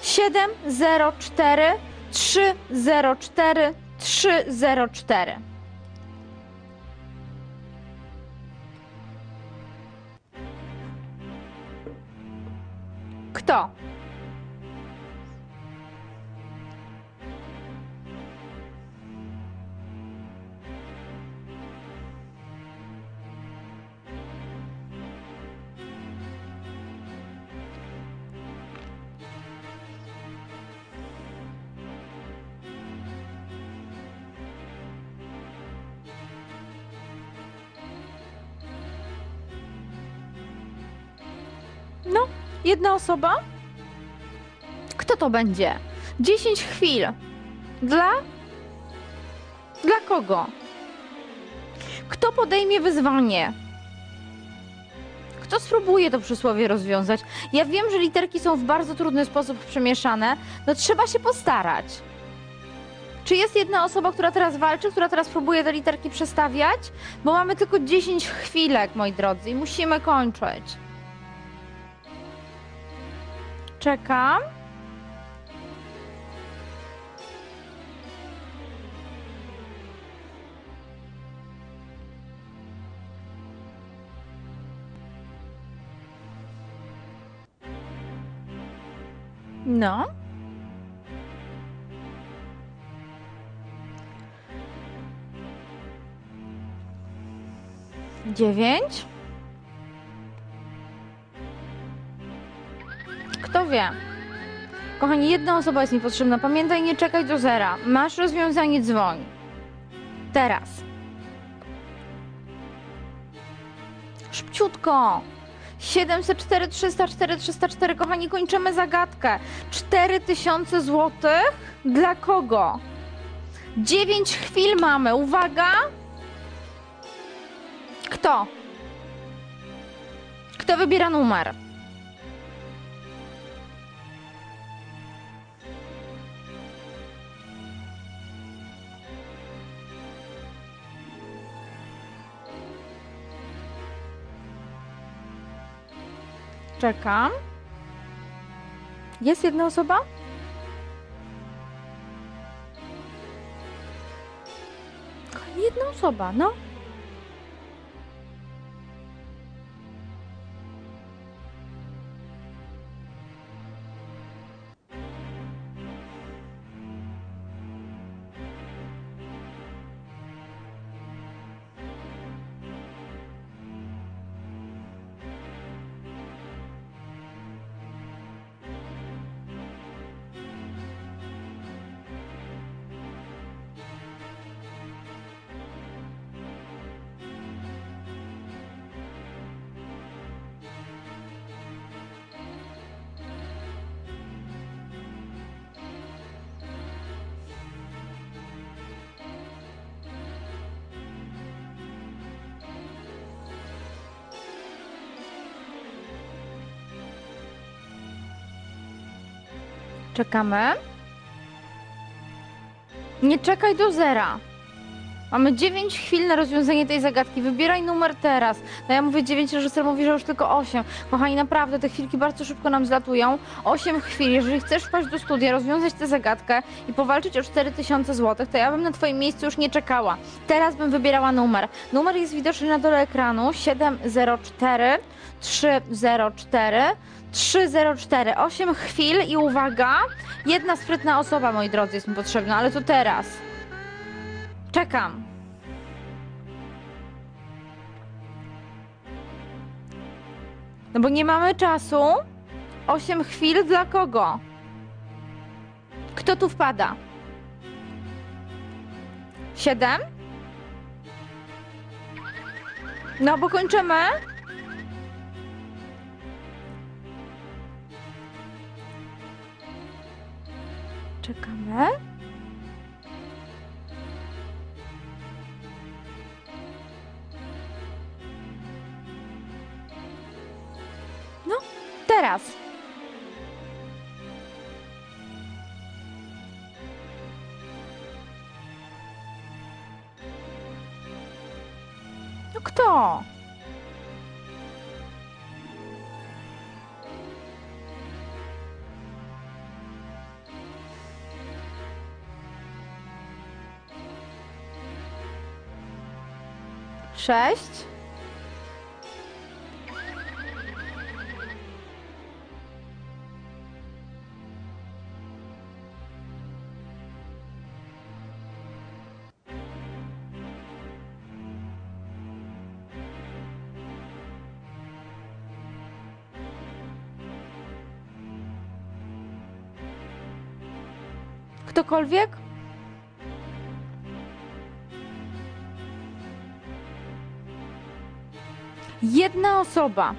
704 304 304. Kto? No, jedna osoba? Kto to będzie? 10 chwil. Dla? Dla kogo? Kto podejmie wyzwanie? Kto spróbuje to przysłowie rozwiązać? Ja wiem, że literki są w bardzo trudny sposób przemieszane, no trzeba się postarać. Czy jest jedna osoba, która teraz walczy, która teraz próbuje te literki przestawiać? Bo mamy tylko 10 chwilek, moi drodzy, i musimy kończyć. Czekam. No. Dziewięć. Kto wie? Kochani, jedna osoba jest mi potrzebna. Pamiętaj, nie czekaj do zera. Masz rozwiązanie, dzwoń. Teraz. Szybciutko. 704 304 304. Kochani, kończymy zagadkę. 4000 zł. Dla kogo? 9 chwil mamy. Uwaga. Kto? Kto wybiera numer? Czekam. Jest jedna osoba? Jedna osoba, no. Czekamy. Nie czekaj do zera. Mamy 9 chwil na rozwiązanie tej zagadki. Wybieraj numer teraz. No ja mówię 9, reżyser mówi, że już tylko 8. Kochani, naprawdę te chwilki bardzo szybko nam zlatują. 8 chwil. Jeżeli chcesz wpaść do studia, rozwiązać tę zagadkę i powalczyć o 4000 zł, to ja bym na twoim miejscu już nie czekała. Teraz bym wybierała numer. Numer jest widoczny na dole ekranu 704 304 304. 8 chwil i uwaga, jedna sprytna osoba, moi drodzy, jest mi potrzebna, ale to teraz. Czekam. No bo nie mamy czasu. Osiem chwil dla kogo? Kto tu wpada? Siedem? No bo kończymy. Czekamy. Teraz. No kto? Sześć. Ktokolwiek? Jedna osoba.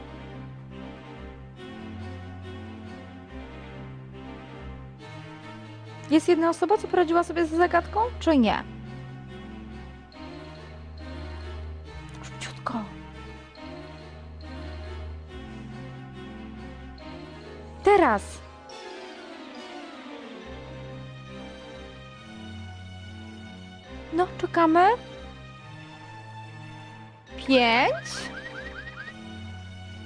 Jest jedna osoba, co poradziła sobie z zagadką, czy nie? Czekamy. Pięć.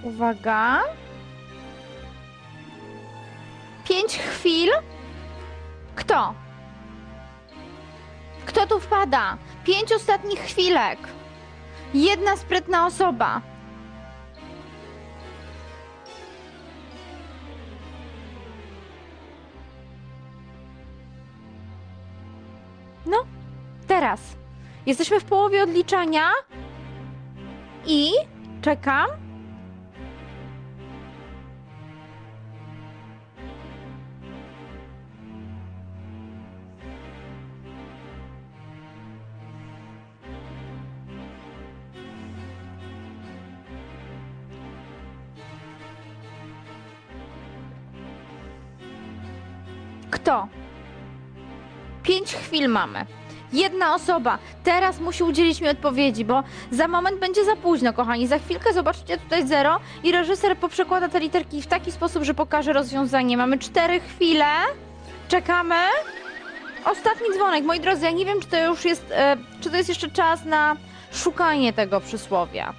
Uwaga. Pięć chwil. Kto? Kto tu wpada? Pięć ostatnich chwilek. Jedna sprytna osoba. No, teraz. Jesteśmy w połowie odliczania i czekam. Kto? Pięć chwil mamy. Jedna osoba teraz musi udzielić mi odpowiedzi, bo za moment będzie za późno, kochani. Za chwilkę zobaczycie tutaj zero i reżyser poprzekłada te literki w taki sposób, że pokaże rozwiązanie. Mamy cztery chwile. Czekamy. Ostatni dzwonek, moi drodzy, ja nie wiem, czy to już jest, e, czy to jest jeszcze czas na szukanie tego przysłowia.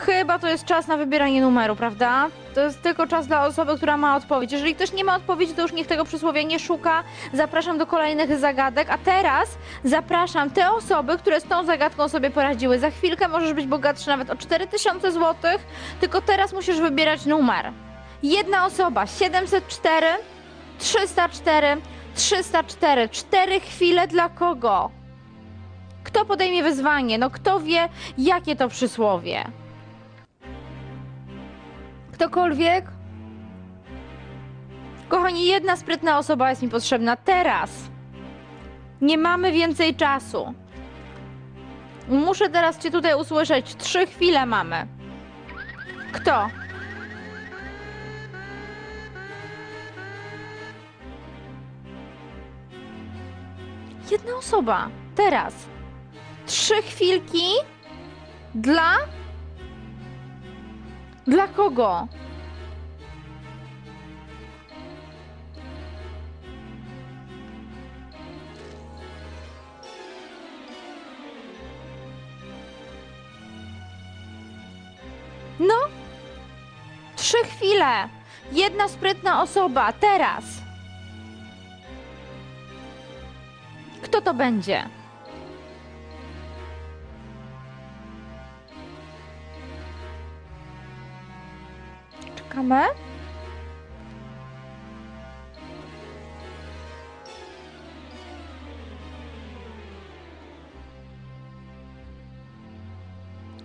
Chyba to jest czas na wybieranie numeru, prawda? To jest tylko czas dla osoby, która ma odpowiedź. Jeżeli ktoś nie ma odpowiedzi, to już niech tego przysłowia nie szuka. Zapraszam do kolejnych zagadek. A teraz zapraszam te osoby, które z tą zagadką sobie poradziły. Za chwilkę możesz być bogatszy nawet o 4000 zł, tylko teraz musisz wybierać numer. Jedna osoba 704, 304, 304. Cztery chwile dla kogo? Kto podejmie wyzwanie? No kto wie, jakie to przysłowie? Ktokolwiek? Kochani, jedna sprytna osoba jest mi potrzebna teraz. Nie mamy więcej czasu. Muszę teraz Cię tutaj usłyszeć. Trzy chwile mamy. Kto? Jedna osoba. Teraz. Trzy chwilki dla. Dla kogo? No? Trzy chwile. Jedna sprytna osoba. Teraz. Kto to będzie? Czekamy.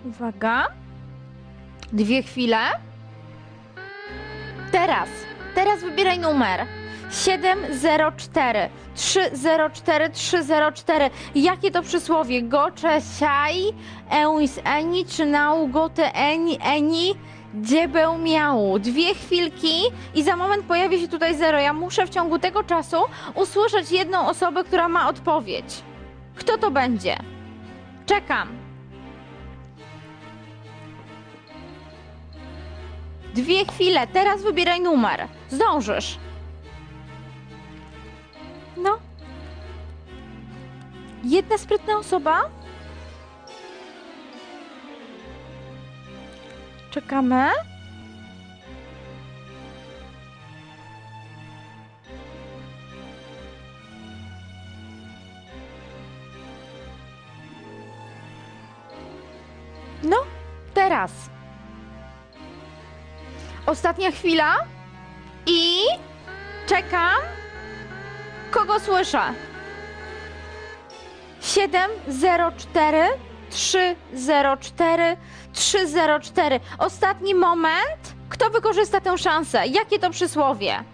Uwaga. Dwie chwile. Teraz. Teraz wybieraj numer. 704 304 304. Jakie to przysłowie? Gocze siaj, eus eni, czy nau gote eni, eni, dziebeł miału. Dwie chwilki i za moment pojawi się tutaj zero. Ja muszę w ciągu tego czasu usłyszeć jedną osobę, która ma odpowiedź. Kto to będzie? Czekam. Dwie chwile, teraz wybieraj numer. Zdążysz. No. Jedna sprytna osoba. Czekamy. No, teraz. Ostatnia chwila. I czekam. Kogo słyszę? 704 304 304. Ostatni moment. Kto wykorzysta tę szansę? Jakie to przysłowie?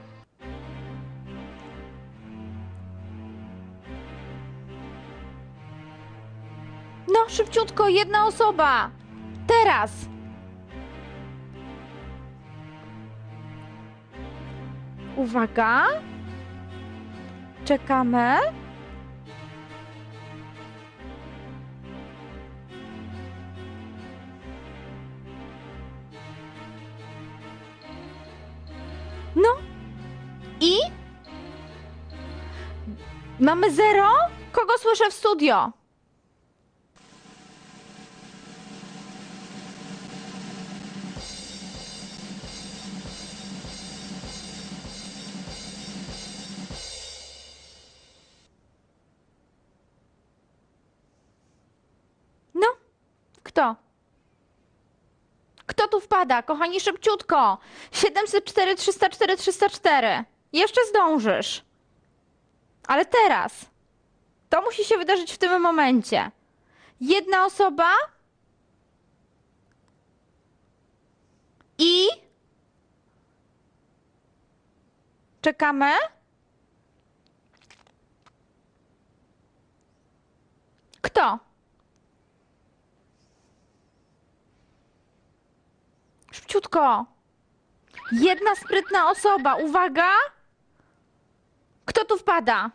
No, szybciutko, jedna osoba. Teraz. Uwaga. Czekamy. No. I? Mamy zero? Kogo słyszę w studio? No, kto? Kto tu wpada? Kochani, szybciutko. 704 304 304. Jeszcze zdążysz. Ale teraz. To musi się wydarzyć w tym momencie. Jedna osoba i czekamy. Kto? Szybciutko. Jedna sprytna osoba. Uwaga. Kto tu wpada?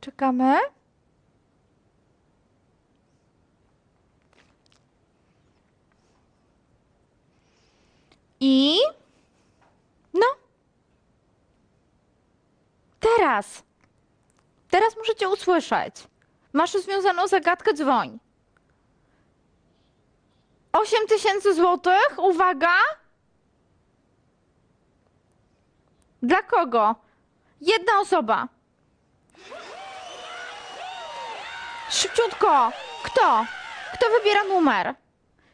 Czekamy. I. No. Teraz. Teraz cię usłyszeć. Masz związaną zagadkę, dzwoń. 8 tysięcy złotych, uwaga. Dla kogo? Jedna osoba. Szybciutko. Kto? Kto wybiera numer?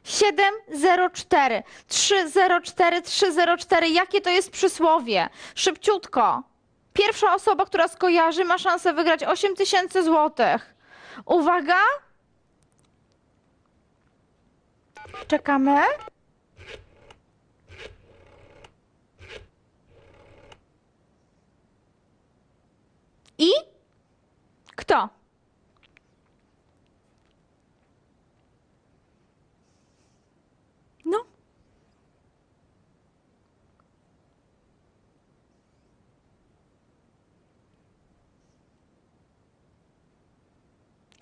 704 304 304. Jakie to jest przysłowie? Szybciutko. Pierwsza osoba, która skojarzy, ma szansę wygrać 8 tysięcy złotych. Uwaga. Czekamy. I? Kto? No.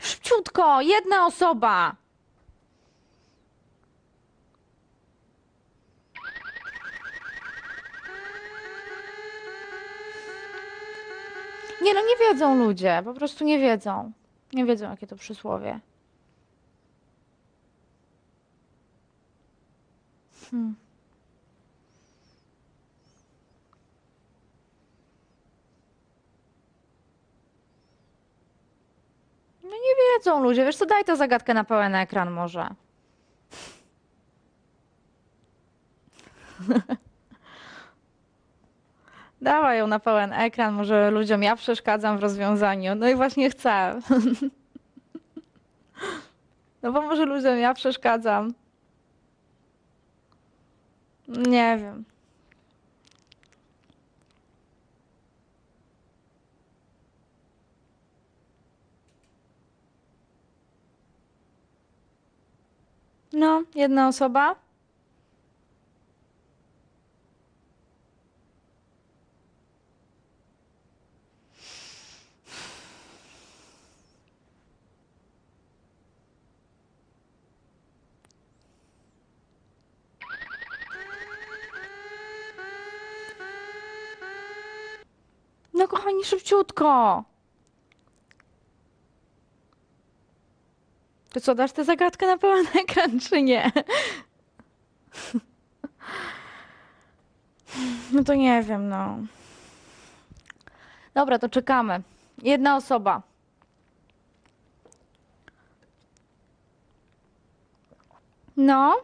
Szybciutko. Jedna osoba. Nie no, nie wiedzą ludzie, po prostu nie wiedzą. Nie wiedzą, jakie to przysłowie. Hmm. No nie wiedzą ludzie, wiesz co, daj tę zagadkę na pełen ekran może. Dawaj ją na pełen ekran, może ludziom ja przeszkadzam w rozwiązaniu. No i właśnie chcę. No bo może ludziom ja przeszkadzam. Nie wiem. No, jedna osoba. No kochani, szybciutko. To co, dasz tę zagadkę na pełen ekran, czy nie? No to nie wiem, no. Dobra, to czekamy. Jedna osoba. No.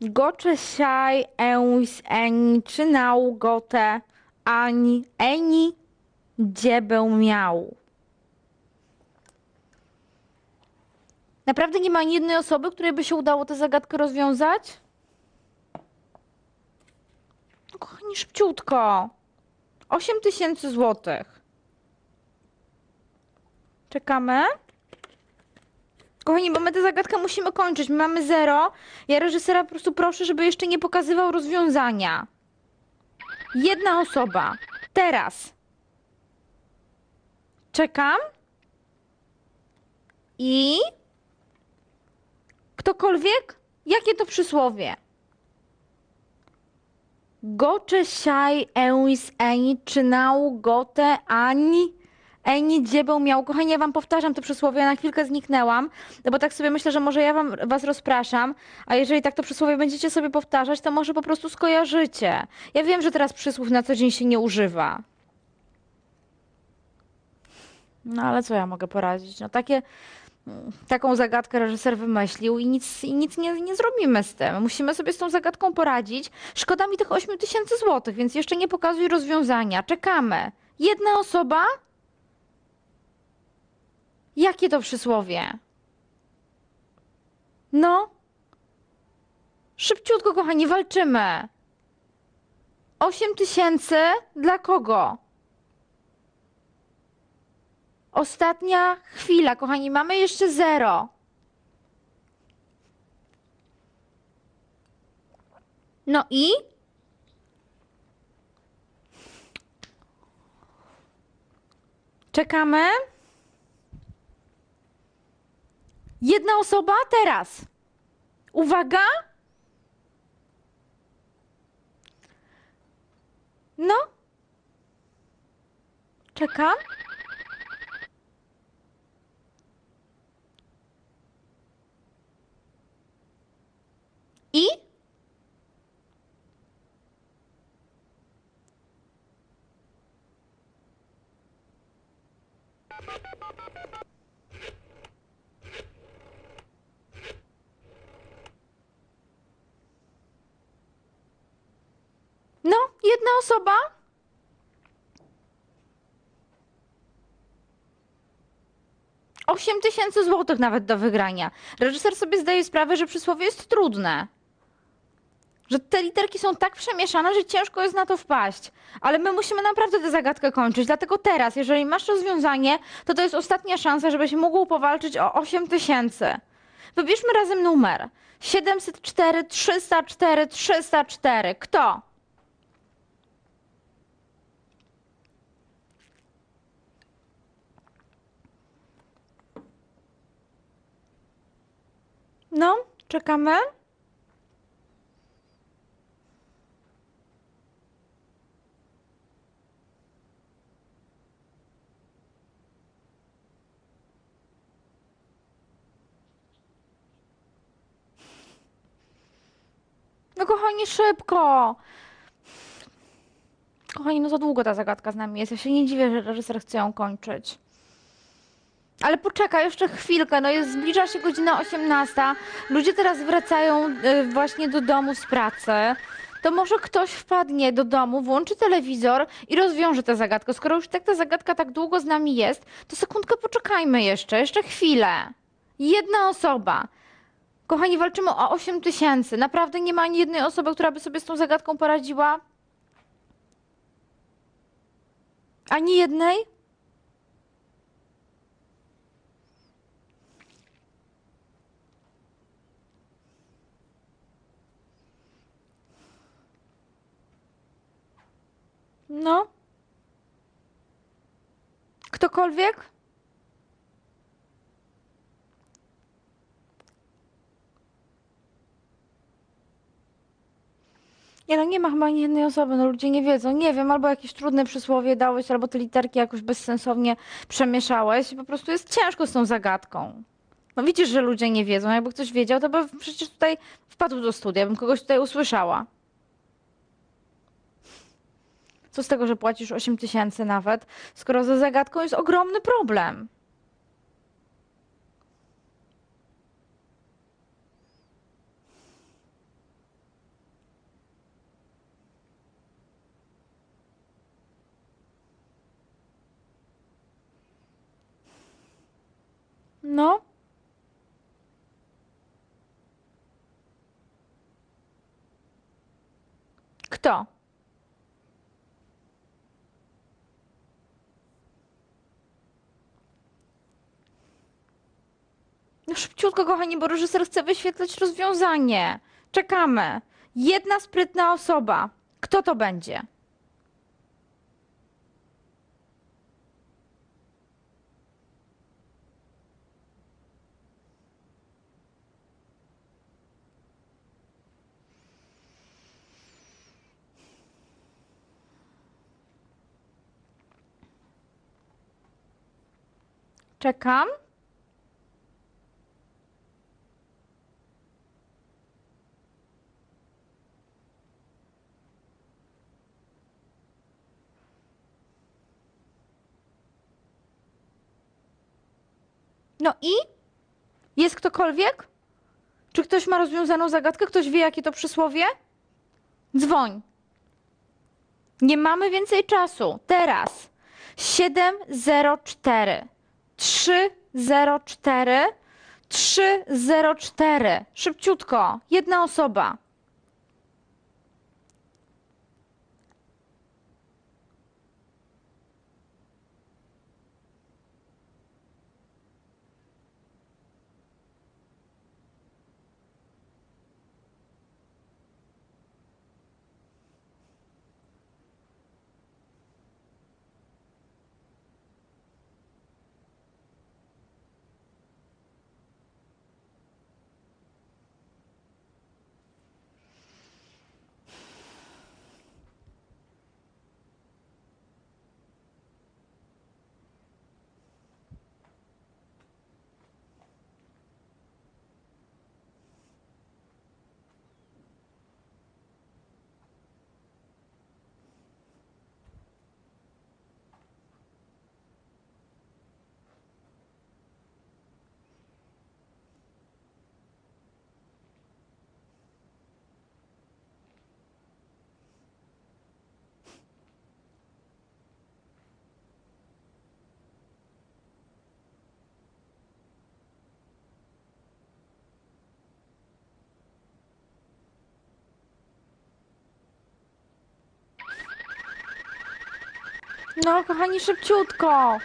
Gocze siaj, eus, eni, czy nał, gote, ani, eni, dziebę miał. Naprawdę nie ma ani jednej osoby, której by się udało tę zagadkę rozwiązać? No kochani, szybciutko. 8 tysięcy złotych. Czekamy. Kochani, bo my tę zagadkę musimy kończyć. My mamy zero. Ja reżysera po prostu proszę, żeby jeszcze nie pokazywał rozwiązania. Jedna osoba. Teraz. Czekam. I ktokolwiek, jakie to przysłowie? Gocze siaj eis eni czynał gote ani eni dziebę miał. Kochani, ja wam powtarzam to przysłowie, ja na chwilkę zniknęłam, no bo tak sobie myślę, że może ja wam, was rozpraszam, a jeżeli tak to przysłowie będziecie sobie powtarzać, to może po prostu skojarzycie. Ja wiem, że teraz przysłów na co dzień się nie używa. No ale co ja mogę poradzić? No takie taką zagadkę reżyser wymyślił i nic, i nic nie, nie zrobimy z tym. Musimy sobie z tą zagadką poradzić. Szkoda mi tych 8 tysięcy złotych, więc jeszcze nie pokazuj rozwiązania. Czekamy. Jedna osoba? Jakie to przysłowie? No? Szybciutko, kochani, walczymy. 8 tysięcy? Dla kogo? Ostatnia chwila, kochani, mamy jeszcze zero. No i? Czekamy. Jedna osoba teraz. Uwaga. No. Czekam. I? No, jedna osoba. Osiem tysięcy złotych nawet do wygrania. Reżyser sobie zdaje sprawę, że przysłowie jest trudne że te literki są tak przemieszane, że ciężko jest na to wpaść. Ale my musimy naprawdę tę zagadkę kończyć. Dlatego teraz, jeżeli masz rozwiązanie, to to jest ostatnia szansa, żebyś mógł powalczyć o 8 tysięcy. Wybierzmy razem numer. 704, 304, 304. Kto? No, czekamy. No kochani, szybko! Kochani, no za długo ta zagadka z nami jest. Ja się nie dziwię, że reżyser chce ją kończyć. Ale poczekaj, jeszcze chwilkę, no jest, zbliża się godzina 18. Ludzie teraz wracają y, właśnie do domu z pracy. To może ktoś wpadnie do domu, włączy telewizor i rozwiąże tę zagadkę. Skoro już tak ta zagadka tak długo z nami jest, to sekundkę poczekajmy jeszcze, jeszcze chwilę. Jedna osoba. Kochani, walczymy o 8 tysięcy. Naprawdę nie ma ani jednej osoby, która by sobie z tą zagadką poradziła? Ani jednej? No? Ktokolwiek? Nie no, nie ma chyba ani jednej osoby, no ludzie nie wiedzą, nie wiem, albo jakieś trudne przysłowie dałeś, albo te literki jakoś bezsensownie przemieszałeś i po prostu jest ciężko z tą zagadką. No widzisz, że ludzie nie wiedzą, jakby ktoś wiedział, to by przecież tutaj wpadł do studia, bym kogoś tutaj usłyszała. Co z tego, że płacisz 8 tysięcy nawet, skoro za zagadką jest ogromny problem? No? Kto? No szybciutko, kochani, bo reżyser chce wyświetlać rozwiązanie. Czekamy. Jedna sprytna osoba. Kto to będzie? Czekam. No i? Jest ktokolwiek? Czy ktoś ma rozwiązaną zagadkę? Ktoś wie, jakie to przysłowie? Dzwoń. Nie mamy więcej czasu. Teraz. 704 304 304. Szybciutko. Jedna osoba. No, kochani, szybciutko.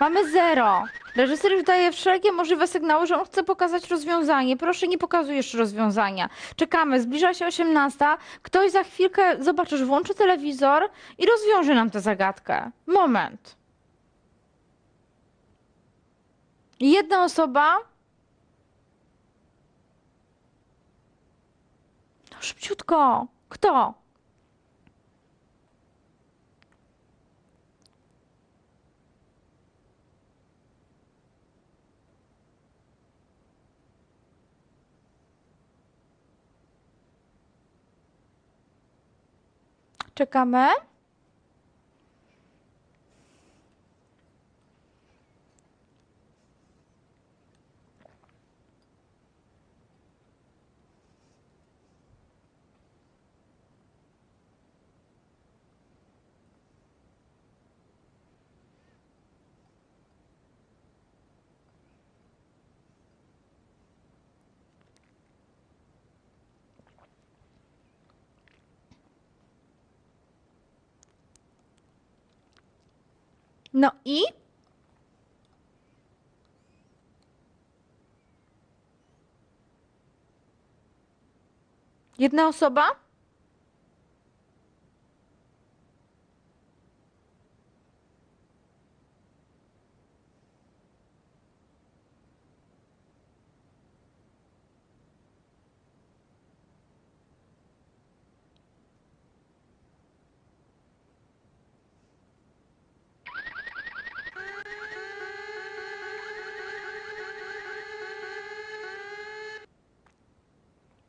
Mamy zero. Reżyser już daje wszelkie możliwe sygnały, że on chce pokazać rozwiązanie. Proszę, nie pokazuj jeszcze rozwiązania. Czekamy, zbliża się 18. Ktoś za chwilkę, zobaczysz, włączy telewizor i rozwiąże nam tę zagadkę. Moment. Jedna osoba Szybciutko. Kto? Czekamy. No i? Jedna osoba?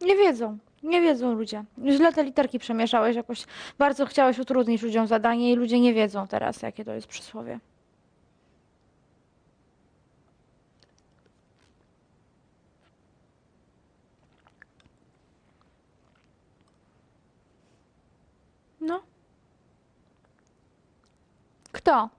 Nie wiedzą. Nie wiedzą ludzie. Źle te literki przemieszałeś jakoś. Bardzo chciałeś utrudnić ludziom zadanie i ludzie nie wiedzą teraz, jakie to jest przysłowie. No. Kto?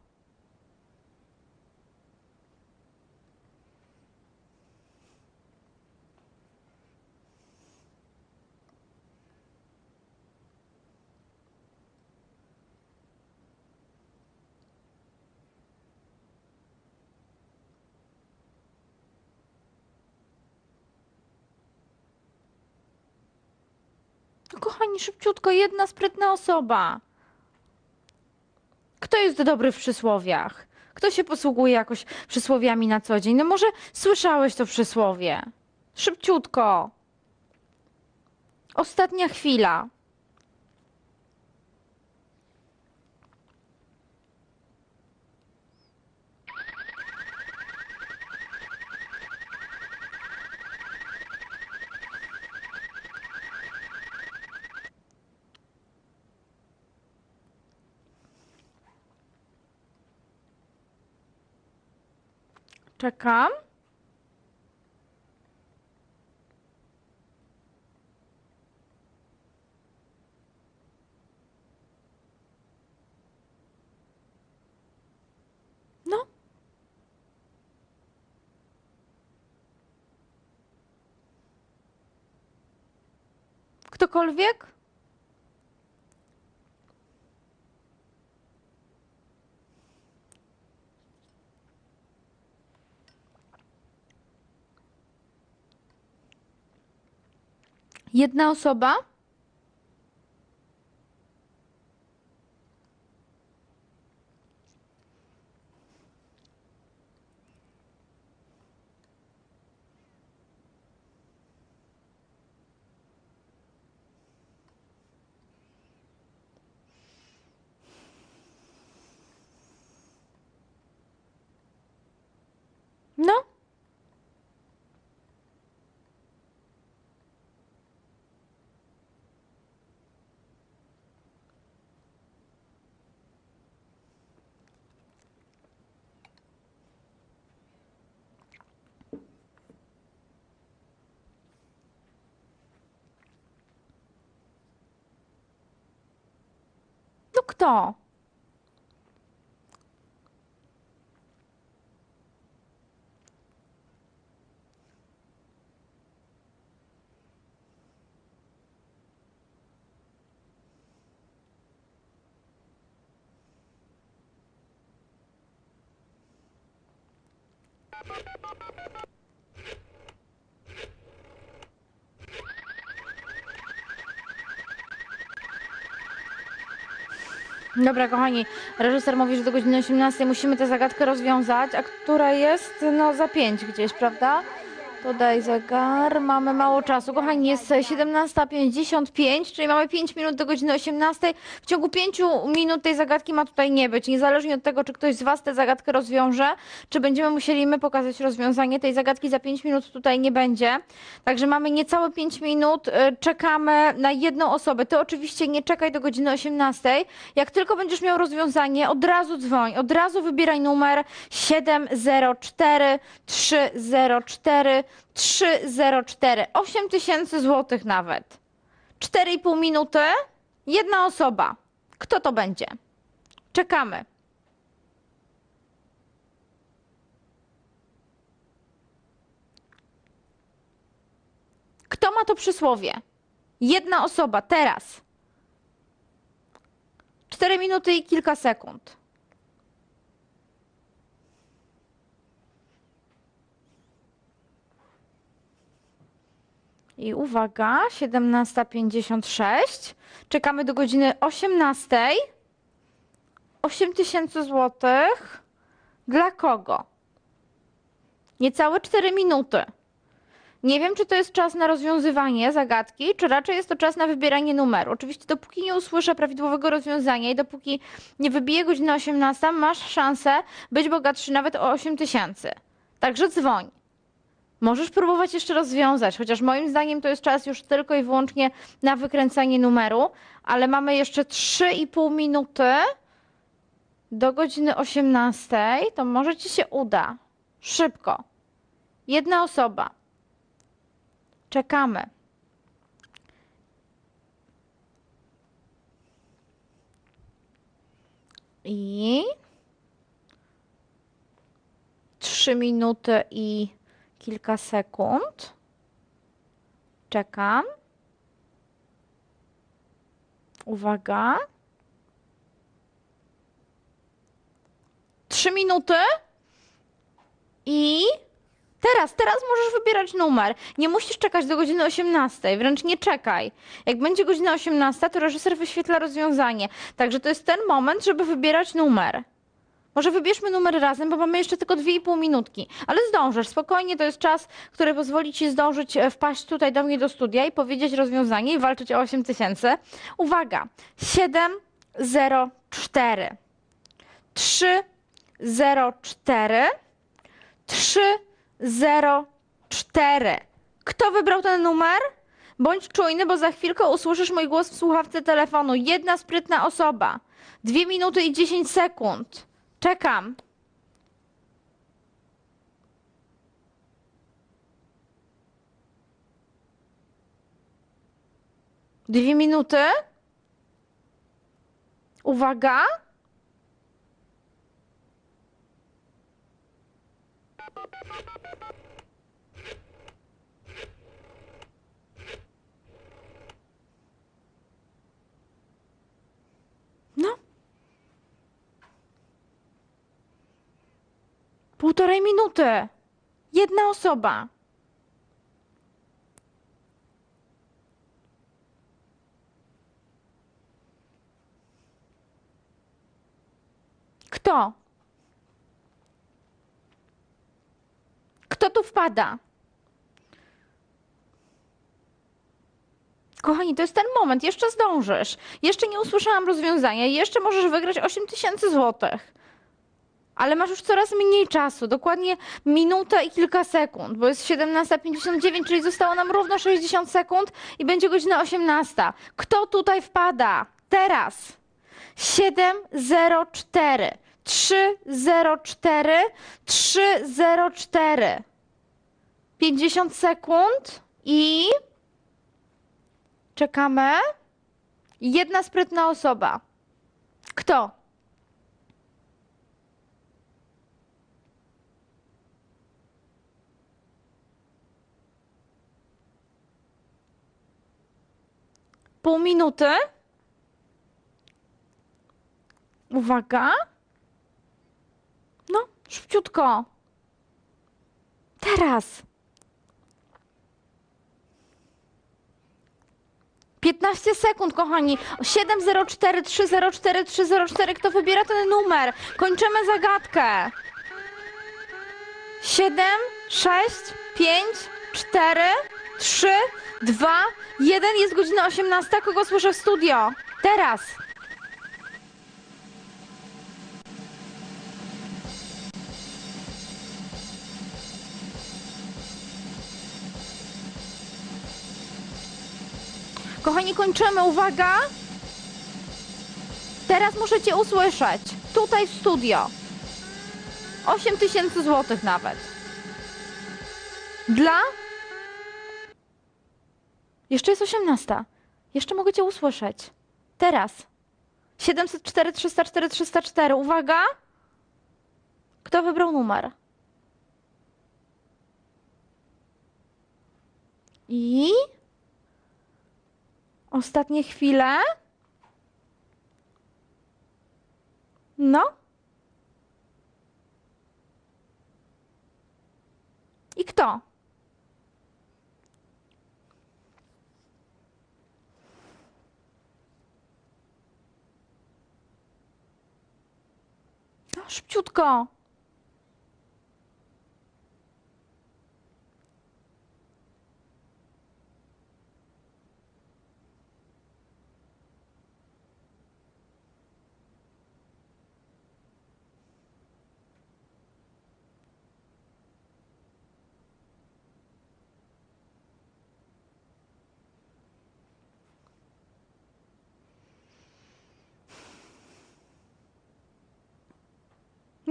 Kochani, szybciutko, jedna sprytna osoba. Kto jest dobry w przysłowiach? Kto się posługuje jakoś przysłowiami na co dzień? No może słyszałeś to przysłowie. Szybciutko. Ostatnia chwila. Czekam. No. Ktokolwiek? Jedna osoba? No. No kto? Dobra, kochani, reżyser mówi, że do godziny 18 musimy tę zagadkę rozwiązać, a która jest no za 5 gdzieś, prawda? Podaj zegar. Mamy mało czasu. Kochani, jest 17.55, czyli mamy 5 minut do godziny 18. W ciągu 5 minut tej zagadki ma tutaj nie być. Niezależnie od tego, czy ktoś z Was tę zagadkę rozwiąże, czy będziemy musieli my pokazać rozwiązanie, tej zagadki za 5 minut tutaj nie będzie. Także mamy niecałe 5 minut. y, Czekamy na jedną osobę. Ty oczywiście nie czekaj do godziny 18. Jak tylko będziesz miał rozwiązanie, od razu dzwoń, od razu wybieraj numer 704 304 304. 8 tysięcy złotych nawet. 4,5 minuty, jedna osoba. Kto to będzie? Czekamy. Kto ma to przysłowie? Jedna osoba, teraz. 4 minuty i kilka sekund. I uwaga, 17.56. Czekamy do godziny 18.00. 8 tysięcy złotych. Dla kogo? Niecałe 4 minuty. Nie wiem, czy to jest czas na rozwiązywanie zagadki, czy raczej jest to czas na wybieranie numeru. Oczywiście, dopóki nie usłyszę prawidłowego rozwiązania i dopóki nie wybiję godziny 18, masz szansę być bogatszy nawet o 8 tysięcy. Także dzwoń. Możesz próbować jeszcze rozwiązać, chociaż moim zdaniem to jest czas już tylko i wyłącznie na wykręcanie numeru, ale mamy jeszcze 3,5 minuty do godziny 18, to może ci się uda. Szybko. Jedna osoba. Czekamy. I 3 minuty i kilka sekund. Czekam. Uwaga. Trzy minuty. I teraz, teraz możesz wybierać numer. Nie musisz czekać do godziny 18, wręcz nie czekaj. Jak będzie godzina 18, to reżyser wyświetla rozwiązanie. Także to jest ten moment, żeby wybierać numer. Może wybierzmy numer razem, bo mamy jeszcze tylko 2,5 minutki. Ale zdążysz, spokojnie, to jest czas, który pozwoli ci zdążyć e, wpaść tutaj do mnie do studia i powiedzieć rozwiązanie i walczyć o 8 tysięcy. Uwaga, 7, 0, 4, 3, 0, 4, 3, 0, 4. Kto wybrał ten numer? Bądź czujny, bo za chwilkę usłyszysz mój głos w słuchawce telefonu. Jedna sprytna osoba. 2 minuty i 10 sekund. Czekam. Dwie minuty. Uwaga. No. Półtorej minuty. Jedna osoba. Kto? Kto tu wpada? Kochani, to jest ten moment, jeszcze zdążysz. Jeszcze nie usłyszałam rozwiązania, jeszcze możesz wygrać 8 tysięcy złotych. Ale masz już coraz mniej czasu, dokładnie minutę i kilka sekund, bo jest 17.59, czyli zostało nam równo 60 sekund i będzie godzina 18. Kto tutaj wpada? Teraz. 704 304 304 50 sekund i czekamy. Jedna sprytna osoba. Kto? Pół minuty. Uwaga. No, szybciutko. Teraz. 15 sekund, kochani. 704 304 304. Kto wybiera ten numer? Kończymy zagadkę. 7, 6, 5, 4, 3, 2, 1. Jest godzina 18. Kogo słyszę w studio? Teraz. Kochani, kończymy. Uwaga. Teraz muszę cię usłyszeć. Tutaj w studio. 8 tysięcy złotych nawet. Dla? Jeszcze jest 18. Jeszcze mogę cię usłyszeć. Teraz. 704 304 304. Uwaga. Kto wybrał numer? I ostatnie chwile. No. I kto? Szybciutko.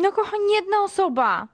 No kochani, jedna osoba.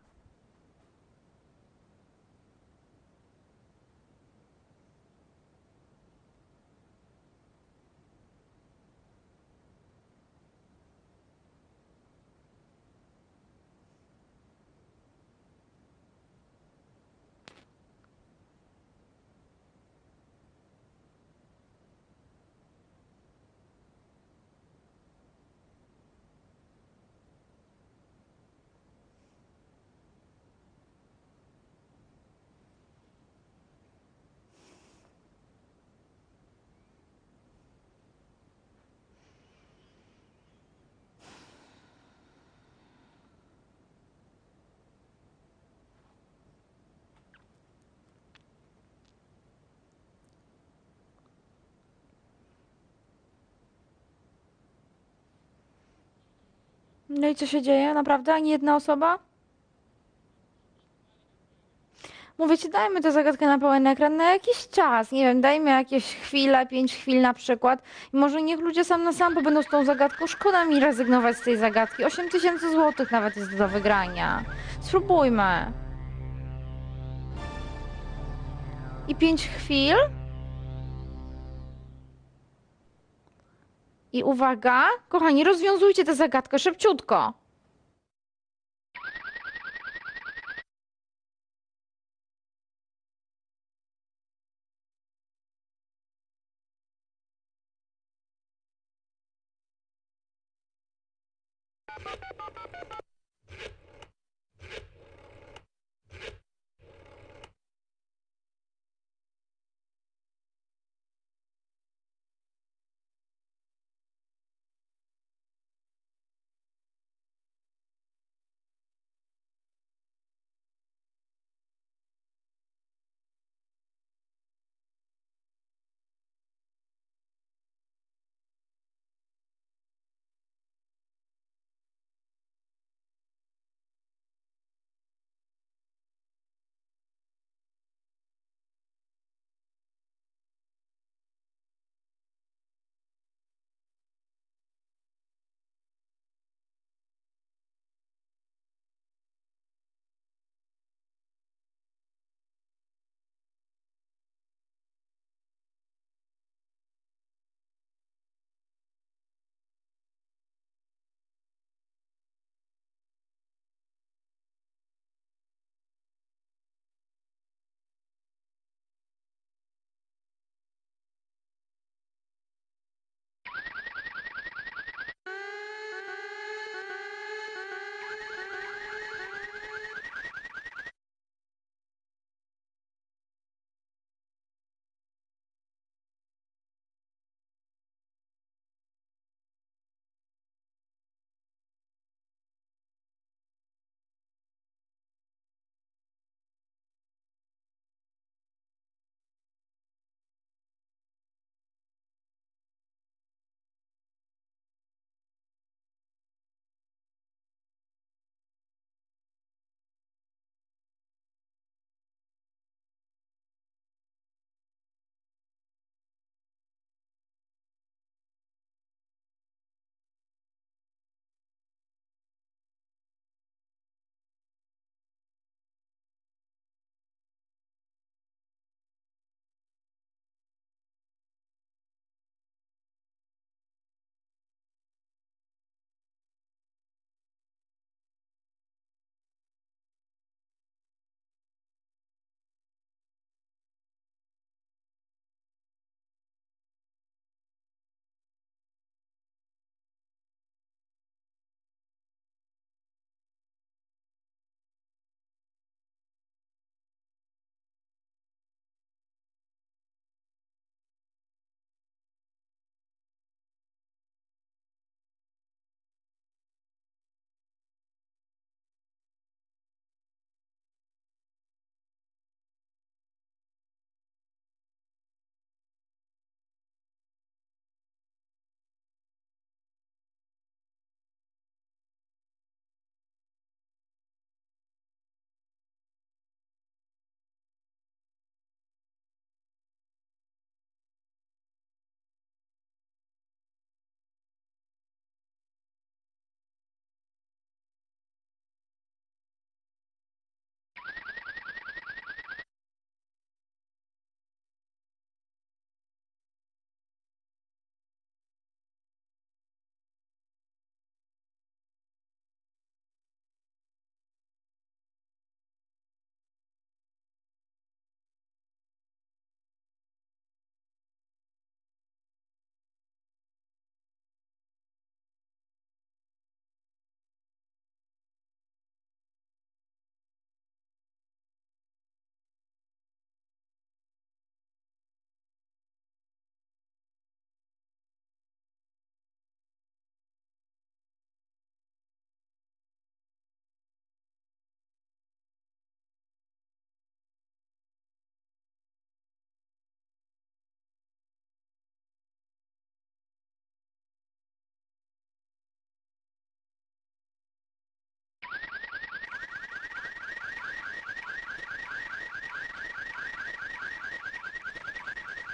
No i co się dzieje? Naprawdę? Ani jedna osoba? Mówię ci, dajmy tę zagadkę na pełen ekran na jakiś czas. Nie wiem, dajmy jakieś chwile, pięć chwil na przykład. I może niech ludzie sam na sam będą z tą zagadką. Szkoda mi rezygnować z tej zagadki. 8 tysięcy złotych nawet jest do wygrania. Spróbujmy. I pięć chwil. I uwaga, kochani, rozwiązujcie tę zagadkę szybciutko.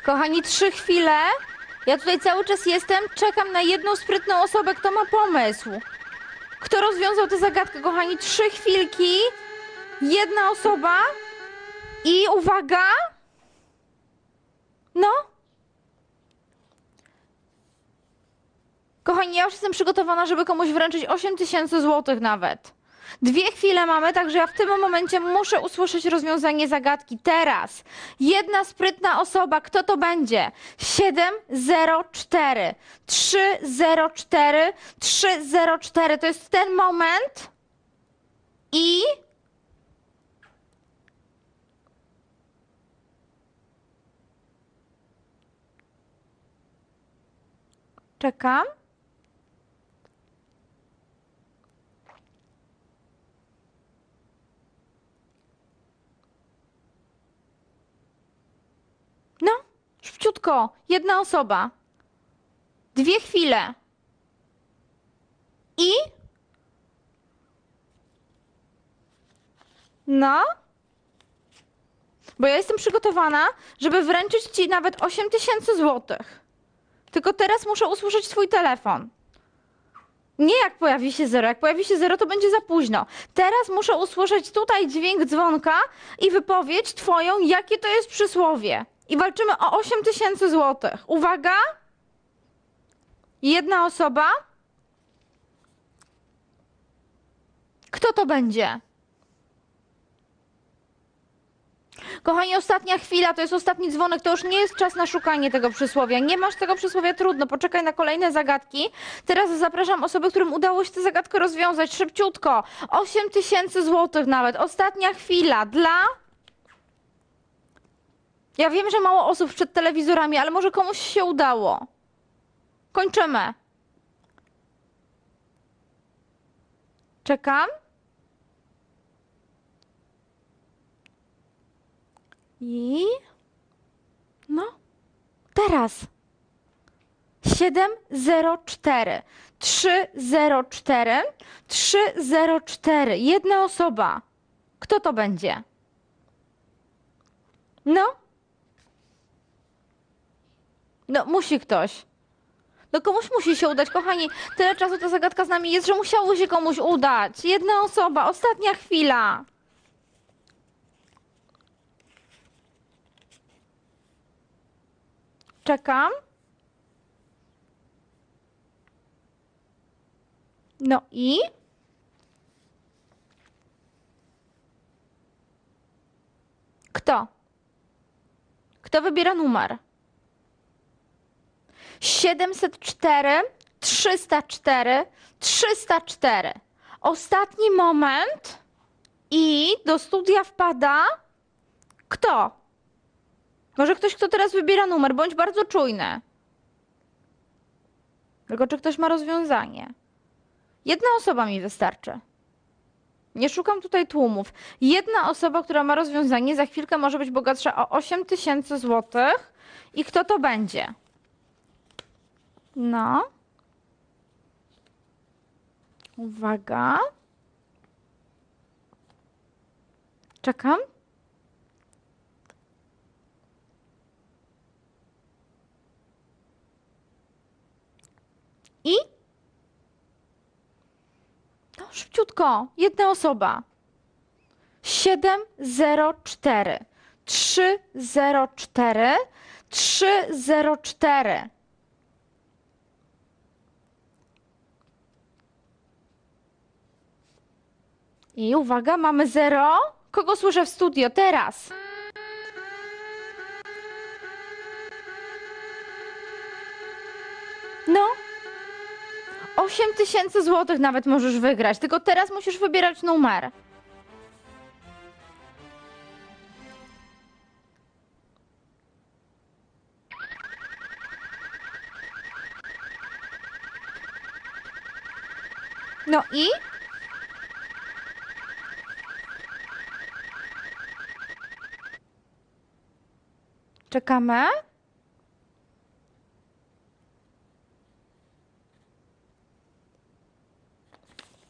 Kochani, trzy chwile. Ja tutaj cały czas jestem, czekam na jedną sprytną osobę, kto ma pomysł. Kto rozwiązał tę zagadkę, kochani? Trzy chwilki, jedna osoba i uwaga. No. Kochani, ja już jestem przygotowana, żeby komuś wręczyć 8 tysięcy złotych nawet. Dwie chwile mamy, także ja w tym momencie muszę usłyszeć rozwiązanie zagadki. Teraz jedna sprytna osoba, kto to będzie? 704 304 304 to jest ten moment i czekam. No, szybciutko. Jedna osoba. Dwie chwile. I? No? Bo ja jestem przygotowana, żeby wręczyć ci nawet 8 tysięcy złotych. Tylko teraz muszę usłyszeć twój telefon. Nie jak pojawi się zero. Jak pojawi się zero, to będzie za późno. Teraz muszę usłyszeć tutaj dźwięk dzwonka i wypowiedź twoją, jakie to jest przysłowie. I walczymy o 8 tysięcy złotych. Uwaga! Jedna osoba. Kto to będzie? Kochani, ostatnia chwila, to jest ostatni dzwonek, to już nie jest czas na szukanie tego przysłowia. Nie masz tego przysłowia, trudno, poczekaj na kolejne zagadki. Teraz zapraszam osoby, którym udało się tę zagadkę rozwiązać szybciutko. 8 tysięcy złotych nawet, ostatnia chwila dla... Ja wiem, że mało osób przed telewizorami, ale może komuś się udało. Kończymy. Czekam. I. No. Teraz. 704 304 304. Jedna osoba. Kto to będzie? No. No, musi ktoś. No komuś musi się udać, kochani. Tyle czasu ta zagadka z nami jest, że musiało się komuś udać. Jedna osoba, ostatnia chwila. Czekam. No i? Kto? Kto wybiera numer? 704, 304, 304. Ostatni moment i do studia wpada kto? Może ktoś, kto teraz wybiera numer, bądź bardzo czujny. Tylko czy ktoś ma rozwiązanie? Jedna osoba mi wystarczy. Nie szukam tutaj tłumów. Jedna osoba, która ma rozwiązanie, za chwilkę może być bogatsza o 8 tysięcy złotych. I kto to będzie? No. Uwaga. Czekam. I? No, szybciutko. Jedna osoba. 704 304 304. I uwaga, mamy zero. Kogo słyszę w studio teraz? No. 8 tysięcy złotych nawet możesz wygrać, tylko teraz musisz wybierać numer. No i? Czekamy.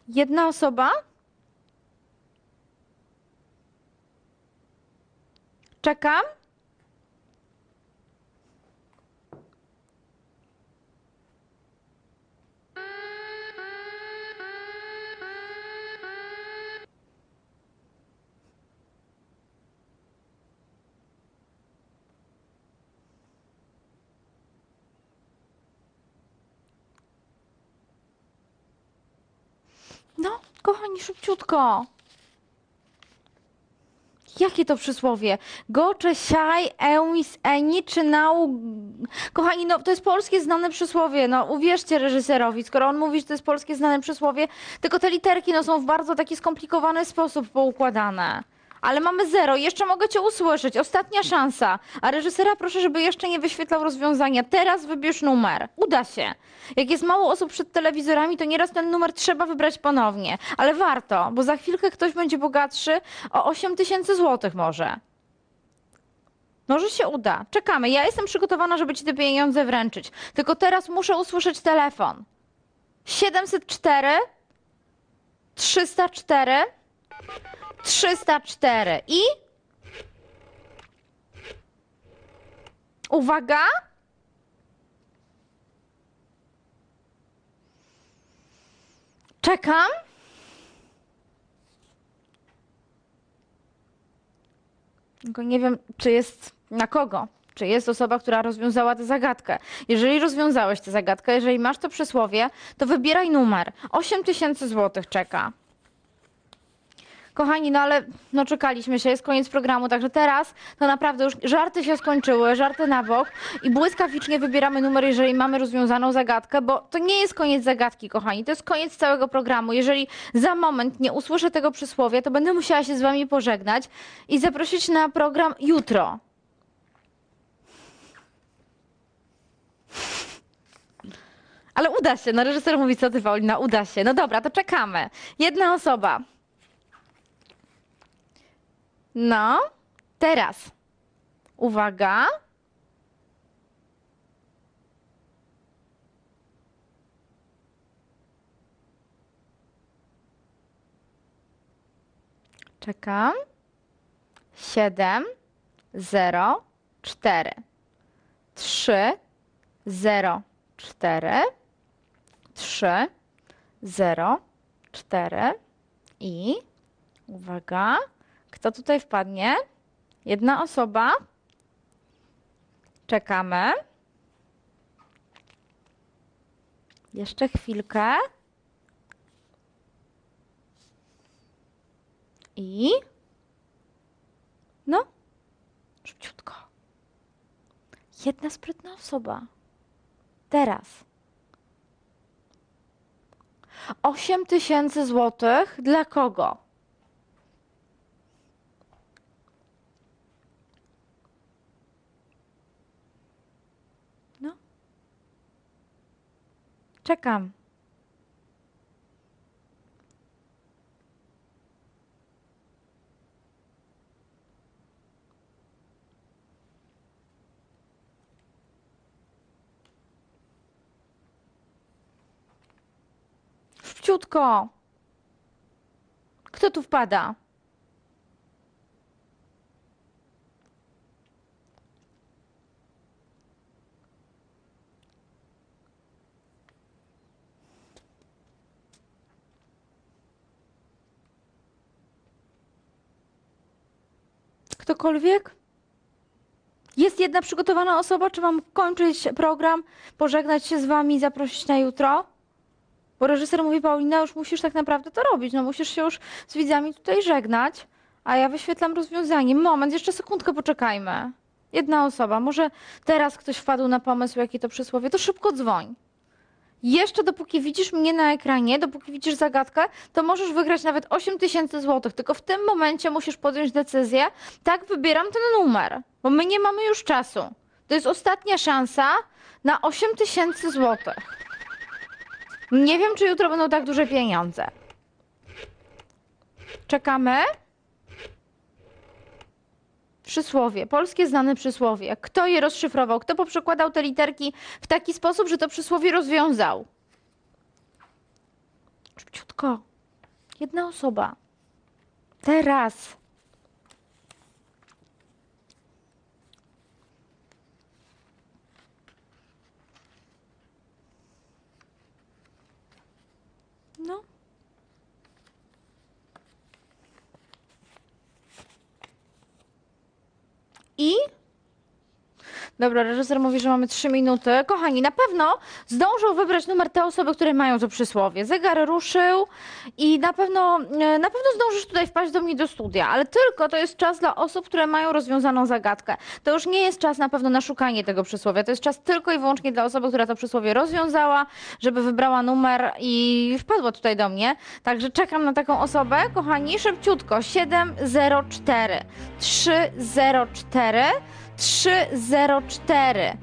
Jedna osoba? Czekam. Kochani, szybciutko. Jakie to przysłowie? Gocze, siaj, emis, eni, czy nau... Kochani, no to jest polskie znane przysłowie, no uwierzcie reżyserowi, skoro on mówi, że to jest polskie znane przysłowie, tylko te literki no, są w bardzo taki skomplikowany sposób poukładane. Ale mamy zero, jeszcze mogę cię usłyszeć, ostatnia szansa. A reżysera proszę, żeby jeszcze nie wyświetlał rozwiązania. Teraz wybierz numer. Uda się. Jak jest mało osób przed telewizorami, to nieraz ten numer trzeba wybrać ponownie. Ale warto, bo za chwilkę ktoś będzie bogatszy o 8 tysięcy złotych może. Może się uda. Czekamy. Ja jestem przygotowana, żeby ci te pieniądze wręczyć. Tylko teraz muszę usłyszeć telefon. 704 304 304 i uwaga czekam tylko nie wiem czy jest na kogo czy jest osoba, która rozwiązała tę zagadkę. Jeżeli rozwiązałeś tę zagadkę, jeżeli masz to przysłowie, to wybieraj numer. 8 tysięcy złotych czeka. Kochani, no ale no czekaliśmy się, jest koniec programu, także teraz to naprawdę już żarty się skończyły, żarty na bok i błyskawicznie wybieramy numer, jeżeli mamy rozwiązaną zagadkę, bo to nie jest koniec zagadki, kochani, to jest koniec całego programu. Jeżeli za moment nie usłyszę tego przysłowia, to będę musiała się z wami pożegnać i zaprosić na program jutro. Ale uda się, no reżyser mówi, co ty Paulina, uda się. No dobra, to czekamy. Jedna osoba. No, teraz. Uwaga. Czekam. Siedem, zero, cztery. Trzy, zero, cztery. Trzy, zero, cztery. I uwaga. Kto tutaj wpadnie? Jedna osoba. Czekamy. Jeszcze chwilkę. I. No. Szybciutko. Jedna sprytna osoba. Teraz. 8 tysięcy złotych dla kogo? Czekam. Szybciutko. Kto tu wpada? Ktokolwiek? Jest jedna przygotowana osoba, czy mam kończyć program, pożegnać się z wami, zaprosić na jutro? Bo reżyser mówi, Paulina, już musisz tak naprawdę to robić, no musisz się już z widzami tutaj żegnać, a ja wyświetlam rozwiązanie. Moment, jeszcze sekundkę poczekajmy. Jedna osoba, może teraz ktoś wpadł na pomysł, jakie to przysłowie, to szybko dzwoń. Jeszcze dopóki widzisz mnie na ekranie, dopóki widzisz zagadkę, to możesz wygrać nawet 8 tysięcy złotych. Tylko w tym momencie musisz podjąć decyzję, tak wybieram ten numer, bo my nie mamy już czasu. To jest ostatnia szansa na 8 tysięcy złotych. Nie wiem, czy jutro będą tak duże pieniądze. Czekamy. Przysłowie, polskie znane przysłowie. Kto je rozszyfrował? Kto poprzekładał te literki w taki sposób, że to przysłowie rozwiązał? Szybciutko. Jedna osoba. Teraz. No. I Dobra, reżyser mówi, że mamy 3 minuty. Kochani, na pewno zdążą wybrać numer te osoby, które mają to przysłowie. Zegar ruszył i na pewno, e, na pewno zdążysz tutaj wpaść do mnie do studia, ale tylko to jest czas dla osób, które mają rozwiązaną zagadkę. To już nie jest czas na pewno na szukanie tego przysłowia. To jest czas tylko i wyłącznie dla osoby, która to przysłowie rozwiązała, żeby wybrała numer i wpadła tutaj do mnie. Także czekam na taką osobę. Kochani, szybciutko. 704 304 304.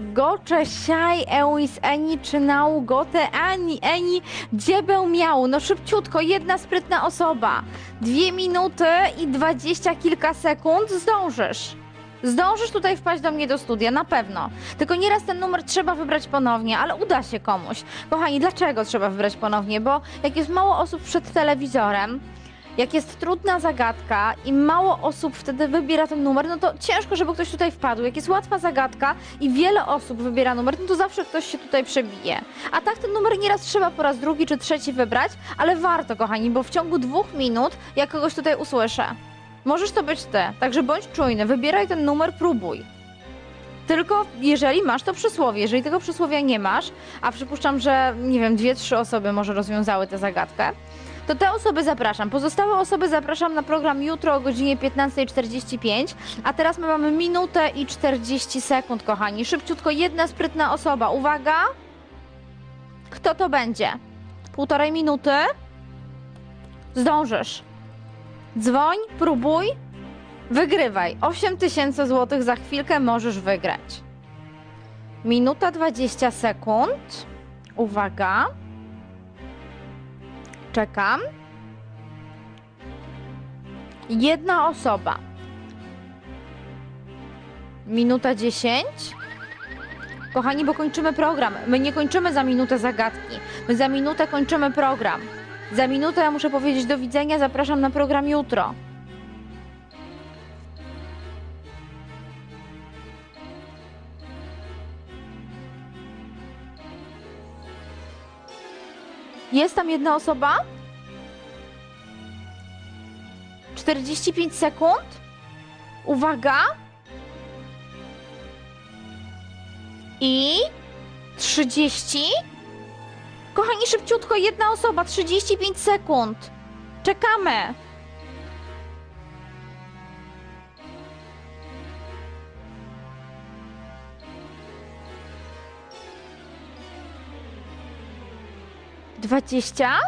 Gocze siaj eus eni czy nau gote ani eni dziebę miał. No szybciutko, jedna sprytna osoba. Dwie minuty i dwadzieścia kilka sekund zdążysz. Zdążysz tutaj wpaść do mnie do studia, na pewno. Tylko nieraz ten numer trzeba wybrać ponownie, ale uda się komuś. Kochani, dlaczego trzeba wybrać ponownie? Bo jak jest mało osób przed telewizorem, jak jest trudna zagadka i mało osób wtedy wybiera ten numer, no to ciężko, żeby ktoś tutaj wpadł. Jak jest łatwa zagadka i wiele osób wybiera numer, no to zawsze ktoś się tutaj przebije. A tak ten numer nieraz trzeba po raz drugi czy trzeci wybrać, ale warto, kochani, bo w ciągu dwóch minut ja kogoś tutaj usłyszę. Możesz to być ty, także bądź czujny, wybieraj ten numer, próbuj. Tylko jeżeli masz to przysłowie, jeżeli tego przysłowia nie masz, a przypuszczam, że nie wiem, dwie, trzy osoby może rozwiązały tę zagadkę, to te osoby zapraszam. Pozostałe osoby zapraszam na program jutro o godzinie 15.45, a teraz my mamy minutę i 40 sekund, kochani. Szybciutko jedna sprytna osoba. Uwaga! Kto to będzie? Półtorej minuty? Zdążysz. Dzwoń, próbuj, wygrywaj. 8 tysięcy złotych za chwilkę możesz wygrać. Minuta 20 sekund. Uwaga. Czekam. Jedna osoba. Minuta 10. Kochani, bo kończymy program. My nie kończymy za minutę zagadki. My za minutę kończymy program. Za minutę ja muszę powiedzieć do widzenia. Zapraszam na program jutro. Jest tam jedna osoba? 45 sekund. Uwaga. I 30. Kochani, szybciutko, jedna osoba, 35 sekund. Czekamy. Dwadzieścia?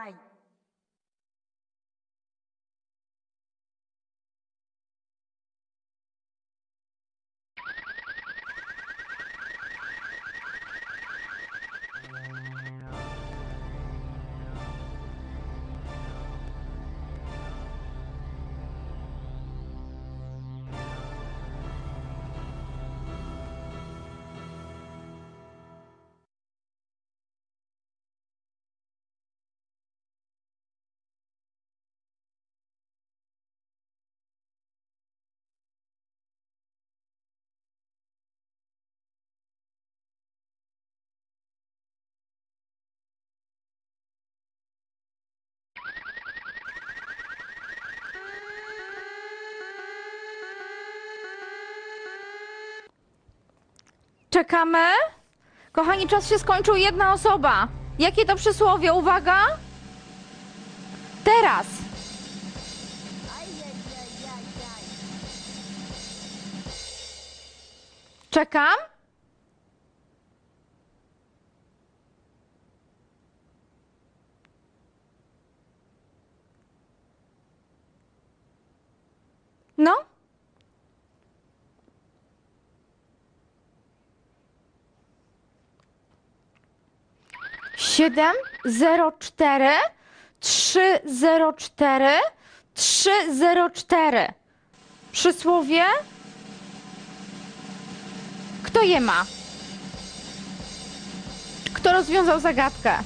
Aj, Czekamy. Kochani, czas się skończył. Jedna osoba. Jakie to przysłowie? Uwaga. Teraz. Czekam. No. Siedem, zero, cztery, trzy, zero, cztery, trzy, zero, cztery. Przysłowie? Kto je ma? Kto rozwiązał zagadkę?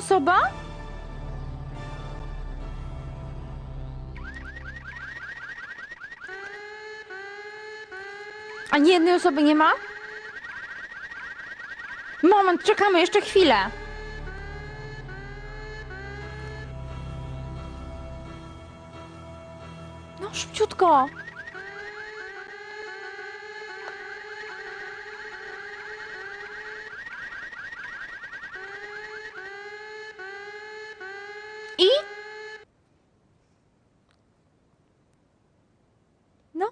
Osoba? A nie jednej osoby nie ma? Moment, czekamy jeszcze chwilę. No, szybciutko. I? No.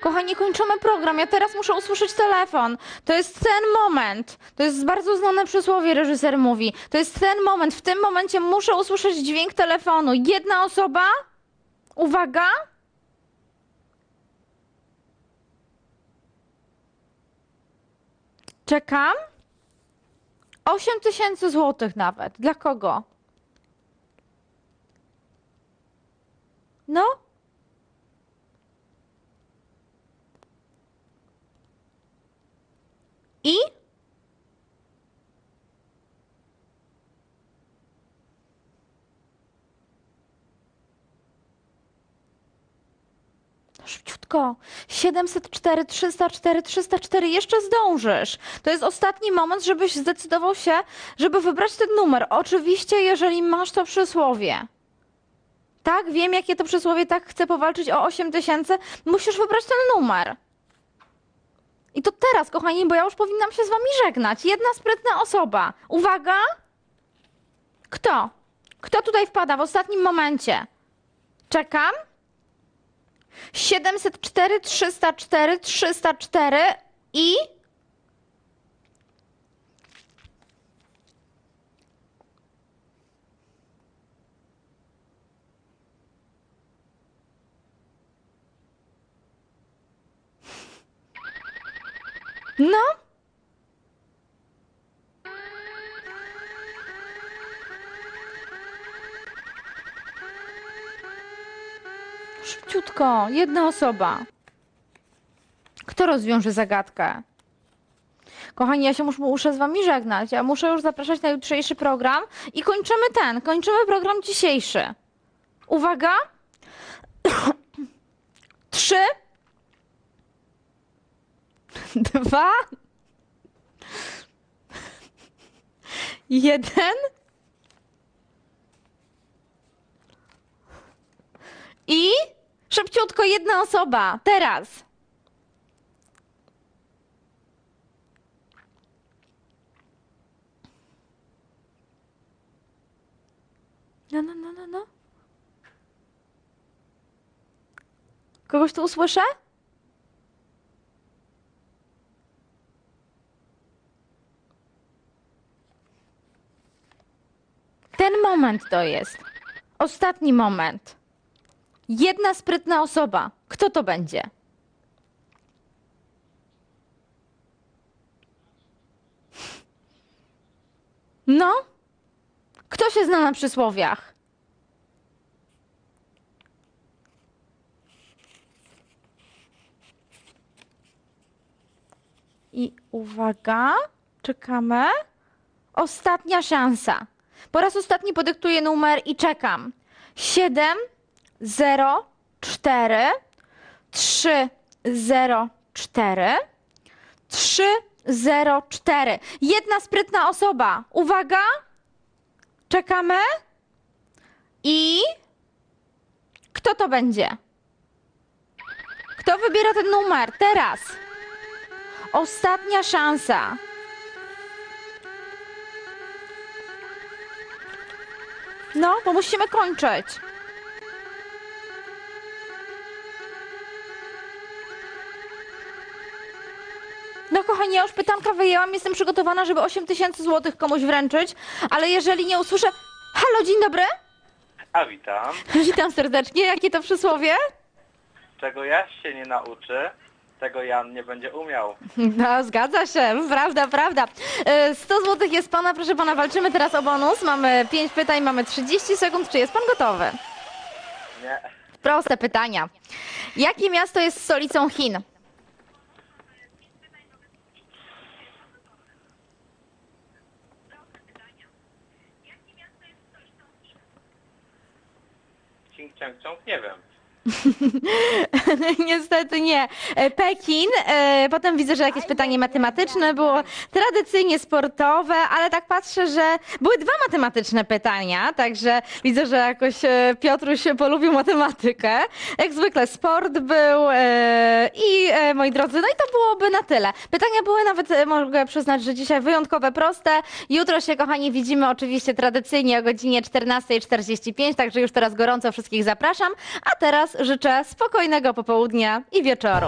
Kochani, kończymy program. Ja teraz muszę usłyszeć telefon. To jest ten moment. To jest bardzo znane przysłowie, reżyser mówi. To jest ten moment. W tym momencie muszę usłyszeć dźwięk telefonu. Jedna osoba? Uwaga! Czekam. 8 tysięcy złotych nawet. Dla kogo? No? I? Szybciutko. 704, 304, 304. Jeszcze zdążysz. To jest ostatni moment, żebyś zdecydował się, żeby wybrać ten numer. Oczywiście, jeżeli masz to przysłowie. Tak, wiem, jakie to przysłowie, tak chcę powalczyć o 8 tysięcy. Musisz wybrać ten numer. I to teraz, kochani, bo ja już powinnam się z wami żegnać. Jedna sprytna osoba. Uwaga! Kto? Kto tutaj wpada w ostatnim momencie? Czekam. 704, 304, 304 i... No? Szybciutko, jedna osoba. Kto rozwiąże zagadkę? Kochani, ja się mus- muszę z wami żegnać. Ja muszę już zapraszać na jutrzejszy program i kończymy ten, kończymy program dzisiejszy. Uwaga! Trzy, dwa, jeden i szybciutko jedna osoba. Teraz. No, no, no, no, no. Kogoś tu usłyszę? Ten moment to jest. Ostatni moment. Jedna sprytna osoba. Kto to będzie? No? Kto się zna na przysłowiach? I uwaga, czekamy. Ostatnia szansa. Po raz ostatni podyktuję numer i czekam. 7, 0, 4, 3, 0, 4, 3, 0, 4. Jedna sprytna osoba. Uwaga. Czekamy. I kto to będzie? Kto wybiera ten numer? Teraz. Ostatnia szansa. No, bo musimy kończyć. No kochani, ja już pytanka wyjęłam, jestem przygotowana, żeby 8 tysięcy złotych komuś wręczyć, ale jeżeli nie usłyszę... Halo, dzień dobry. A witam. Witam serdecznie, jakie to przysłowie? Czego ja się nie nauczę, tego Jan nie będzie umiał. No, zgadza się, prawda, prawda. E, 100 złotych jest pana, proszę pana, walczymy teraz o bonus. Mamy 5 pytań, mamy 30 sekund. Czy jest pan gotowy? Nie. Proste pytania. Jakie miasto jest stolicą Chin? Ciąg, ciąg, nie wiem. Niestety nie. E, Pekin, e, potem widzę, że jakieś pytanie matematyczne było, tradycyjnie sportowe, ale tak patrzę, że były dwa matematyczne pytania, także widzę, że jakoś e, Piotruś polubił matematykę. Jak zwykle sport był i moi drodzy, no i to byłoby na tyle. Pytania były nawet, mogę przyznać, że dzisiaj wyjątkowe proste. Jutro się, kochani, widzimy oczywiście tradycyjnie o godzinie 14.45, także już teraz gorąco wszystkich zapraszam, a życzę spokojnego popołudnia i wieczoru.